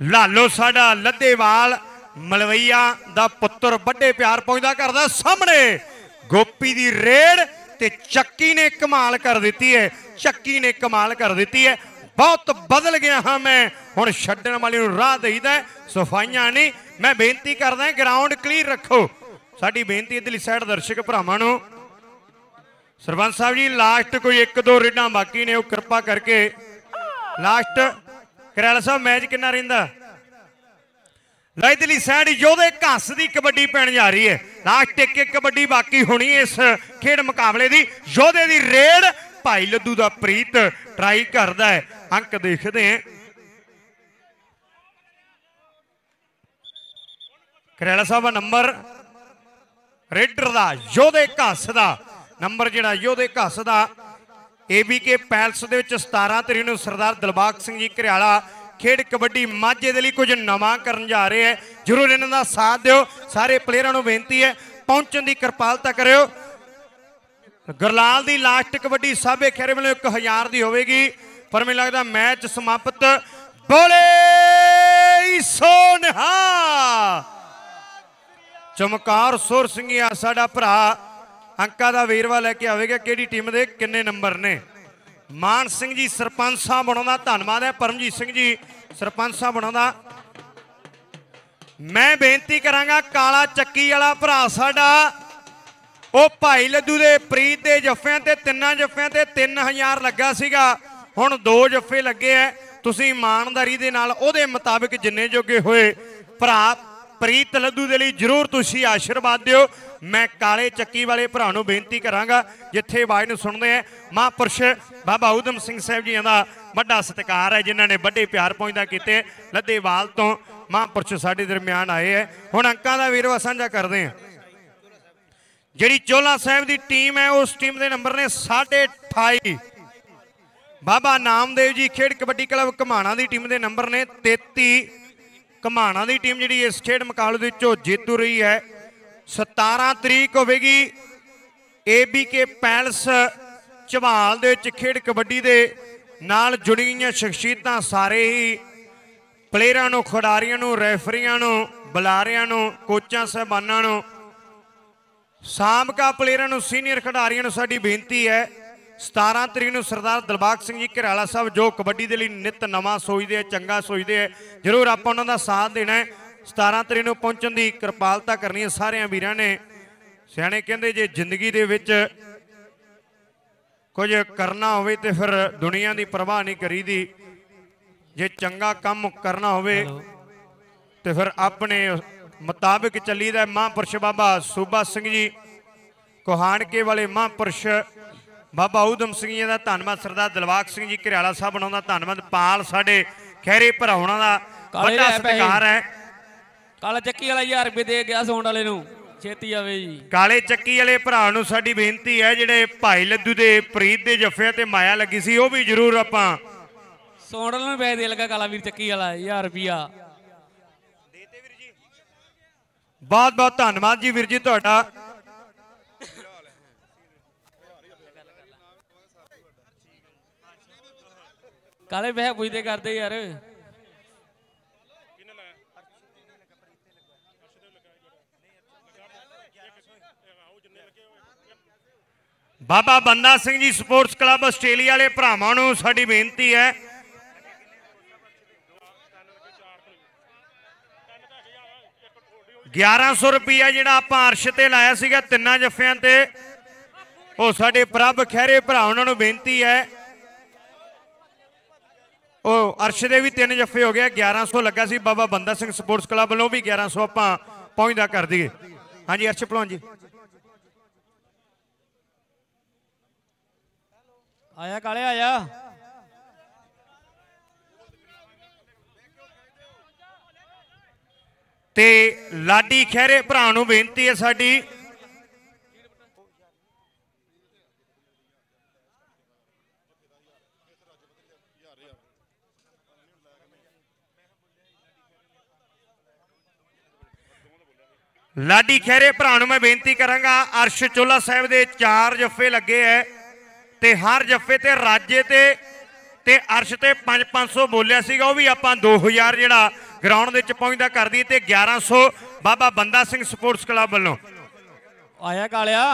ਲਾਲੋ ਸਾਡਾ ਲੱਦੇਵਾਲ ਮਲਵਈਆ ਦਾ ਪੁੱਤਰ ਵੱਡੇ ਪਿਆਰ ਪਹੁੰਚਦਾ ਕਰਦਾ ਸਾਹਮਣੇ ਗੋਪੀ ਦੀ ਰੇੜ ਤੇ ਚੱਕੀ ਨੇ ਕਮਾਲ ਕਰ ਦਿੱਤੀ ਹੈ। ਚੱਕੀ ਨੇ ਕਮਾਲ ਕਰ ਦਿੱਤੀ ਹੈ। ਬਹੁਤ ਬਦਲ ਗਿਆ ਹਾਂ ਮੈਂ। ਹੁਣ ਛੱਡਣ ਵਾਲੇ ਨੂੰ ਰਾਹ ਦੇਈਦਾ ਸਫਾਈਆਂ ਨਹੀਂ। ਮੈਂ ਬੇਨਤੀ ਕਰਦਾ ਗਰਾਊਂਡ ਕਲੀਅਰ ਰੱਖੋ। ਸਾਡੀ ਬੇਨਤੀ ਇਧਰਲੀ ਸਾਈਡ ਦਰਸ਼ਕ ਭਰਾਵਾਂ ਨੂੰ। ਸਰਪੰਚ ਸਾਹਿਬ ਜੀ ਲਾਸਟ ਕੋਈ ਇੱਕ ਦੋ ਰੇਡਾਂ ਬਾਕੀ ਨੇ, ਉਹ ਕਿਰਪਾ ਕਰਕੇ। ਲਾਸਟ ਕਰੈਲ ਸਾਹਿਬ, ਮੈਚ ਕਿੰਨਾ ਰਹਿੰਦਾ? ਲਾਈਦਲੀ ਸਾਈਡ ਯੋਧੇ ਘੱਸ ਦੀ ਕਬੱਡੀ ਪੈਣ ਜਾ ਰਹੀ ਹੈ। ਲਾਸਟ ਇੱਕ ਇੱਕ ਕਬੱਡੀ ਬਾਕੀ ਹੋਣੀ ਇਸ ਖੇਡ ਮੁਕਾਬਲੇ ਦੀ। ਯੋਧੇ ਦੀ ਰੇਡ, ਭਾਈ ਲੱਦੂ ਦਾ ਪ੍ਰੀਤ ਟਰਾਈ ਕਰਦਾ ਹੈ। ਅੰਕ ਦੇਖਦੇ ਹਾਂ ਕਰੈਲਾ ਸਾਹਿਬ ਨੰਬਰ, ਰੇਡਰ ਦਾ, ਯੋਧੇ ਘਸ ਦਾ ਨੰਬਰ ਜਿਹੜਾ, ਯੋਧੇ ਘਸ ਦਾ। ਏਬੀਕੇ ਪੈਲਸ ਦੇ ਵਿੱਚ 17 ਤਰੀਕ ਨੂੰ ਸਰਦਾਰ ਦਿਲਬਾਗ ਸਿੰਘ ਜੀ ਘਰਿਆਲਾ ਖੇਡ ਕਬੱਡੀ ਮਾਝੇ ਦੇ ਲਈ ਕੁਝ ਨਵਾਂ ਕਰਨ ਜਾ ਰਹੇ ਹੈ ਜਰੂਰ ਇਹਨਾਂ ਦਾ ਸਾਥ ਦਿਓ। ਸਾਰੇ ਪਲੇਅਰਾਂ ਨੂੰ ਬੇਨਤੀ ਹੈ, ਪਹੁੰਚਣ ਦੀ ਕਿਰਪਾਲਤਾ ਕਰਿਓ। ਗੁਰਲਾਲ ਦੀ ਲਾਸਟ ਕਬੱਡੀ ਸਾਬੇ ਖੇਰੇ ਵੱਲੋਂ 1000 ਦੀ ਹੋਵੇਗੀ। ਪਰ ਮੈਨੂੰ ਲੱਗਦਾ ਮੈਚ ਸਮਾਪਤ ਬੋਲੇ ਸੋਨਹਾ। ਚਮਕਾਰ ਸੁਰ ਸਿੰਘਿਆ, ਸਾਡਾ ਭਰਾ ਅੰਕਾ ਦਾ ਵੇਰਵਾ ਲੈ ਕੇ ਆਵੇਗਾ। ਕਿਹੜੀ ਟੀਮ ਦੇ, ਕਿੰਨੇ ਨੰਬਰ ਨੇ? ਮਾਨ ਸਿੰਘ ਜੀ, ਸਰਪੰਚ ਸਾਹਿਬ ਬਣਾਉਂਦਾ, ਧੰਨਵਾਦ ਹੈ। ਪਰਮਜੀਤ ਸਿੰਘ ਜੀ, ਸਰਪੰਚ ਸਾਹਿਬ ਬਣਾਉਂਦਾ। ਮੈਂ ਬੇਨਤੀ ਕਰਾਂਗਾ, ਕਾਲਾ ਚੱਕੀ ਵਾਲਾ ਭਰਾ ਸਾਡਾ, ਉਹ ਭਾਈ ਲੱਦੂ ਦੇ ਪ੍ਰੀਤ ਦੇ ਜੱਫਿਆਂ ਤੇ, ਤਿੰਨਾਂ ਜੱਫਿਆਂ ਤੇ 3000 ਲੱਗਾ ਸੀਗਾ। ਹੁਣ ਦੋ ਜੱਫੇ ਲੱਗੇ ਐ। ਤੁਸੀਂ ਇਮਾਨਦਾਰੀ ਦੇ ਨਾਲ ਉਹਦੇ ਮੁਤਾਬਿਕ ਜਿੰਨੇ ਜੋਗੇ ਹੋਏ, ਭਰਾ ਪ੍ਰੀਤ ਲੱਦੂ ਦੇ ਲਈ ਜਰੂਰ ਤੁਸੀਂ ਆਸ਼ੀਰਵਾਦ ਦਿਓ। ਮੈਂ ਕਾਲੇ ਚੱਕੀ ਵਾਲੇ ਭਰਾ ਨੂੰ ਬੇਨਤੀ ਕਰਾਂਗਾ, ਜਿੱਥੇ ਆਵਾਜ਼ ਨੂੰ ਸੁਣਦੇ ਆ ਮਹਾਂਪੁਰਸ਼ ਬਾਬਾ ਉਦਮ ਸਿੰਘ ਸਾਹਿਬ ਜੀਆਂ ਦਾ ਵੱਡਾ ਸਤਿਕਾਰ ਹੈ ਜਿਨ੍ਹਾਂ ਨੇ ਵੱਡੇ ਪਿਆਰ ਪਹੁੰਚਦਾ ਕੀਤੇ ਲੱਦੇਵਾਲ ਤੋਂ ਮਹਾਂਪੁਰਸ਼ ਸਾਡੇ ਦਰਮਿਆਨ ਆਏ ਹੈ ਹੁਣ ਅੰਕਾਂ ਦਾ ਵੀਰਵਾ ਸਾਂਝਾ ਕਰਦੇ ਆ। ਜਿਹੜੀ ਚੋਲਾ ਸਾਹਿਬ ਦੀ ਟੀਮ ਹੈ ਉਸ ਟੀਮ ਦੇ ਨੰਬਰ ਨੇ 28 ਬਾਬਾ ਨਾਮਦੇਵ ਜੀ ਖੇਡ ਕਬੱਡੀ ਕਲੱਬ ਘਮਾਣਾ ਦੀ ਟੀਮ ਦੇ ਨੰਬਰ ਨੇ 33 ਘਮਾਣਾ ਦੀ ਟੀਮ ਜਿਹੜੀ ਇਸ ਖੇਡ ਮੁਕਾਬਲੇ ਦੇ ਵਿੱਚੋਂ ਜੇਤੂ ਰਹੀ ਹੈ। 17 ਤਰੀਕ ਹੋਵੇਗੀ। ਏਬੀਕੇ ਪੈਲਸ ਝਵਾਲ ਦੇ ਵਿੱਚ ਖੇਡ ਕਬੱਡੀ ਦੇ ਨਾਲ ਜੁੜੀ ਗਈਆਂ ਸ਼ਖਸੀਅਤਾਂ ਸਾਰੇ ਹੀ ਪਲੇਅਰਾਂ ਨੂੰ, ਖਿਡਾਰੀਆਂ ਨੂੰ, ਰੈਫਰੀਆਂ ਨੂੰ, ਬੁਲਾਰਿਆਂ ਨੂੰ, ਕੋਚਾਂ, ਸਹਿਬਾਨਾਂ ਨੂੰ, ਸਾਬਕਾ ਪਲੇਅਰਾਂ ਨੂੰ, ਸੀਨੀਅਰ ਖਿਡਾਰੀਆਂ ਨੂੰ ਸਾਡੀ ਬੇਨਤੀ ਹੈ 17 ਤਰੀਕ ਨੂੰ ਸਰਦਾਰ ਦਿਲਬਾਗ ਸਿੰਘ ਜੀ ਘਰਾਲਾ ਸਾਹਿਬ ਜੋ ਕਬੱਡੀ ਦੇ ਲਈ ਨਿਤ ਨਵਾਂ ਸੋਚਦੇ ਆ ਚੰਗਾ ਸੋਚਦੇ ਆ ਜ਼ਰੂਰ ਆਪਾਂ ਉਹਨਾਂ ਦਾ ਸਾਥ ਦੇਣਾ ਹੈ। 17 ਤਰੀਕ ਨੂੰ ਪਹੁੰਚਣ ਦੀ ਕਿਰਪਾਲਤਾ ਕਰਨੀ ਹੈ ਸਾਰਿਆਂ ਵੀਰਾਂ ਨੇ। ਸਿਆਣੇ ਕਹਿੰਦੇ ਜੇ ਜ਼ਿੰਦਗੀ ਦੇ ਵਿੱਚ ਕੁਝ ਕਰਨਾ ਹੋਵੇ ਤੇ ਫਿਰ ਦੁਨੀਆ ਦੀ ਪਰਵਾਹ ਨਹੀਂ ਕਰੀਦੀ। ਜੇ ਚੰਗਾ ਕੰਮ ਕਰਨਾ ਹੋਵੇ ਤੇ ਫਿਰ ਆਪਣੇ ਮੁਤਾਬਿਕ ਚੱਲੀਦਾ। ਮਹਾਂਪੁਰਸ਼ ਬਾਬਾ ਸੂਬਾ ਸਿੰਘ ਜੀ ਕੋਹਾਣਕੇ ਵਾਲੇ ਮਹਾਂਪੁਰਸ਼ ਬਾਬਾ ਊਧਮ ਸਿੰਘ ਜੀ ਦਾ ਧੰਨਵਾਦ ਸਰਦਾਰ ਦਿਲਵਾਗ ਸਿੰਘ ਜੀ ਘਰਿਆਲਾ ਸਾਹਿਬ ਉਹਨਾਂ ਦਾ ਧੰਨਵਾਦ ਪਾਲ ਸਾਡੇ ਖਹਿਰੇ ਭਰਾਉਣਾ ਦਾ ਵੱਡਾ। ਸਤਿਕਾਰ ਹੈ। ਕਾਲਾ ਚੱਕੀ ਵਾਲਾ 1000 ਰੁਪਏ ਦੇ ਗਿਆ ਸੌਂਡ ਵਾਲੇ ਨੂੰ ਛੇਤੀ ਆਵੇ ਜੀ। ਕਾਲੇ ਚੱਕੀ ਵਾਲੇ ਭਰਾ ਨੂੰ ਸਾਡੀ ਬੇਨਤੀ ਹੈ ਜਿਹੜੇ ਭਾਈ ਲੱਦੂ ਦੇ ਪ੍ਰੀਤ ਦੇ ਜੱਫਿਆਂ ਤੇ ਮਾਇਆ ਲੱਗੀ ਸੀ ਉਹ ਵੀ ਜ਼ਰੂਰ ਆਪਾਂ ਸੌਂਡ ਵਾਲੇ ਨੂੰ ਪੈਸੇ ਦੇ ਲਗਾ ਕਾਲਾ ਵੀਰ ਚੱਕੀ ਵਾਲਾ 1000 ਰੁਪਿਆ ਬਹੁਤ ਬਹੁਤ ਧੰਨਵਾਦ ਜੀ ਵੀਰ ਜੀ ਤੁਹਾਡਾ। ਕਾਲੇ ਪੈਸੇ ਪੁੱਛਦੇ ਕਰਦੇ ਯਾਰ? ਬਾਬਾ Banda Singh ji sports club Australia ਵਾਲੇ ਭਰਾਵਾਂ ਨੂੰ ਸਾਡੀ ਬੇਨਤੀ ਹੈ। ਗਿਆਰਾਂ ਸੌ ਰੁਪਈਆ ਜਿਹੜਾ ਆਪਾਂ ਅਰਸ਼ ਤੇ ਲਾਇਆ ਸੀਗਾ ਤਿੰਨਾਂ ਜੱਫਿਆਂ ਤੇ, ਉਹ ਸਾਡੇ ਪ੍ਰਭ ਖਹਿਰੇ ਭਰਾ ਉਹਨਾਂ ਨੂੰ ਬੇਨਤੀ ਹੈ। ਉਹ ਅਰਸ਼ ਦੇ ਵੀ ਤਿੰਨ ਜੱਫੇ ਹੋ ਗਏ 1100 ਲੱਗਾ ਸੀ। ਬਾਬਾ ਬੰਦਾ ਸਿੰਘ ਸਪੋਰਟਸ ਕਲੱਬ ਵੱਲੋਂ ਵੀ 1100 ਆਪਾਂ ਪਹੁੰਚਦਾ ਕਰ ਦਈਏ। ਹਾਂਜੀ ਅਰਸ਼ ਭਲਵਾਨ ਜੀ। ਆਇਆ ਕਾਲੇ ਆਇਆ। ਤੇ ਲਾਡੀ ਖਹਿਰੇ ਭਰਾ ਨੂੰ ਬੇਨਤੀ ਹੈ ਸਾਡੀ ਲਾਡੀ ਖਹਿਰੇ ਭਰਾ ਨੂੰ ਮੈਂ ਬੇਨਤੀ ਕਰਾਂਗਾ ਅਰਸ਼ ਚੋਲਾ ਸਾਹਿਬ ਦੇ ਚਾਰ ਜੱਫੇ ਲੱਗੇ ਐ ਤੇ ਹਰ ਜੱਫੇ ਤੇ ਰਾਜੇ ਤੇ ਤੇ ਅਰਸ਼ ਤੇ 5-500 ਬੋਲਿਆ ਸੀਗਾ ਉਹ ਵੀ ਆਪਾਂ 2000 ਜਿਹੜਾ ਗਰਾਊਂਡ ਦੇ ਵਿੱਚ ਪਹੁੰਚਦਾ ਕਰਦੀ ਤੇ 1100 ਬਾਬਾ ਬੰਦਾ ਸਿੰਘ ਸਪੋਰਟਸ ਕਲੱਬ ਵੱਲੋਂ। ਆਇਆ ਕਾਲਿਆ।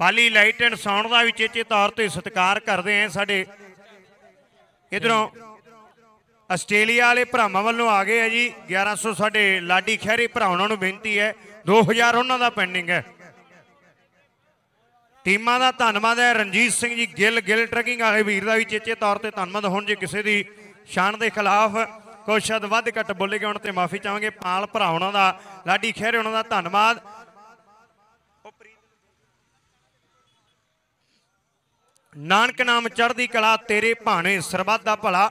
ਪਾਲੀ ਲਾਈਟ ਐਂਡ ਸਾਊਂਡ ਦਾ ਵੀ ਚੇਚੇ ਤੌਰ ਤੇ ਸਤਿਕਾਰ ਕਰਦੇ ਆਂ ਸਾਡੇ। ਇਧਰੋਂ ਆਸਟ੍ਰੇਲੀਆ ਵਾਲੇ ਭਰਾਵਾਂ ਵੱਲੋਂ ਆ ਗਏ ਆ ਜੀ। 1100 ਸਾਡੇ ਲਾਡੀ ਖਹਿਰੀ ਭਰਾਵਾਂ ਨੂੰ ਬੇਨਤੀ ਹੈ। 2000 ਉਹਨਾਂ ਦਾ ਪੈਂਡਿੰਗ ਹੈ। ਟੀਮਾਂ ਦਾ ਧੰਨਵਾਦ ਹੈ। ਰਣਜੀਤ ਸਿੰਘ ਜੀ ਗਿੱਲ ਗਿੱਲ ਟਰਕਿੰਗ ਵਾਲੇ ਵੀਰ ਦਾ ਵੀ ਚੇਚੇ ਤੌਰ ਤੇ ਧੰਨਵਾਦ। ਹੁਣ ਜੇ ਕਿਸੇ ਦੀ ਸ਼ਾਨ ਦੇ ਖਿਲਾਫ ਕੋਈ ਸ਼ਬਦ ਵੱਧ ਘੱਟ ਬੋਲੇ ਗਏ ਹੁਣ ਤੇ ਮਾਫੀ ਚਾਹਾਂਗੇ। ਪਾਲ ਭਰਾਵਾਂ ਦਾ, ਲਾਡੀ ਖਹਿਰੇ ਉਹਨਾਂ ਦਾ ਧੰਨਵਾਦ। ਨਾਨਕ ਨਾਮ ਚੜ੍ਹਦੀ ਕਲਾ, ਤੇਰੇ ਭਾਣੇ ਸਰਬੱਤ ਦਾ ਭਲਾ।